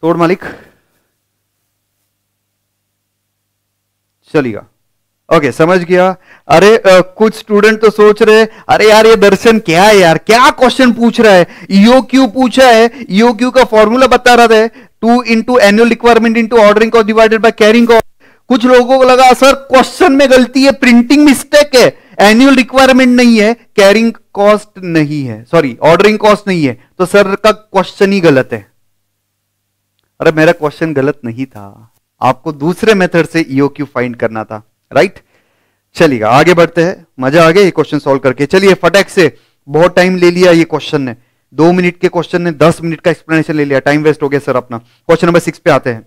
तोड़ मालिक। चलिएगा ओके समझ गया। अरे आ, कुछ स्टूडेंट तो सोच रहे अरे यार ये दर्शन क्या है यार? क्या क्वेश्चन पूछ रहा है? ईओ क्यू पूछा है। ईओ क्यू का फॉर्मूला बता रहा था। Two into annual requirement into ordering cost divided by carrying cost कुछ लोगों को लगा सर क्वेश्चन में गलती है प्रिंटिंग मिस्टेक है। एनुअल रिक्वायरमेंट नहीं है कैरिंग कॉस्ट नहीं है। सॉरी ऑर्डरिंग कॉस्ट नहीं है. तो सर का क्वेश्चन ही गलत है। अरे मेरा क्वेश्चन गलत नहीं था। आपको दूसरे मेथड से ईओ क्यू फाइंड करना था राइट चलिएगा आगे बढ़ते हैं। मज़ा आ गया ये क्वेश्चन सॉल्व करके। चलिए, फटैक से। बहुत टाइम ले लिया ये क्वेश्चन ने। दो मिनट के क्वेश्चन ने, दस मिनट का एक्सप्लेनेशन ले लिया। टाइम वेस्ट हो गया सर अपना। क्वेश्चन नंबर सिक्स पे आते हैं।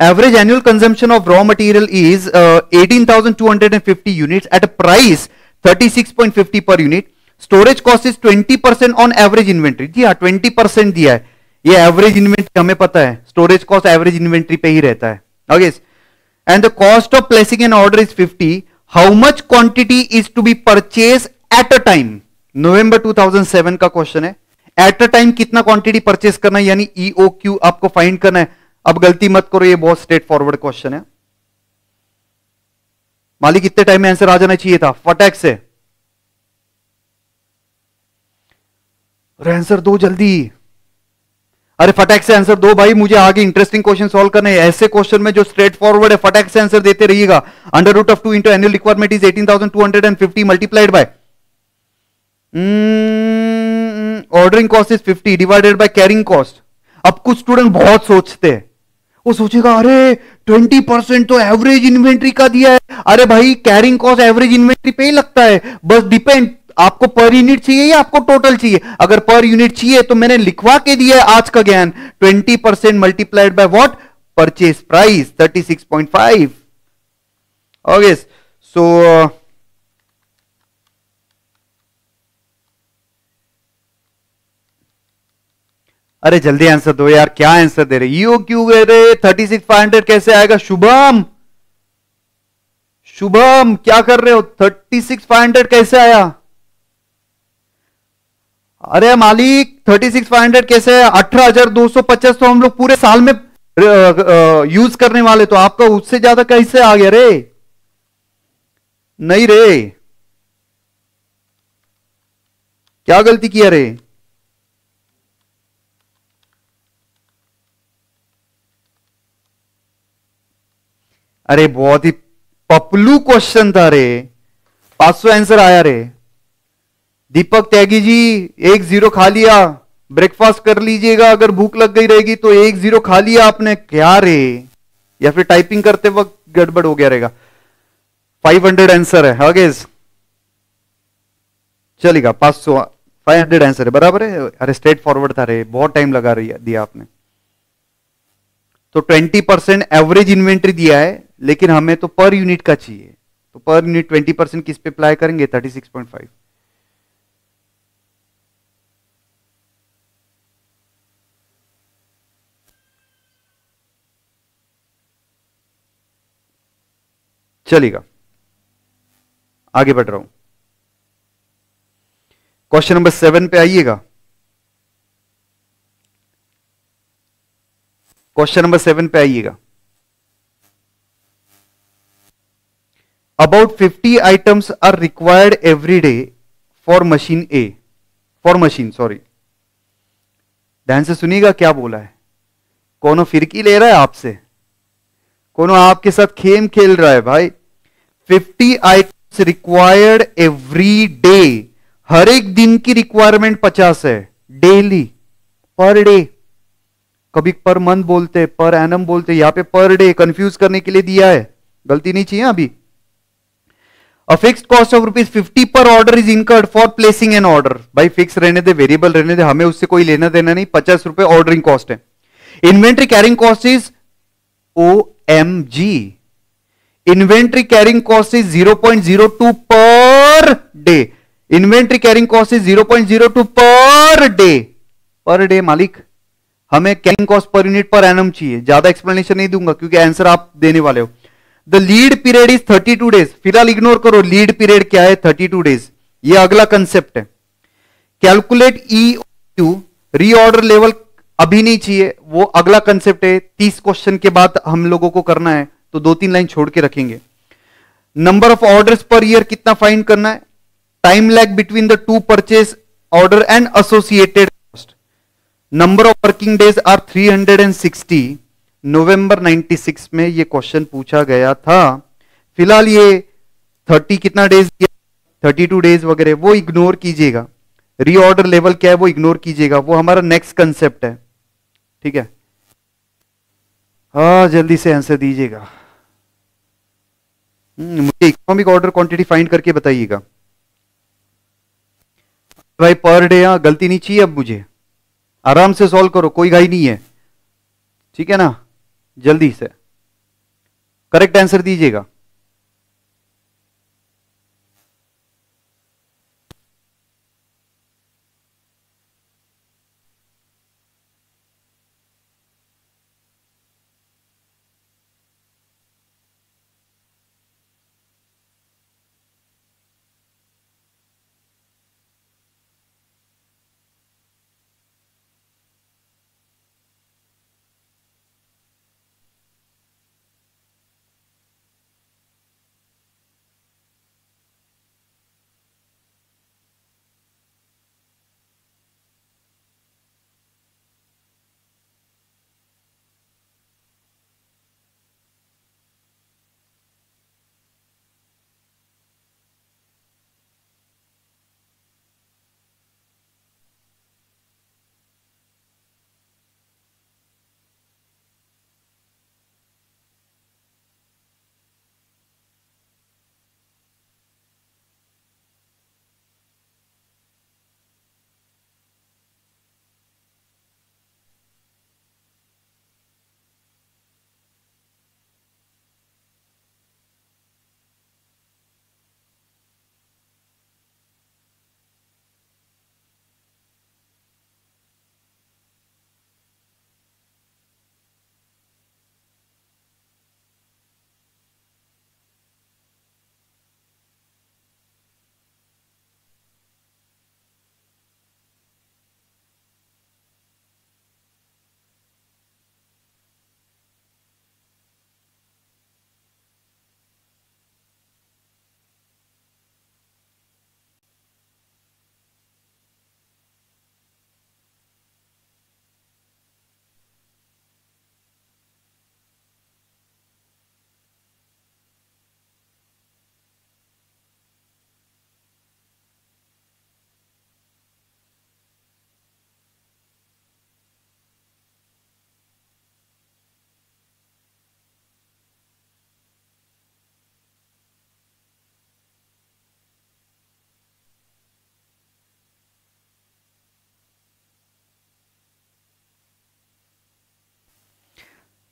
Average annual consumption of raw material is eighteen thousand two hundred and fifty unit at a price thirty six point fifty per unit storage cost is twenty percent ये average inventory हमें पता है storage cost average inventory पे ही रहता है। Okay and the cost of placing an order is 50 how much quantity is to be purchase at a time नवंबर 2007 का question है। एट अ टाइम कितना क्वांटिटी परचेज करना है, यानी ईओ e क्यू आपको फाइंड करना है। अब गलती मत करो, ये बहुत स्ट्रेट फॉरवर्ड क्वेश्चन है। मालिक, इतने टाइम में आंसर आ जाना चाहिए था। फटैक से। आंसर दो जल्दी। अरे फटैक से आंसर दो भाई, मुझे आगे इंटरेस्टिंग क्वेश्चन सॉल्व करने हैं। ऐसे क्वेश्चन में जो स्ट्रेट फॉरवर्ड है, फटैक से आंसर देते रहिएगा। Under root of two into annual requirement is eighteen thousand two hundred and fifty multiplied by ordering cost is fifty divided by carrying cost अब कुछ स्टूडेंट बहुत सोचते हैं। वो सोचेगा, अरे ट्वेंटी परसेंट तो एवरेज इन्वेंट्री का दिया है। अरे भाई कैरिंग कॉस्ट एवरेज इन्वेंट्री पे ही लगता है। बस डिपेंड आपको पर यूनिट चाहिए या आपको टोटल चाहिए? अगर पर यूनिट चाहिए तो मैंने लिखवा के दिया आज का ज्ञान। Twenty percent multiplied by what purchase price thirty six point five okay so अरे जल्दी आंसर दो यार, क्या आंसर दे रहे? यू क्यू दे रहे थर्टी सिक्स फाइव हंड्रेड कैसे आएगा? शुभम! शुभम, क्या कर रहे हो? थर्टी सिक्स फाइव हंड्रेड कैसे आया? अरे मालिक, थर्टी सिक्स फाइव हंड्रेड कैसे अठारह हज़ार दो सौ पचास तो हम लोग पूरे साल में यूज़ करने वाले तो आपका उससे ज़्यादा कैसे आ गया रे? नहीं रे। क्या गलती किया रे? अरे बहुत ही पपलू क्वेश्चन था रे। पाँच सौ आंसर आया रे। दीपक त्यागी जी, एक ज़ीरो खा लिया। ब्रेकफास्ट कर लीजिएगा, अगर भूख लग गई रहेगी तो एक ज़ीरो खा लिया आपने। क्या रे? या फिर टाइपिंग करते वक्त गड़बड़ हो गया रहेगा। 500 आंसर है। हाँ, अगेज चलेगा 500 500 आंसर है। बराबर है? अरे स्ट्रेट फॉरवर्ड था रे। बहुत टाइम लगा रही दिया आपने। तो 20 परसेंट एवरेज इन्वेंट्री दिया है, लेकिन हमें तो पर यूनिट का चाहिए। तो पर यूनिट 20 परसेंट किस पे अप्लाई करेंगे? 36.5 चलेगा। आगे बढ़ रहा हूँ। क्वेश्चन नंबर सेवन पे आइएगा। क्वेश्चन नंबर सेवन पे आइएगा। About fifty items are required every day for machine A for machine sorry ध्यान से सुनिएगा क्या बोला है। कौन फिरकी ले रहा है आपसे? कौन आपके साथ खेम खेल रहा है भाई? 50 आइटम्स रिक्वायर्ड एवरी डे हर एक दिन की रिक्वायरमेंट पचास है डेली पर डे कभी पर मंथ बोलते पर एनम बोलते, यहाँ पे पर डे कंफ्यूज करने के लिए दिया है। गलती नहीं चाहिए अभी। A fixed cost of rupees fifty per order is incurred for placing an order भाई फिक्स रहने दे वेरिएबल रहने दे, हमें उससे कोई लेना देना नहीं, पचास रुपए ऑर्डरिंग कॉस्ट है। Inventory carrying cost is O M G inventory carrying cost is zero point zero two per day inventory carrying cost is zero point zero two per day per day मालिक। हमें carrying cost per unit per annum चाहिए। ज़्यादा explanation नहीं दूँगा, क्योंकि answer आप देने वाले हो। The lead period is 32 days फ़िलहाल इग्नोर करो लीड पीरियड क्या है? 32 डेज़ ये अगला कंसेप्ट है। Calculate E U reorder level अभी नहीं चाहिए। वो अगला कंसेप्ट है। तीस क्वेश्चन के बाद हम लोगों को करना है। तो दो तीन लाइन छोड़ के रखेंगे। Number of orders per year कितना फाइंड करना है? Time lag between the two purchase order and associated cost number of working days are 360 नवंबर 96 में ये क्वेश्चन पूछा गया था। फ़िलहाल ये 30 कितना डेज़ दिया? 32 डेज़ वगैरह, वो इग्नोर कीजिएगा। रीऑर्डर लेवल क्या है, वो इग्नोर कीजिएगा। वो हमारा नेक्स्ट कंसेप्ट है। ठीक है? हाँ जल्दी से आंसर दीजिएगा। हम्म, मुझे इकोनॉमिक ऑर्डर क्वांटिटी फाइंड करके बताइएगा। भाई पर डे यहाँ गलती नहीं चाहिए अब मुझे। आराम से सॉल्व करो कोई गाई नहीं है। ठीक है ना? जल्दी से। करेक्ट आंसर दीजिएगा।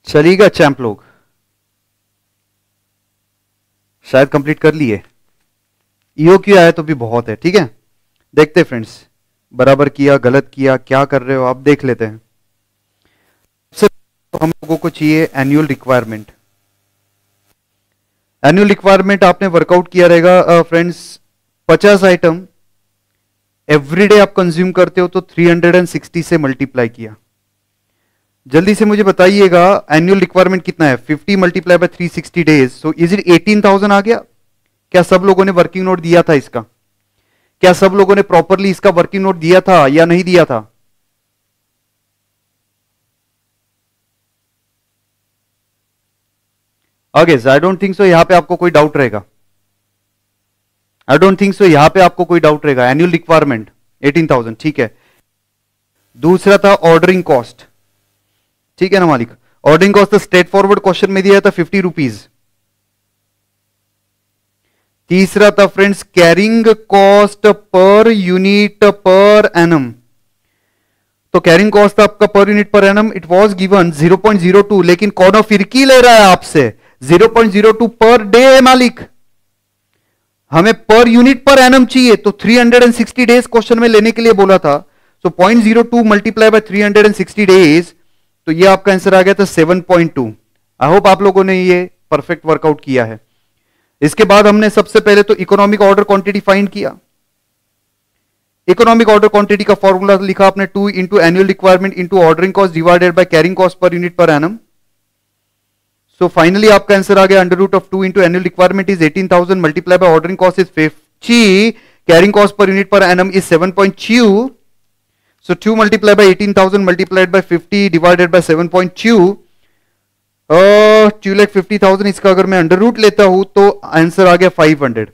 चलेगा चैंप लोग। शायद कंप्लीट कर लिए। ईओ क्यू आया तो भी बहुत है, ठीक है? देखते फ्रेंड्स, बराबर किया, गलत किया, क्या कर रहे हो, आप देख लेते हैं। सबसे तो हम लोगों को चाहिए एनुअल रिक्वायरमेंट एनुअल रिक्वायरमेंट आपने वर्कआउट किया रहेगा फ्रेंड्स, पचास आइटम एवरीडे आप कंज्यूम करते हो तो 360 से मल्टीप्लाई किया। जल्दी से मुझे बताइएगा एनुअल रिक्वायरमेंट कितना है? 50 multiply by 360 days so is it 18,000 आ गया? क्या सब लोगों ने वर्किंग नोट दिया था इसका? क्या सब लोगों ने प्रॉपरली इसका वर्किंग नोट दिया था या नहीं दिया था? आगे आई डोंट थिंक सो यहाँ पे आपको कोई डाउट रहेगा। आई डोंट थिंक सो यहाँ पे आपको कोई डाउट रहेगा। एनुअल रिक्वायरमेंट 18,000 ठीक है। दूसरा था ऑर्डरिंग कॉस्ट ठीक है ना, मालिक? Ordering cost straight forward question में दिया था फिफ्टी रुपीज़ तीसरा था friends carrying cost per unit per annum तो कैरिंग कॉस्ट आपका per unit per annum it was given 0.02 लेकिन कौन फिरकी ले रहा है आपसे? 0.02 पर डे है, मालिक. हमें पर यूनिट पर एनम चाहिए तो 360 डेज़ क्वेश्चन में लेने के लिए बोला था. So point zero two multiply by 360 days तो ये आपका आंसर आ गया था 7.2 आई होप आप लोगों ने ये परफेक्ट वर्कआउट किया है। इसके बाद हमने सबसे पहले तो इकोनॉमिक ऑर्डर क्वांटिटी फाइंड किया। इकोनॉमिक ऑर्डर क्वांटिटी का फॉर्मूला लिखा आपने two into annual requirement into ordering cost divided by carrying cost per unit per annum so finally आपका आंसर आ गया under root of two into annual requirement is eighteen thousand multiply by ordering cost is fifty carrying cost per unit per annum is seven point multiply by eighteen thousand multiplied by fifty divided by seven point two two lakh fifty thousand इसका अगर मैं under root लेता हूँ तो answer आ गया five hundred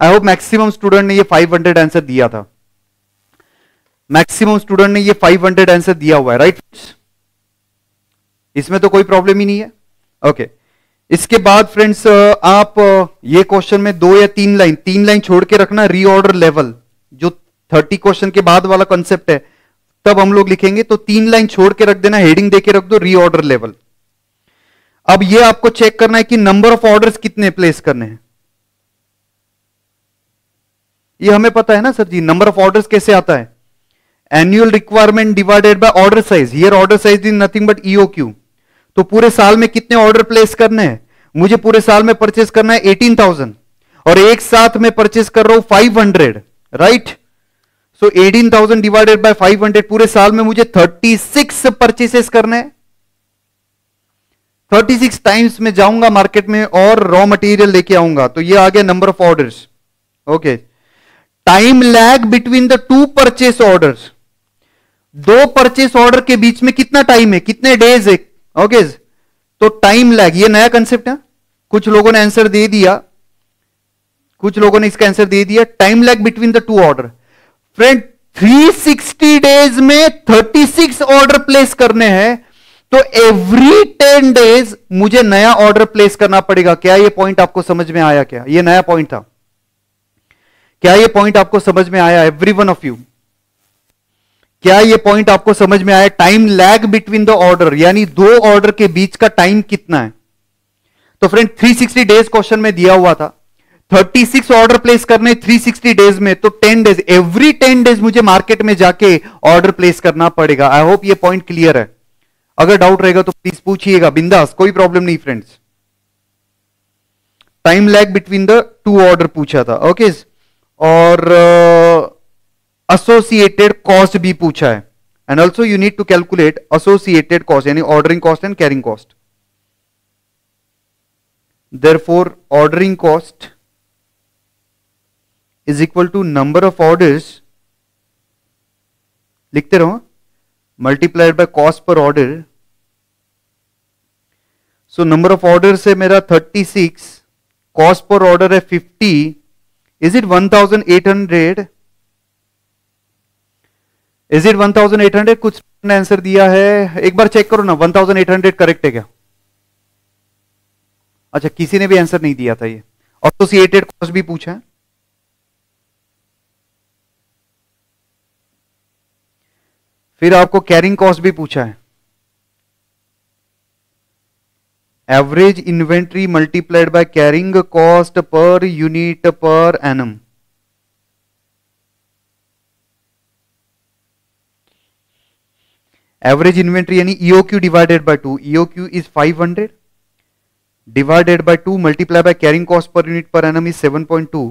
I hope maximum student ने ये फाइव हंड्रेड आंसर दिया था. मैक्सिमम स्टूडेंट ने ये फाइव हंड्रेड आंसर दिया हुआ राइट इसमें तो कोई प्रॉब्लम ही नहीं है. Okay okay. इसके बाद फ्रेंड्स आप ये क्वेश्चन में दो या तीन लाइन तीन लाइन छोड़ के रखना रीऑर्डर लेवल जो थर्टी क्वेश्चन के बाद वाला कॉन्सेप्ट है. तब हम लोग लिखेंगे तो तीन लाइन छोड़ के रख देना हेडिंग देके रख दो रीऑर्डर लेवल अब ये आपको चेक करना है कि नंबर ऑफ़ ऑर्डर्स कितने प्लेस करने हैं. ये हमें पता है ना sir ji number of orders कैसे आता है? Annual requirement divided by order size here order size is nothing but EOQ तो पूरे साल में कितने ऑर्डर प्लेस करने हैं? मुझे पूरे साल में परचेस करना है एटीन थाउज़ेंड और एक साथ में परचेस कर रहा हूँ five hundred right so eighteen thousand divided by five hundred पूरे साल में मुझे थर्टी सिक्स परचेसेस करने थर्टी सिक्स टाइम्स में जाऊँगा मार्केट में और रॉ मटेरियल लेके आऊँगा। तो ये आ गया number of orders okay time lag between the two purchase orders दो परचेस ऑर्डर के बीच में कितना टाइम है? कितने डेज़ है? ओके तो टाइम लैग ये नया कंसेप्ट है। कुछ लोगों ने आंसर दे दिया। कुछ लोगों ने इसका आंसर दे दिया। Time lag between the two order friend 360 days में 36 ऑर्डर प्लेस करने हैं तो एवरी 10 डेज़ मुझे नया ऑर्डर प्लेस करना पड़ेगा। क्या ये पॉइंट आपको समझ में आया क्या? ये नया पॉइंट था। क्या ये पॉइंट आपको समझ में आया एवरी वन ऑफ़ यू क्या ये पॉइंट आपको समझ में आया time lag between the order यानी दो ऑर्डर के बीच का टाइम कितना है? तो फ्रेंड 360 डेज़ क्वेश्चन में दिया हुआ था। 36 ऑर्डर प्लेस करने 360 डेज़ में तो 10 डेज़ एवरी 10 डेज़ मुझे मार्केट में जाके ऑर्डर प्लेस करना पड़ेगा। आई होप ये पॉइंट क्लियर है। अगर डाउट रहेगा तो प्लीज़ पूछिएगा। बिंदास कोई प्रॉब्लम नहीं friends time lag between the two order पूछा था। ओके और एसोसिएटेड uh, कॉस्ट भी पूछा है। And also you need to calculate associated cost यानी ordering cost and carrying cost therefore ordering cost is equal to number of orders लिखते रहो multiplied by cost per order so number of order से मेरा 36 cost per order है 50 is it 1800 is it 1800 कुछ ने answer दिया है। एक बार चेक करो ना 1800 करेक्ट है क्या? अच्छा किसी ने भी आंसर नहीं दिया था ये। एसोसिएटेड कॉस्ट भी पूछा है। फिर आपको कैरिंग कॉस्ट भी पूछा है। Average inventory multiplied by carrying cost per unit per annum average inventory यानी EOQ divided by two EOQ is 500 divided by two multiply by carrying cost per unit per annum is 7.2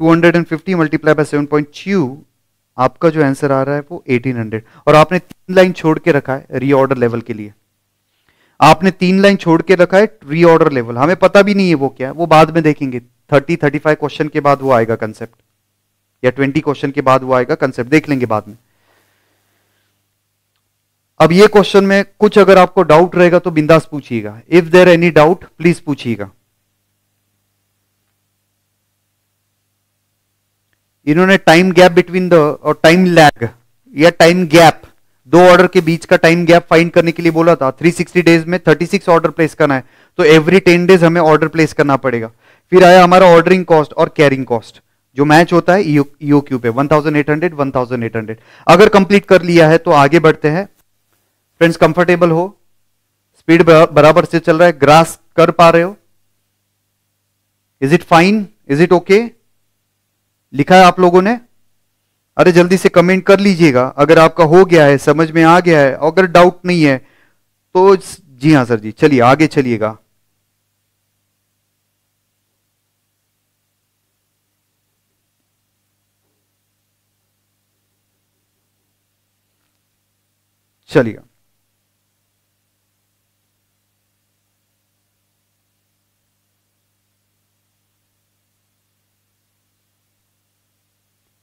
250 multiply by 7.2 आपका जो answer आ रहा है वो 1800 और आपने तीन लाइन छोड़ के रखा है रीऑर्डर लेवल के लिए। आपने तीन लाइन छोड़ के रखा है रीऑर्डर लेवल हमें पता भी नहीं है वो क्या है। वो बाद में देखेंगे। 30 35 क्वेश्चन के बाद वो आएगा कंसेप्ट या 20 क्वेश्चन के बाद वो आएगा कंसेप्ट देख लेंगे बाद में। अब ये क्वेश्चन में कुछ अगर आपको डाउट रहेगा तो बिंदास पूछिएगा। If there any doubt please पूछिएगा। इन्होंने टाइम गैप बिटवीन द और टाइम लैग या टाइम गैप दो ऑर्डर के बीच का टाइम गैप फाइंड करने के लिए बोला था। 360 डेज़ में 36 ऑर्डर प्लेस करना है। तो एवरी 10 डेज़ हमें ऑर्डर प्लेस करना पड़ेगा। फिर आया हमारा ऑर्डरिंग कॉस्ट और कैरिंग कॉस्ट जो मैच होता है ईओ क्यू पे। 1800 1800 अगर कंप्लीट कर लिया है तो आगे बढ़ते हैं। फ्रेंड्स कंफर्टेबल हो? स्पीड बराबर से चल रहा है। ग्रास कर पा रहे हो? Is it fine is it okay लिखा है आप लोगों ने? अरे जल्दी से कमेंट कर लीजिएगा। अगर आपका हो गया है, समझ में आ गया है, अगर डाउट नहीं है तो जी हाँ सर जी, चलिए, आगे चलिएगा। चलिए।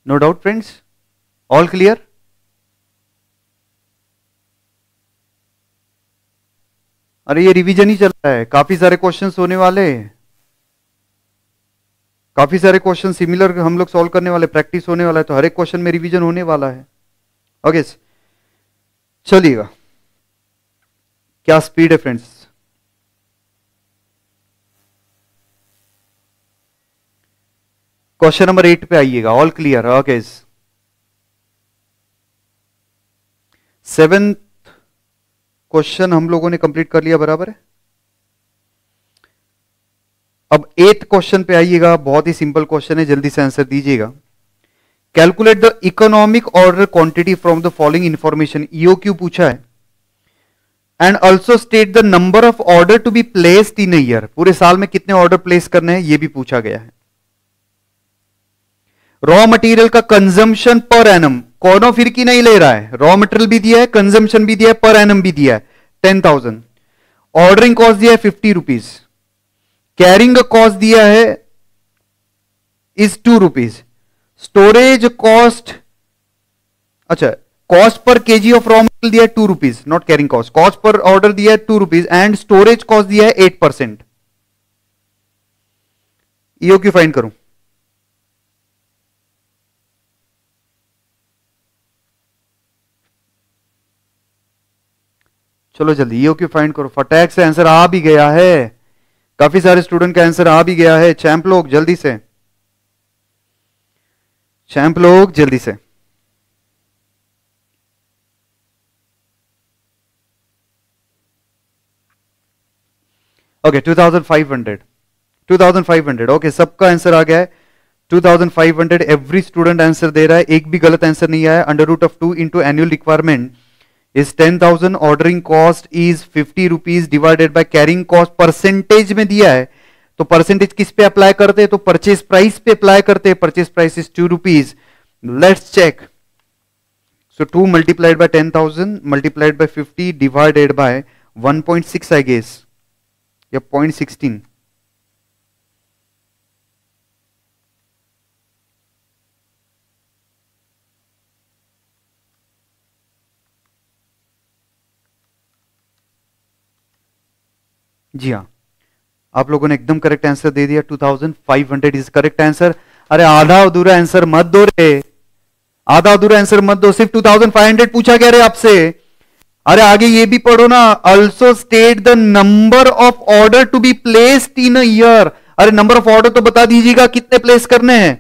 No doubt friends all clear अरे, ये रिवीजन ही चल रहा है। काफ़ी सारे क्वेश्चंस होने वाले काफ़ी सारे क्वेश्चन सिमिलर हम लोग सॉल्व करने वाले प्रैक्टिस होने वाला है तो हर एक क्वेश्चन में रिवीजन होने वाला है। ओके चलिएगा। क्या स्पीड है फ्रेंड्स क्वेश्चन नंबर एट पे आइएगा all clear okay seventh question हम लोगों ने कंप्लीट कर लिया, बराबर है? अब एट क्वेश्चन पे आइएगा, बहुत ही सिंपल क्वेश्चन है, जल्दी से आंसर दीजिएगा. Calculate the economic order quantity from the following information EOQ पूछा है. And also state the number of order to be placed in year पूरे साल में कितने ऑर्डर प्लेस करने हैं यह भी पूछा गया है. रॉ मटेरियल का कंजम्पशन पर एनम कौनो फिर की नहीं ले रहा है? रॉ मटेरियल भी दिया है कंजम्पशन भी दिया है पर एनम भी दिया है. टेन थाउज़ेंड ऑर्डरिंग कॉस्ट दिया है फिफ्टी रुपीज़ कैरिंग कॉस्ट दिया है is two rupees storage cost अच्छा cost per KG of raw material दिया है two rupees not carrying cost cost per order दिया है two rupees and storage cost दिया है eight percent E O Q find करूँ. चलो जल्दी, ये क्यों फाइंड करो? फटैक से आंसर आ भी गया है। काफ़ी सारे स्टूडेंट का आंसर आ भी गया है। चैंप लोग, जल्दी से। चैंप लोग, जल्दी से। Okay thousand five hundred okay सबका आंसर आ गया है। Two thousand five hundred every student answer दे रहा है। एक भी गलत आंसर नहीं आया। Under root of two into annual requirement is 10,000 ordering cost is 50 rupees divided by carrying cost percentage में दिया है तो परसेंटेज किस पे अप्लाई करते हैं? तो परचेज प्राइस पे अप्लाई करते हैं। Purchase price is two rupees let's check so two multiplied by ten thousand multiplied by fifty divided by one point six I guess या पॉइंट सिक्सटीन जी हाँ। आप लोगों ने एकदम करेक्ट आंसर दे दिया 2500 इज़ करेक्ट आंसर अरे आधा अधूरा आंसर मत दो रे। आधा अधूरा आंसर मत दो, सिर्फ़ 2500 पूछा गया रे आपसे। अरे आगे ये भी पढ़ो ना also state the number of order to be placed in year अरे नंबर ऑफ़ ऑर्डर तो बता दीजिएगा, कितने प्लेस करने हैं?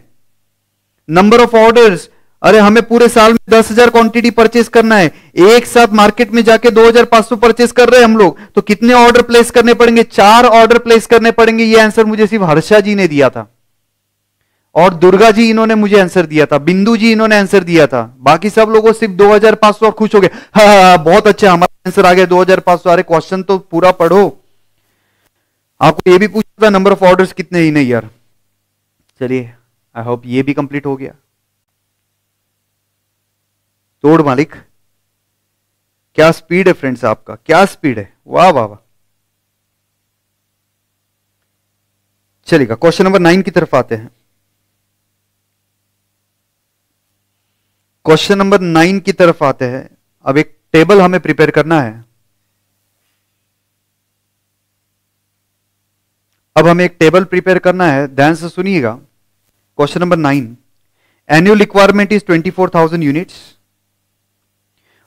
नंबर ऑफ़ ऑर्डर्स अरे हमें पूरे साल में दस हज़ार क्वांटिटी परचेस करना है। एक साथ मार्केट में जाके दो हज़ार पाँच सौ परचेस कर रहे हैं हम लोग। तो कितने ऑर्डर प्लेस करने पड़ेंगे? चार ऑर्डर प्लेस करने पड़ेंगे। ये आंसर मुझे सिर्फ़ हर्षा जी ने दिया था। और दुर्गा जी इन्होंने मुझे आंसर दिया था। बिंदु जी इन्होंने आंसर दिया था। बाकी सब लोगों सिर्फ़ दो हज़ार पाँच सौ और खुश हो गए। हाँ, हाँ, हाँ बहुत अच्छा। हमारा आंसर आ गया दो हज़ार पाँच सौ। अरे क्वेश्चन तो पूरा पढ़ो। आपको ये भी पूछा था नंबर ऑफ़ ऑर्डर्स कितने? ही नहीं यार। चलिए आई होप ये भी कंप्लीट हो गया। तोड़ मालिक, क्या स्पीड है फ्रेंड्स आपका? क्या स्पीड है? वाह वाह वाह। चलिएगा क्वेश्चन नंबर नाइन की तरफ़ आते हैं। क्वेश्चन नंबर नाइन की तरफ़ आते हैं। अब एक टेबल हमें प्रिपेयर करना है। अब हमें एक टेबल प्रिपेयर करना है। ध्यान से सुनिएगा। Question number nine annual requirement is 24000 units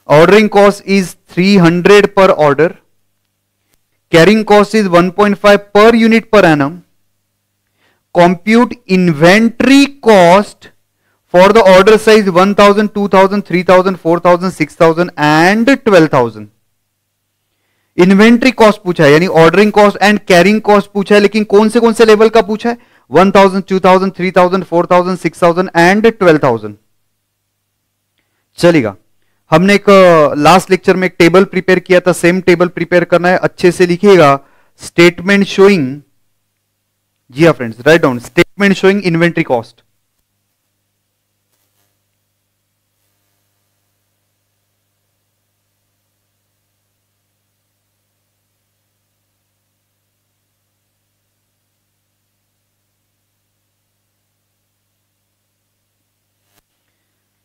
ordering cost is 300 per order. Carrying cost is 1.5 per unit per annum. Compute inventory cost for the order size 1000 2000 3000 4000 6000 and 12000 inventory cost पूछा है, यानी ordering cost and carrying cost पूछा है, लेकिन कौन से कौन से लेवल का पूछा है? One thousand two thousand three thousand four thousand six thousand and twelve thousand चलेगा हमने एक लास्ट लेक्चर में एक टेबल प्रिपेयर किया था सेम टेबल प्रिपेयर करना है, अच्छे से लिखिएगा। स्टेटमेंट शोइंग जी हाँ friends write down statement showing inventory cost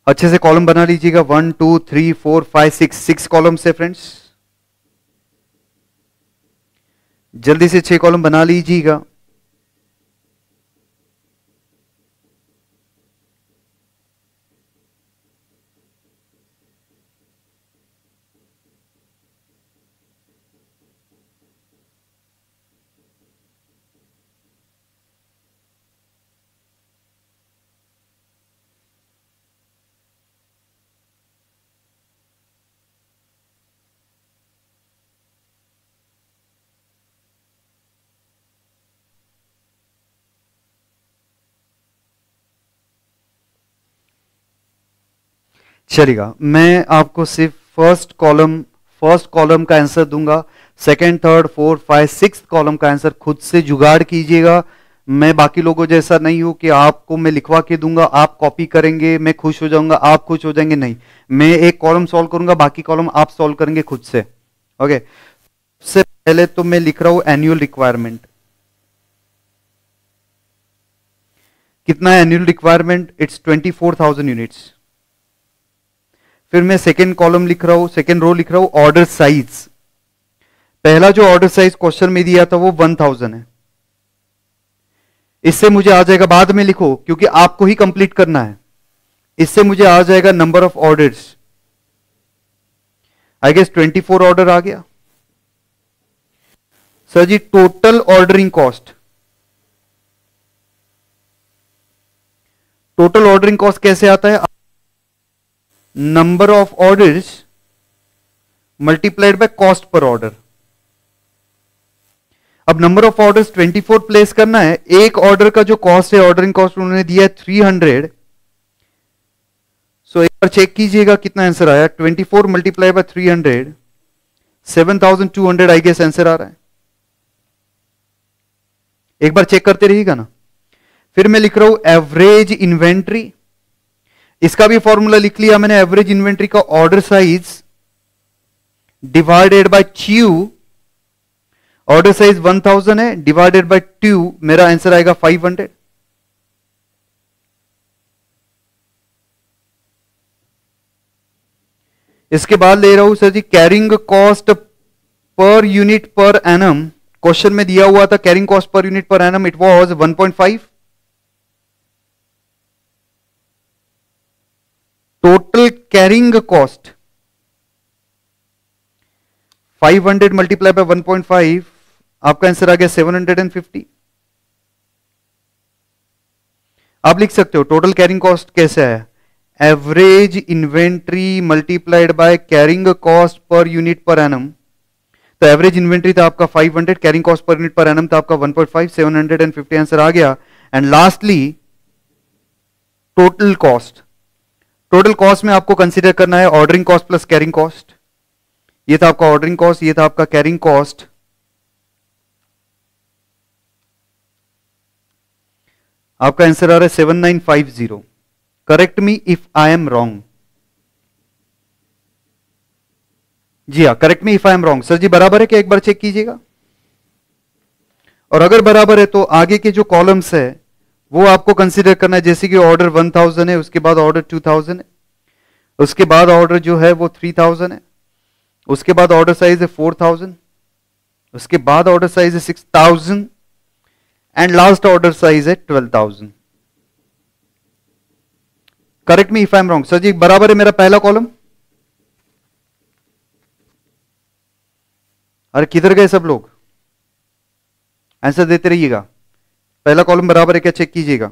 अच्छे से कॉलम बना लीजिएगा। One two three four five six six column से फ्रेंड्स जल्दी से छह कॉलम बना लीजिएगा। चलेगा मैं आपको सिर्फ़ फ़र्स्ट कॉलम फ़र्स्ट कॉलम का आंसर दूँगा second third fourth five six column का आंसर खुद से जुगाड़ कीजिएगा। मैं बाकी लोगों जैसा नहीं हूँ कि आपको मैं लिखवा के दूँगा, आप कॉपी करेंगे, मैं खुश हो जाऊँगा, आप खुश हो जाएँगे, नहीं। मैं एक कॉलम सॉल्व करूँगा, बाकी कॉलम आप सॉल्व करेंगे खुद से। ओके सबसे पहले तो मैं लिख रहा हूँ एनुअल रिक्वायरमेंट कितना annual requirement it's twenty four thousand units फिर मैं सेकेंड कॉलम लिख रहा हूँ सेकेंड रो लिख रहा हूँ ऑर्डर साइज़ पहला जो ऑर्डर साइज़ क्वेश्चन में दिया था वो वन थाउज़ेंड है। इससे मुझे आ जाएगा, बाद में लिखो, क्योंकि आपको ही कंप्लीट करना है। इससे मुझे आ जाएगा number of orders I guess twenty four order आ गया। सर जी total ordering cost total ordering cost कैसे आता है? Number of orders multiplied by cost per order अब नंबर ऑफ़ ऑर्डर्स 24 प्लेस करना है। एक ऑर्डर का जो कॉस्ट है ऑर्डरिंग कॉस्ट उन्होंने दिया है 300 सो एक बार चेक कीजिएगा कितना आंसर आया। 24 four multiply by three hundred seven thousand two hundred I guess answer आ रहा है। एक बार चेक करते रहिएगा ना। फिर मैं लिख रहा हूँ एवरेज इन्वेंट्री इसका भी फॉर्मूला लिख लिया मैंने एवरेज इन्वेंट्री का order size divided by two order size 1000 है डिवाइडेड बाय ट्यू मेरा आंसर आएगा 500 इसके बाद ले रहा हूँ सर जी carrying cost per unit per annum question में दिया हुआ था carrying cost per unit per annum it was 1.5 total carrying cost 500 multiply by 1.5 आपका आंसर आ गया 750 आप लिख सकते हो टोटल कैरिंग कॉस्ट कैसे है? Average inventory multiplied by carrying cost per unit per annum तो एवरेज इन्वेंट्री था आपका 500 carrying cost per unit per annum था आपका 1.5 750 आंसर आ गया. And lastly total cost total cost में आपको कंसिडर करना है ordering cost plus carrying cost ये था आपका ऑर्डरिंग कॉस्ट ये था आपका कैरिंग कॉस्ट आपका आंसर आ रहा है seven nine five zero correct me if I am wrong जी हाँ correct me if I am wrong sir जी, बराबर है क्या एक बार चेक कीजिएगा? और अगर बराबर है तो आगे के जो कॉलम्स है वो आपको कंसीडर करना है, जैसे कि ऑर्डर 1000 है, उसके बाद ऑर्डर 2000 है। उसके बाद ऑर्डर जो है, वो 3000 है। उसके बाद ऑर्डर साइज़ है 4000 उसके बाद ऑर्डर साइज़ है 6000 एंड लास्ट ऑर्डर साइज़ है 12000 correct me if I am wrong sir जी, बराबर है मेरा पहला कॉलम अरे, किधर गए सब लोग? आंसर देते रहिएगा। पहला कॉलम बराबर है क्या? चेक कीजिएगा।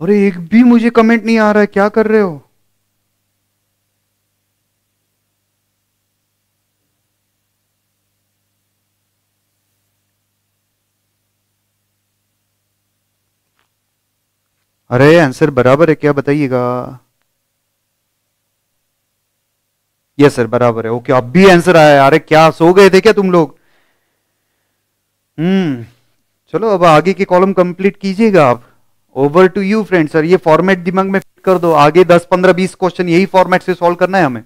अरे, एक भी मुझे कमेंट नहीं आ रहा है। क्या कर रहे हो? अरे आंसर बराबर है क्या? बताइएगा। यस सर बराबर है। ओके अब भी आंसर आया अरे, क्या सो गए थे क्या तुम लोग? हम्म चलो, अब आगे के कॉलम कंप्लीट कीजिएगा आप। Over to you friend sir ये फॉर्मेट दिमाग में फिट कर दो। आगे 10 15 20 क्वेश्चन यही फॉर्मेट से सॉल्व करना है हमें।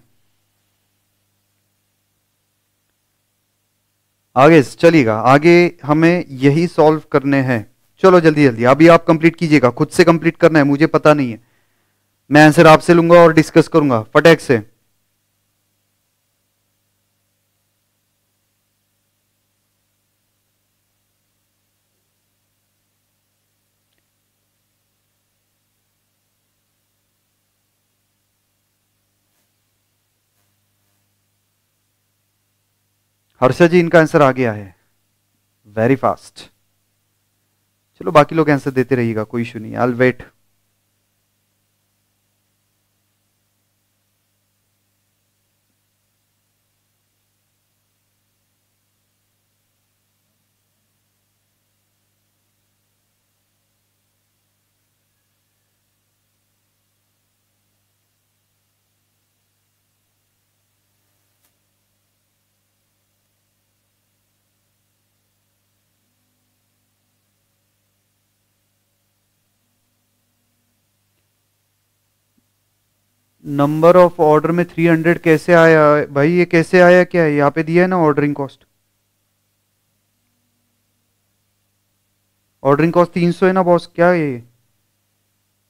आगे, चलिएगा। आगे हमें यही सॉल्व करने हैं। चलो जल्दी जल्दी। अभी आप कंप्लीट कीजिएगा। खुद से कंप्लीट करना है, मुझे पता नहीं है। मैं आंसर आपसे लूँगा और डिस्कस करूँगा। फटेक से। हर्षा जी, इनका आंसर आ गया है। वेरी फास्ट चलो बाकी लोग आंसर देते रहिएगा कोई इशू नहीं I wait number of order में 300 कैसे आया? भाई, ये कैसे आया क्या? है यहाँ पे दिया है ना ऑर्डरिंग कॉस्ट ऑर्डरिंग कॉस्ट 300 है ना बॉस क्या है ये?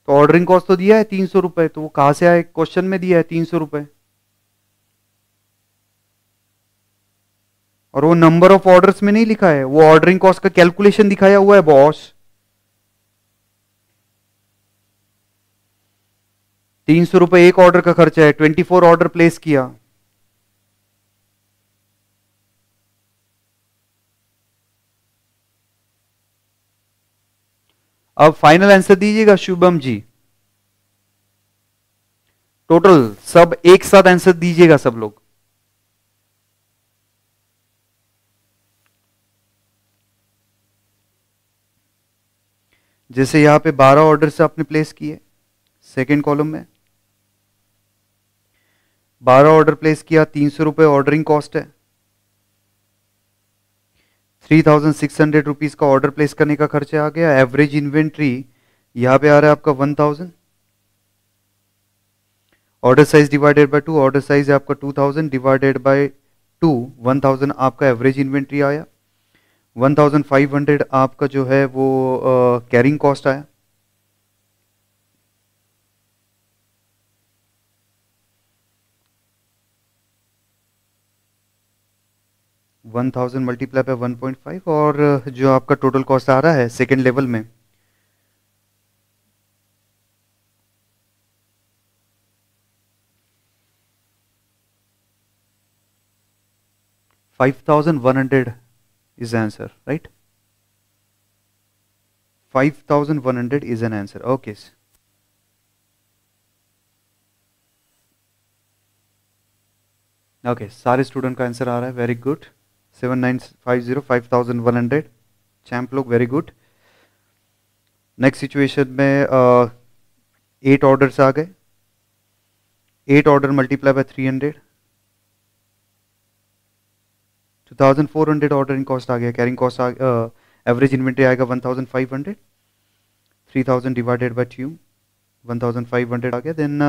तो ऑर्डरिंग कॉस्ट तो दिया है तीन सौ रुपए तो वो कहाँ से आए क्वेश्चन में दिया है तीन सौ रुपए। और वो नंबर ऑफ़ ऑर्डर्स में नहीं लिखा है, वो ऑर्डरिंग कॉस्ट का कैलकुलेशन दिखाया हुआ है बॉस तीन सौ रुपए एक ऑर्डर का खर्चा है ट्वेंटी फोर ऑर्डर प्लेस किया। अब फाइनल आंसर दीजिएगा, शुभम जी। टोटल सब एक साथ आंसर दीजिएगा सब लोग। जैसे यहाँ पे 12 ऑर्डर से आपने प्लेस किए सेकेंड कॉलम में। बारह ऑर्डर प्लेस किया तीन सौ रुपये ऑर्डरिंग कॉस्ट है। Three thousand six hundred rupees का ऑर्डर प्लेस करने का खर्चा आ गया। एवरेज इन्वेंट्री यहाँ पे आ रहा है आपका one thousand order size divided by two order size है आपका two thousand divided by two one thousand आपका एवरेज इन्वेंट्री आया। वन थाउज़ेंड फाइव हंड्रेड आपका जो है वो कैरिंग uh, कॉस्ट आया। One thousand multiply by one point five और जो आपका टोटल कॉस्ट आ रहा है सेकेंड लेवल में five thousand one hundred is answer right five thousand one hundred is an answer okay okay सारे स्टूडेंट का आंसर आ रहा है very good seven nine five zero five thousand one hundred champ लोग very good next situation में eight uh, orders आ गए. Eight order multiply by three hundred two thousand four hundred ordering cost आ गया. Carrying cost average inventory आएगा one thousand five hundred three thousand divided by two one thousand five hundred आ गया. Then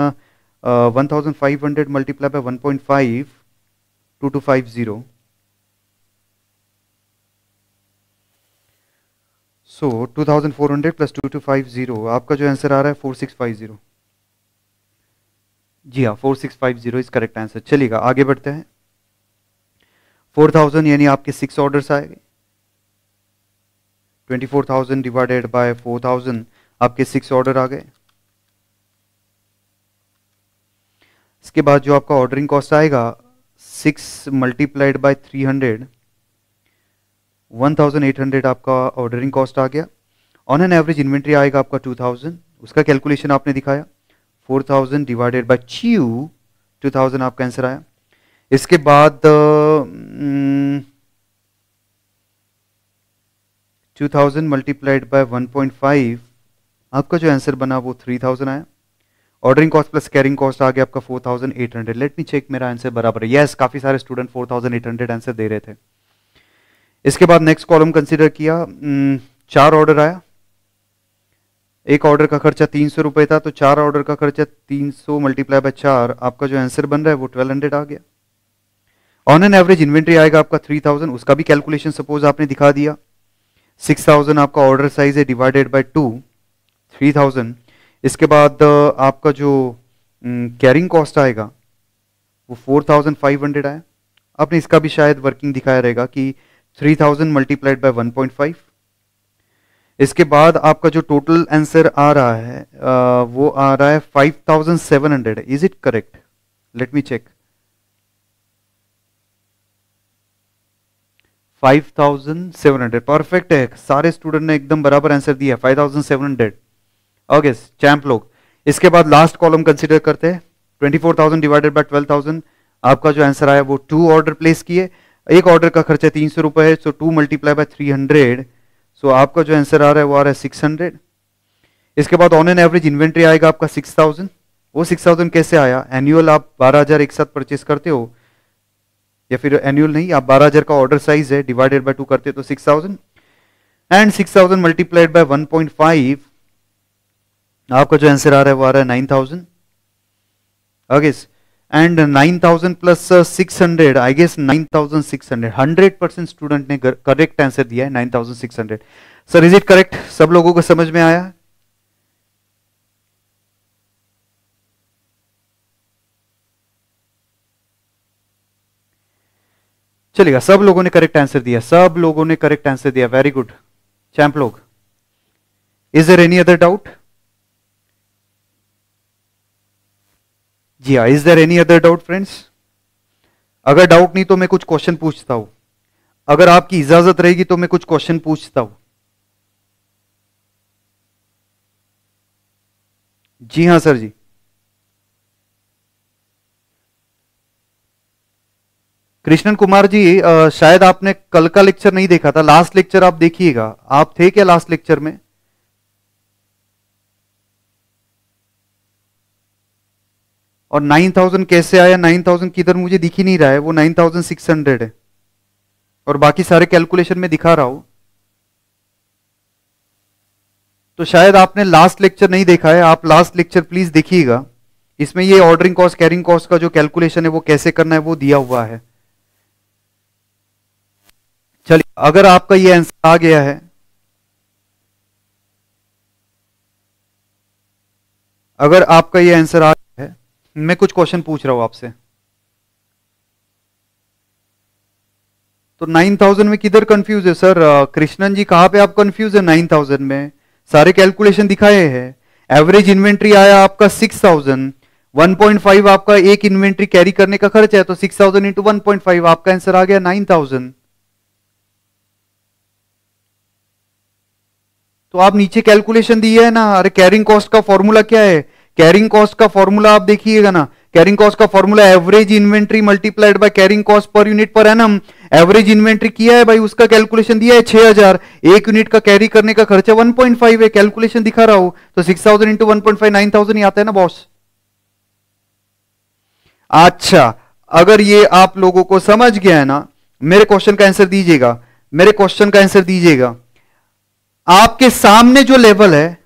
one thousand five hundred multiply by one point five two two five zero so two thousand four hundred plus two two five zero आपका जो answer आ रहा है four six five zero जी हाँ four six five zero is correct answer चलिएगा, आगे बढ़ते हैं. फोर थाउज़ेंड यानी आपके सिक्स ऑर्डर्स आएँगे twenty four thousand divided by four thousand आपके सिक्स ऑर्डर आ गए. इसके बाद जो आपका ऑर्डरिंग कॉस्ट आएगा six multiplied by three hundred one thousand eight hundred आपका ऑर्डरिंग कॉस्ट आ गया। ऑन एन एवरेज इन्वेंट्री आएगा आपका टू थाउज़ेंड उसका कैलकुलेशन आपने दिखाया। Four thousand divided by two thousand आपका आंसर आया। इसके बाद two thousand multiplied by one point five आपका जो आंसर बना वो थ्री थाउज़ेंड आया। Ordering cost plus carrying cost आ गया आपका four thousand eight hundred let me check मेरा आंसर बराबर है। यस काफ़ी सारे student four thousand eight hundred answer दे रहे थे। इसके बाद नेक्स्ट कॉलम कंसिडर किया hmm, चार ऑर्डर आया। एक ऑर्डर का खर्चा तीन सौ रुपए था तो चार ऑर्डर का खर्चा तीन सौ मल्टीप्लाई बाय चार आपका जो आंसर बन रहा है वो ट्वेल्व हंड्रेड आ गया। ऑन एन एवरेज इन्वेंट्री आएगा आपका थ्री थाउज़ेंड उसका भी कैलकुलेशन सपोज़ आपने दिखा दिया। सिक्स थाउज़ेंड आपका ऑर्डर साइज़ है divided by two three thousand इसके बाद आपका जो कैरिंग mm, कॉस्ट आएगा वो फोर थाउज़ेंड फाइव हंड्रेड आया। आपने इसका भी शायद वर्किंग दिखाया रहेगा कि three thousand multiplied by one point five इसके बाद आपका जो टोटल आंसर आ रहा है आ, वो आ रहा है five thousand seven hundred is it correct let me check five thousand seven hundred perfect है. सारे स्टूडेंट ने एकदम बराबर आंसर दिया five thousand seven hundred okay champ लोग. इसके बाद लास्ट कॉलम कंसिडर करते हैं. Twenty four thousand divided by twelve thousand आपका जो आंसर आया वो टू ऑर्डर प्लेस किए. एक ऑर्डर का खर्चा तीन सौ रुपए है so two multiply by three hundred so आपका जो आंसर आ रहा है वो आ रहा है सिक्स हंड्रेड इसके बाद ऑन एन एवरेज इन्वेंट्री आएगा आपका सिक्स थाउज़ेंड वो सिक्स थाउज़ेंड कैसे आया? एनुअल आप बारह हज़ार एक साथ परचेस करते हो, या फिर एनुअल नहीं, आप बारह हज़ार का ऑर्डर साइज़ है डिवाइडेड बाय टू करते हो तो six thousand and six thousand multiplied by one point five आपका जो आंसर आ रहा है वो आ रहा है nine thousand okay and 9000 plus 600 I guess 9600 100 percent student ने करेक्ट आंसर दिया है 9600 सर इज़ इट करेक्ट सब लोगों को समझ में आया? चलेगा, सब लोगों ने करेक्ट आंसर दिया, सब लोगों ने करेक्ट आंसर दिया वेरी गुड चैंप लोग is there any other doubt जी हाँ is there any other doubt friends अगर डाउट नहीं तो मैं कुछ क्वेश्चन पूछता हूँ। अगर आपकी इजाज़त रहेगी तो मैं कुछ क्वेश्चन पूछता हूँ। जी हाँ सर जी। कृष्णन कुमार जी आ, शायद आपने कल का लेक्चर नहीं देखा था। लास्ट लेक्चर आप देखिएगा। आप थे क्या लास्ट लेक्चर में? और 9000 कैसे आया? 9000 किधर मुझे दिख ही नहीं रहा है। वो 9600 है। और बाकी सारे कैलकुलेशन में दिखा रहा हूँ। तो शायद आपने लास्ट लेक्चर नहीं देखा है। आप लास्ट लेक्चर प्लीज़ देखिएगा। इसमें ये ऑर्डरिंग कॉस्ट कैरिंग कॉस्ट का जो कैलकुलेशन है, वो कैसे करना है, वो दिया हुआ है। चलिए, अगर आपका ये आंसर आ गया है, अगर आपका ये आंसर आ मैं कुछ क्वेश्चन पूछ रहा हूँ आपसे। तो 9000 में किधर कंफ्यूज है? सर कृष्णन जी, कहाँ पे आप कंफ्यूज है 9000 में? सारे कैलकुलेशन दिखाए हैं। एवरेज इन्वेंट्री आया आपका 6000 1.5 आपका एक इन्वेंट्री कैरी करने का खर्च है तो 6000 थाउज़ेंड इंटू वन आपका आंसर आ गया 9000 तो आप नीचे कैलकुलेशन दिए है ना? अरे कैरिंग कॉस्ट का फॉर्मूला क्या है? कैरिंग कॉस्ट का फॉर्मूला आप देखिएगा ना। कैरिंग कॉस्ट का formula average inventory multiplied by carrying cost per unit per annum average inventory किया है भाई, उसका कैलकुलेशन दिया है 6000 एक यूनिट का कैरी करने का खर्चा 1.5 है। कैलकुलेशन दिखा रहा हूँ। तो 6000 थाउज़ेंड इंटू वन ही आता है ना बॉस अच्छा अगर ये आप लोगों को समझ गया है ना, मेरे क्वेश्चन का आंसर दीजिएगा। मेरे क्वेश्चन का आंसर दीजिएगा। आपके सामने जो लेवल है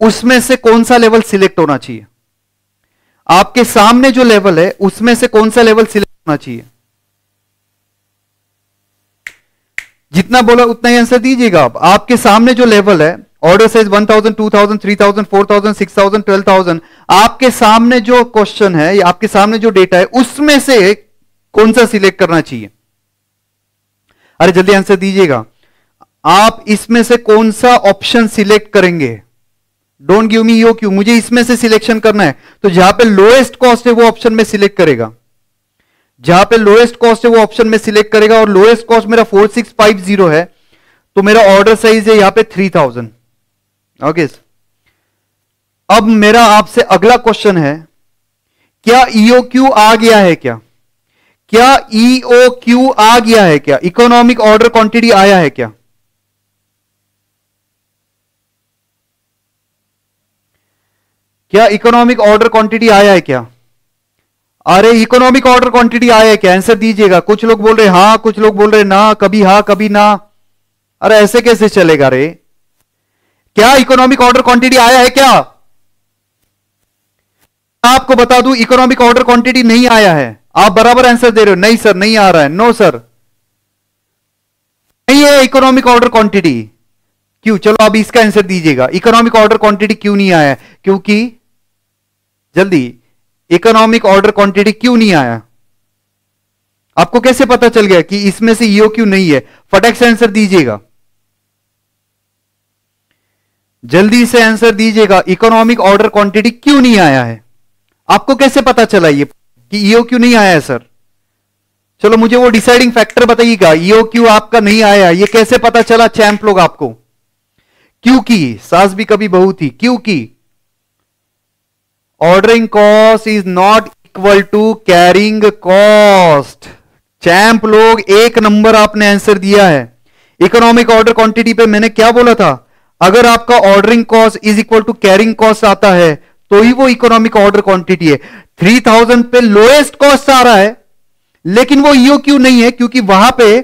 उसमें से कौन सा लेवल सिलेक्ट होना चाहिए? आपके सामने जो लेवल है उसमें से कौन सा लेवल सिलेक्ट होना चाहिए? जितना बोला उतना ही आंसर दीजिएगा आप। आपके सामने जो लेवल है ऑर्डर साइज़ 1000, 2000, 3000, 4000, 6000, 12000 आपके सामने जो क्वेश्चन है या आपके सामने जो डेटा है उसमें से कौन सा सिलेक्ट करना चाहिए? अरे जल्दी आंसर दीजिएगा। आप इसमें से कौन सा ऑप्शन सिलेक्ट करेंगे? Don't give me E O Q मुझे इसमें से सिलेक्शन करना है। तो जहाँ पे लोएस्ट कॉस्ट है, वो ऑप्शन में सिलेक्ट करेगा। जहाँ पे लोएस्ट कॉस्ट है, वो ऑप्शन में सिलेक्ट करेगा। और लोएस्ट कॉस्ट मेरा फोर सिक्स फाइव ज़ीरो है। तो मेरा ऑर्डर साइज़ है यहाँ पे थ्री थाउज़ेंड ओके अब मेरा आपसे अगला क्वेश्चन है, क्या ईओ क्यू आ गया है क्या? क्या ईओ क्यू आ गया है क्या? इकोनॉमिक ऑर्डर क्वांटिटी आया है क्या? क्या इकोनॉमिक ऑर्डर क्वांटिटी आया है क्या? अरे इकोनॉमिक ऑर्डर क्वांटिटी आया है क्या? आंसर दीजिएगा। कुछ लोग बोल रहे हाँ कुछ लोग बोल रहे ना, कभी हा, कभी ना। अरे, ऐसे कैसे चलेगा रे? क्या इकोनॉमिक ऑर्डर क्वांटिटी आया है क्या? आपको बता दूँ इकोनॉमिक ऑर्डर क्वांटिटी नहीं आया है। आप बराबर आंसर दे रहे हो, नहीं सर, नहीं आ रहा है। नो सर नहीं है इकोनॉमिक ऑर्डर क्वांटिटी क्यों? चलो अब इसका आंसर दीजिएगा। इकोनॉमिक ऑर्डर क्वांटिटी क्यों नहीं आया क्योंकि जल्दी इकोनॉमिक ऑर्डर क्वांटिटी क्यों नहीं आया? आपको कैसे पता चल गया कि इसमें से ईओ क्यों नहीं है? फटक से आंसर दीजिएगा। जल्दी से आंसर दीजिएगा इकोनॉमिक ऑर्डर क्वांटिटी क्यों नहीं आया है? आपको कैसे पता चला ये कि ईओ क्यों नहीं आया है सर चलो, मुझे वो डिसाइडिंग फैक्टर बताइएगा ईओ क्यू आपका नहीं आया? ये कैसे पता चला? चैंप लोग आपको। क्योंकि, सास भी कभी बहु थी, क्योंकि ordering cost is not equal to carrying cost champ लोग एक नंबर आपने आंसर दिया है। इकोनॉमिक ऑर्डर क्वांटिटी पे मैंने क्या बोला था? अगर आपका ordering cost is equal to carrying cost आता है तो ही वो इकोनॉमिक ऑर्डर क्वांटिटी है। थ्री थाउज़ेंड पे लोएस्ट कॉस्ट आ रहा है, लेकिन वो ईओ क्यू नहीं है, क्योंकि वहाँ पे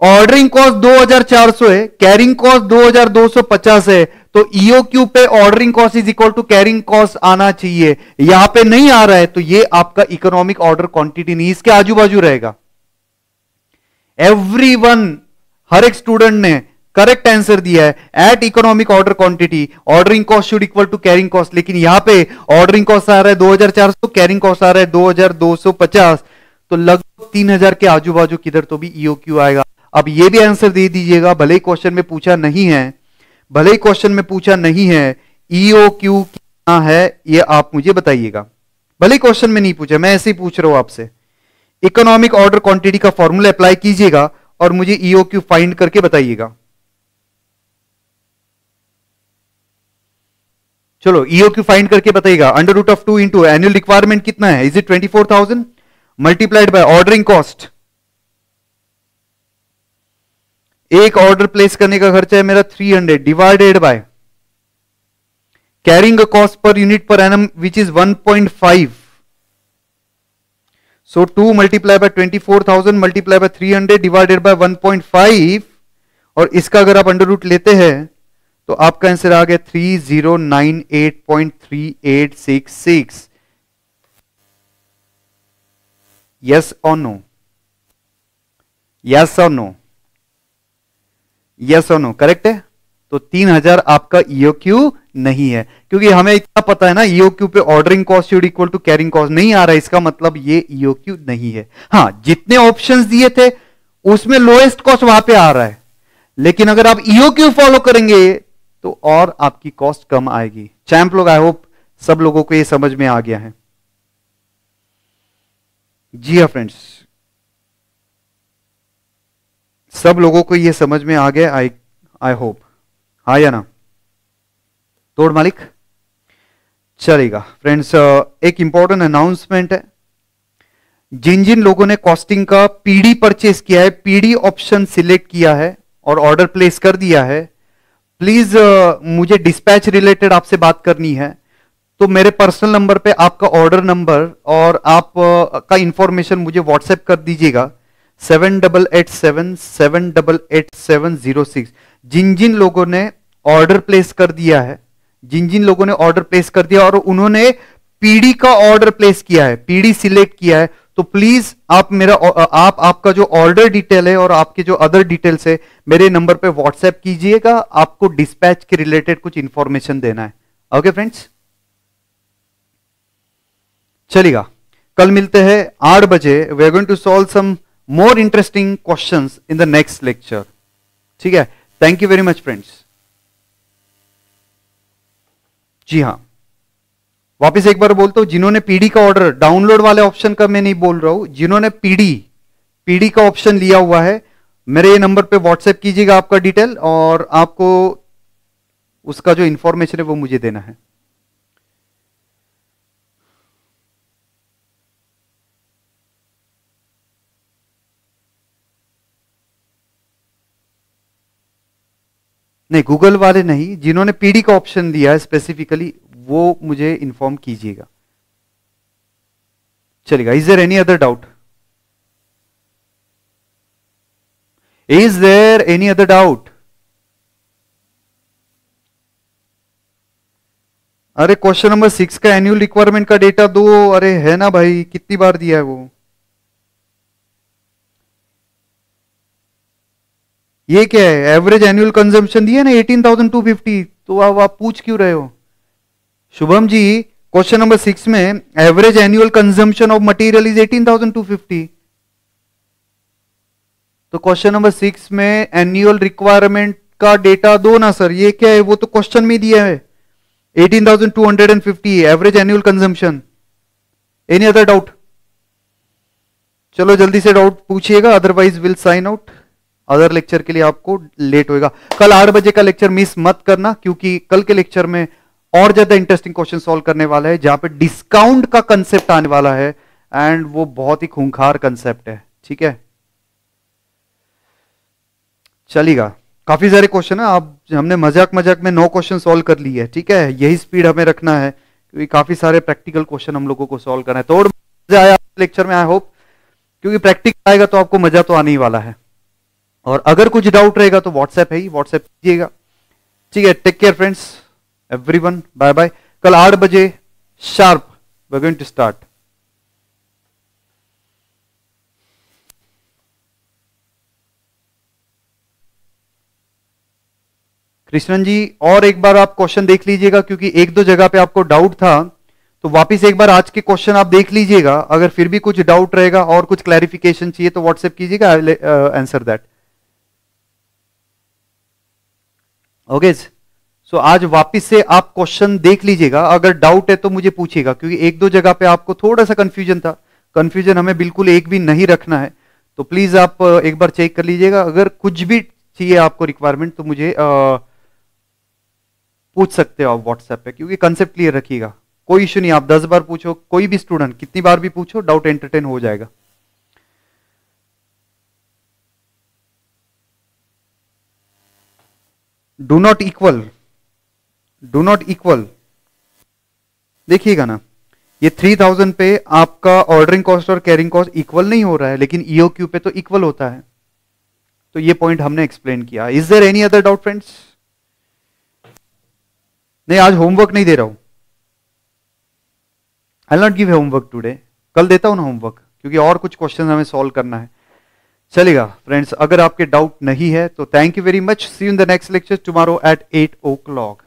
ऑर्डरिंग कॉस्ट 2400 है कैरिंग कॉस्ट 2250 है। तो ईओ क्यू पे ordering cost is equal to carrying cost आना चाहिए। यहाँ पे नहीं आ रहा है तो ये आपका इकोनॉमिक ऑर्डर क्वांटिटी नहीं, इसके आजू बाजू रहेगा। एवरी वन हर एक स्टूडेंट ने करेक्ट आंसर दिया है। At economic order quantity ordering cost should equal to carrying cost लेकिन यहाँ पे ऑर्डरिंग कॉस्ट आ रहा है 2400 कैरिंग कॉस्ट आ रहा है 2250 तो लगभग 3000 के आजू बाजू किधर तो भी ईओ क्यू आएगा। अब ये भी आंसर दे दीजिएगा, भले ही क्वेश्चन में पूछा नहीं है। भले ही क्वेश्चन में पूछा नहीं है ईओ क्यू क्या है, ये आप मुझे बताइएगा। भले ही क्वेश्चन में नहीं पूछा, मैं ऐसे ही पूछ रहा हूँ आपसे। इकोनॉमिक ऑर्डर क्वांटिटी का फॉर्मूला अप्लाई कीजिएगा और मुझे ईओ क्यू फाइंड करके बताइएगा। चलो ईओ क्यू फाइंड करके बताइएगा। Under root of two into annual requirement कितना है? Is it twenty four thousand multiplied by ordering cost एक ऑर्डर प्लेस करने का खर्चा है मेरा 300 divided by carrying cost per unit per annum which is 1.5 so to multiply by 24,000 multiply by 300 divided by 1.5 और इसका अगर आप अंडर रूट लेते हैं तो आपका आंसर आ गया 3098.3866 यस और नो यस और नो यस और नो करेक्ट है? तो तीन हज़ार आपका ईओक्यू e नहीं है। क्योंकि हमें इतना पता है ना ईओक्यू e पे ordering cost should equal to carrying cost नहीं आ रहा है, इसका मतलब ये ईओक्यू e नहीं है। हाँ जितने ऑप्शंस दिए थे, उसमें लोएस्ट कॉस्ट वहाँ पे आ रहा है। लेकिन अगर आप ईओक्यू फॉलो करेंगे तो और आपकी कॉस्ट कम आएगी। चैंप लोग आई होप सब लोगों को ये समझ में आ गया है। जी हाँ फ्रेंड्स सब लोगों को ये समझ में आ गया आई आई होप हा या ना? तोड़ मालिक? चलेगा। फ्रेंड्स एक इंपॉर्टेंट अनाउंसमेंट है। जिन जिन लोगों ने कॉस्टिंग का पीडी परचेस किया है पीडी ऑप्शन सिलेक्ट किया है और ऑर्डर प्लेस कर दिया है प्लीज़ uh, मुझे डिस्पैच रिलेटेड आपसे बात करनी है। तो मेरे पर्सनल नंबर पे आपका ऑर्डर नंबर और आप uh, का इंफॉर्मेशन मुझे व्हाट्सएप कर दीजिएगा। Seven double eight seven seven double eight seven zero six जिन जिन लोगों ने ऑर्डर प्लेस कर दिया है जिन जिन लोगों ने ऑर्डर प्लेस कर दिया और उन्होंने पीडी का ऑर्डर प्लेस किया है पीडी सिलेक्ट किया है तो प्लीज़ आप मेरा, आप, आपका जो ऑर्डर डिटेल है और आपके जो अदर डिटेल्स है, मेरे नंबर पे व्हाट्सएप कीजिएगा, आपको डिस्पैच के रिलेटेड कुछ इंफॉर्मेशन देना है। ओके फ्रेंड्स चलेगा कल मिलते हैं आठ बजे। We going to solve some more interesting questions in the next lecture ठीक है? Thank you very much friends जी हाँ. वापिस एक बार बोलता हूँ, जिन्होंने पीडी का ऑर्डर डाउनलोड वाले ऑप्शन का मैं नहीं बोल रहा हूँ, जिन्होंने पीडी पीडी का ऑप्शन लिया हुआ है, मेरे ये नंबर पे व्हाट्सएप कीजिएगा आपका डिटेल और आपको उसका जो इंफॉर्मेशन है वो मुझे देना है। नहीं गूगल वाले नहीं, जिन्होंने पीडी का ऑप्शन दिया है स्पेसिफिकली वो मुझे इन्फॉर्म कीजिएगा। चलेगा is there any other doubt is there any other doubt अरे क्वेश्चन नंबर सिक्स का एनुअल रिक्वायरमेंट का डेटा दो। अरे, है ना भाई, कितनी बार दिया है वो? ये क्या है? एवरेज एनुअल कंजम्पशन दिया ना 18,250 तो आप, आप पूछ क्यों रहे हो? Shubham ji question number six में average annual consumption of material is 18,250 तो क्वेश्चन नंबर सिक्स में एनुअल रिक्वायरमेंट का डेटा दो ना सर ये क्या है? वो तो क्वेश्चन में दिया है. 18,250 average annual consumption any other doubt चलो जल्दी से डाउट पूछिएगा otherwise will sign out other lecture के लिए आपको लेट होएगा। कल आठ बजे का लेक्चर मिस मत करना, क्योंकि कल के लेक्चर में और ज़्यादा इंटरेस्टिंग क्वेश्चन सॉल्व करने वाला है, जहाँ पे डिस्काउंट का कंसेप्ट आने वाला है एंड वो बहुत ही खूंखार कंसेप्ट है। ठीक है? चलेगा काफ़ी सारे क्वेश्चन है, आप, हमने मज़ाक मज़ाक में नौ क्वेश्चन सॉल्व कर लिए है ठीक है? यही स्पीड हमें रखना है, क्योंकि काफ़ी सारे प्रैक्टिकल क्वेश्चन हम लोगों को सॉल्व करना है। तो मज़ा आया लेक्चर में आई होप क्योंकि प्रैक्टिकल आएगा तो आपको मज़ा तो आने ही वाला है। और अगर कुछ डाउट रहेगा तो व्हाट्सएप है ही व्हाट्सएप कीजिएगा। ठीक है take care friends everyone bye bye कल आठ बजे sharp going to start Krishnan ji, और एक बार आप क्वेश्चन देख लीजिएगा, क्योंकि एक दो जगह पे आपको डाउट था तो वापस एक बार आज के क्वेश्चन आप देख लीजिएगा। अगर फिर भी कुछ डाउट रहेगा और कुछ क्लैरिफिकेशन चाहिए तो व्हाट्सएप कीजिएगा आंसर दैट ओके सो आज वापिस से आप क्वेश्चन देख लीजिएगा। अगर डाउट है तो मुझे पूछिएगा क्योंकि एक दो जगह पे आपको थोड़ा सा कंफ्यूजन था। कंफ्यूजन हमें बिल्कुल एक भी नहीं रखना है। तो प्लीज़ आप एक बार चेक कर लीजिएगा। अगर कुछ भी चाहिए आपको रिक्वायरमेंट तो मुझे आ, पूछ सकते हो आप व्हाट्सएप पे क्योंकि कंसेप्ट क्लियर रखिएगा। कोई इश्यू नहीं आप दस बार पूछो कोई भी स्टूडेंट कितनी बार भी पूछो डाउट एंटरटेन हो जाएगा। Do not equal do not equal देखिएगा ना, ये थ्री थाउज़ेंड पे आपका ऑर्डरिंग कॉस्ट और कैरिंग कॉस्ट इक्वल नहीं हो रहा है, लेकिन ईओ क्यू पे तो इक्वल होता है। तो ये पॉइंट हमने एक्सप्लेन किया। Is there any other doubt friends नहीं, आज होमवर्क नहीं दे रहा हूँ। I not give homework today कल देता हूँ ना होमवर्क क्योंकि और कुछ क्वेश्चन हमें सॉल्व करना है। चलेगा। फ्रेंड्स अगर आपके डाउट नहीं है तो thank you very much see in the next lecture tomorrow at eight o'clock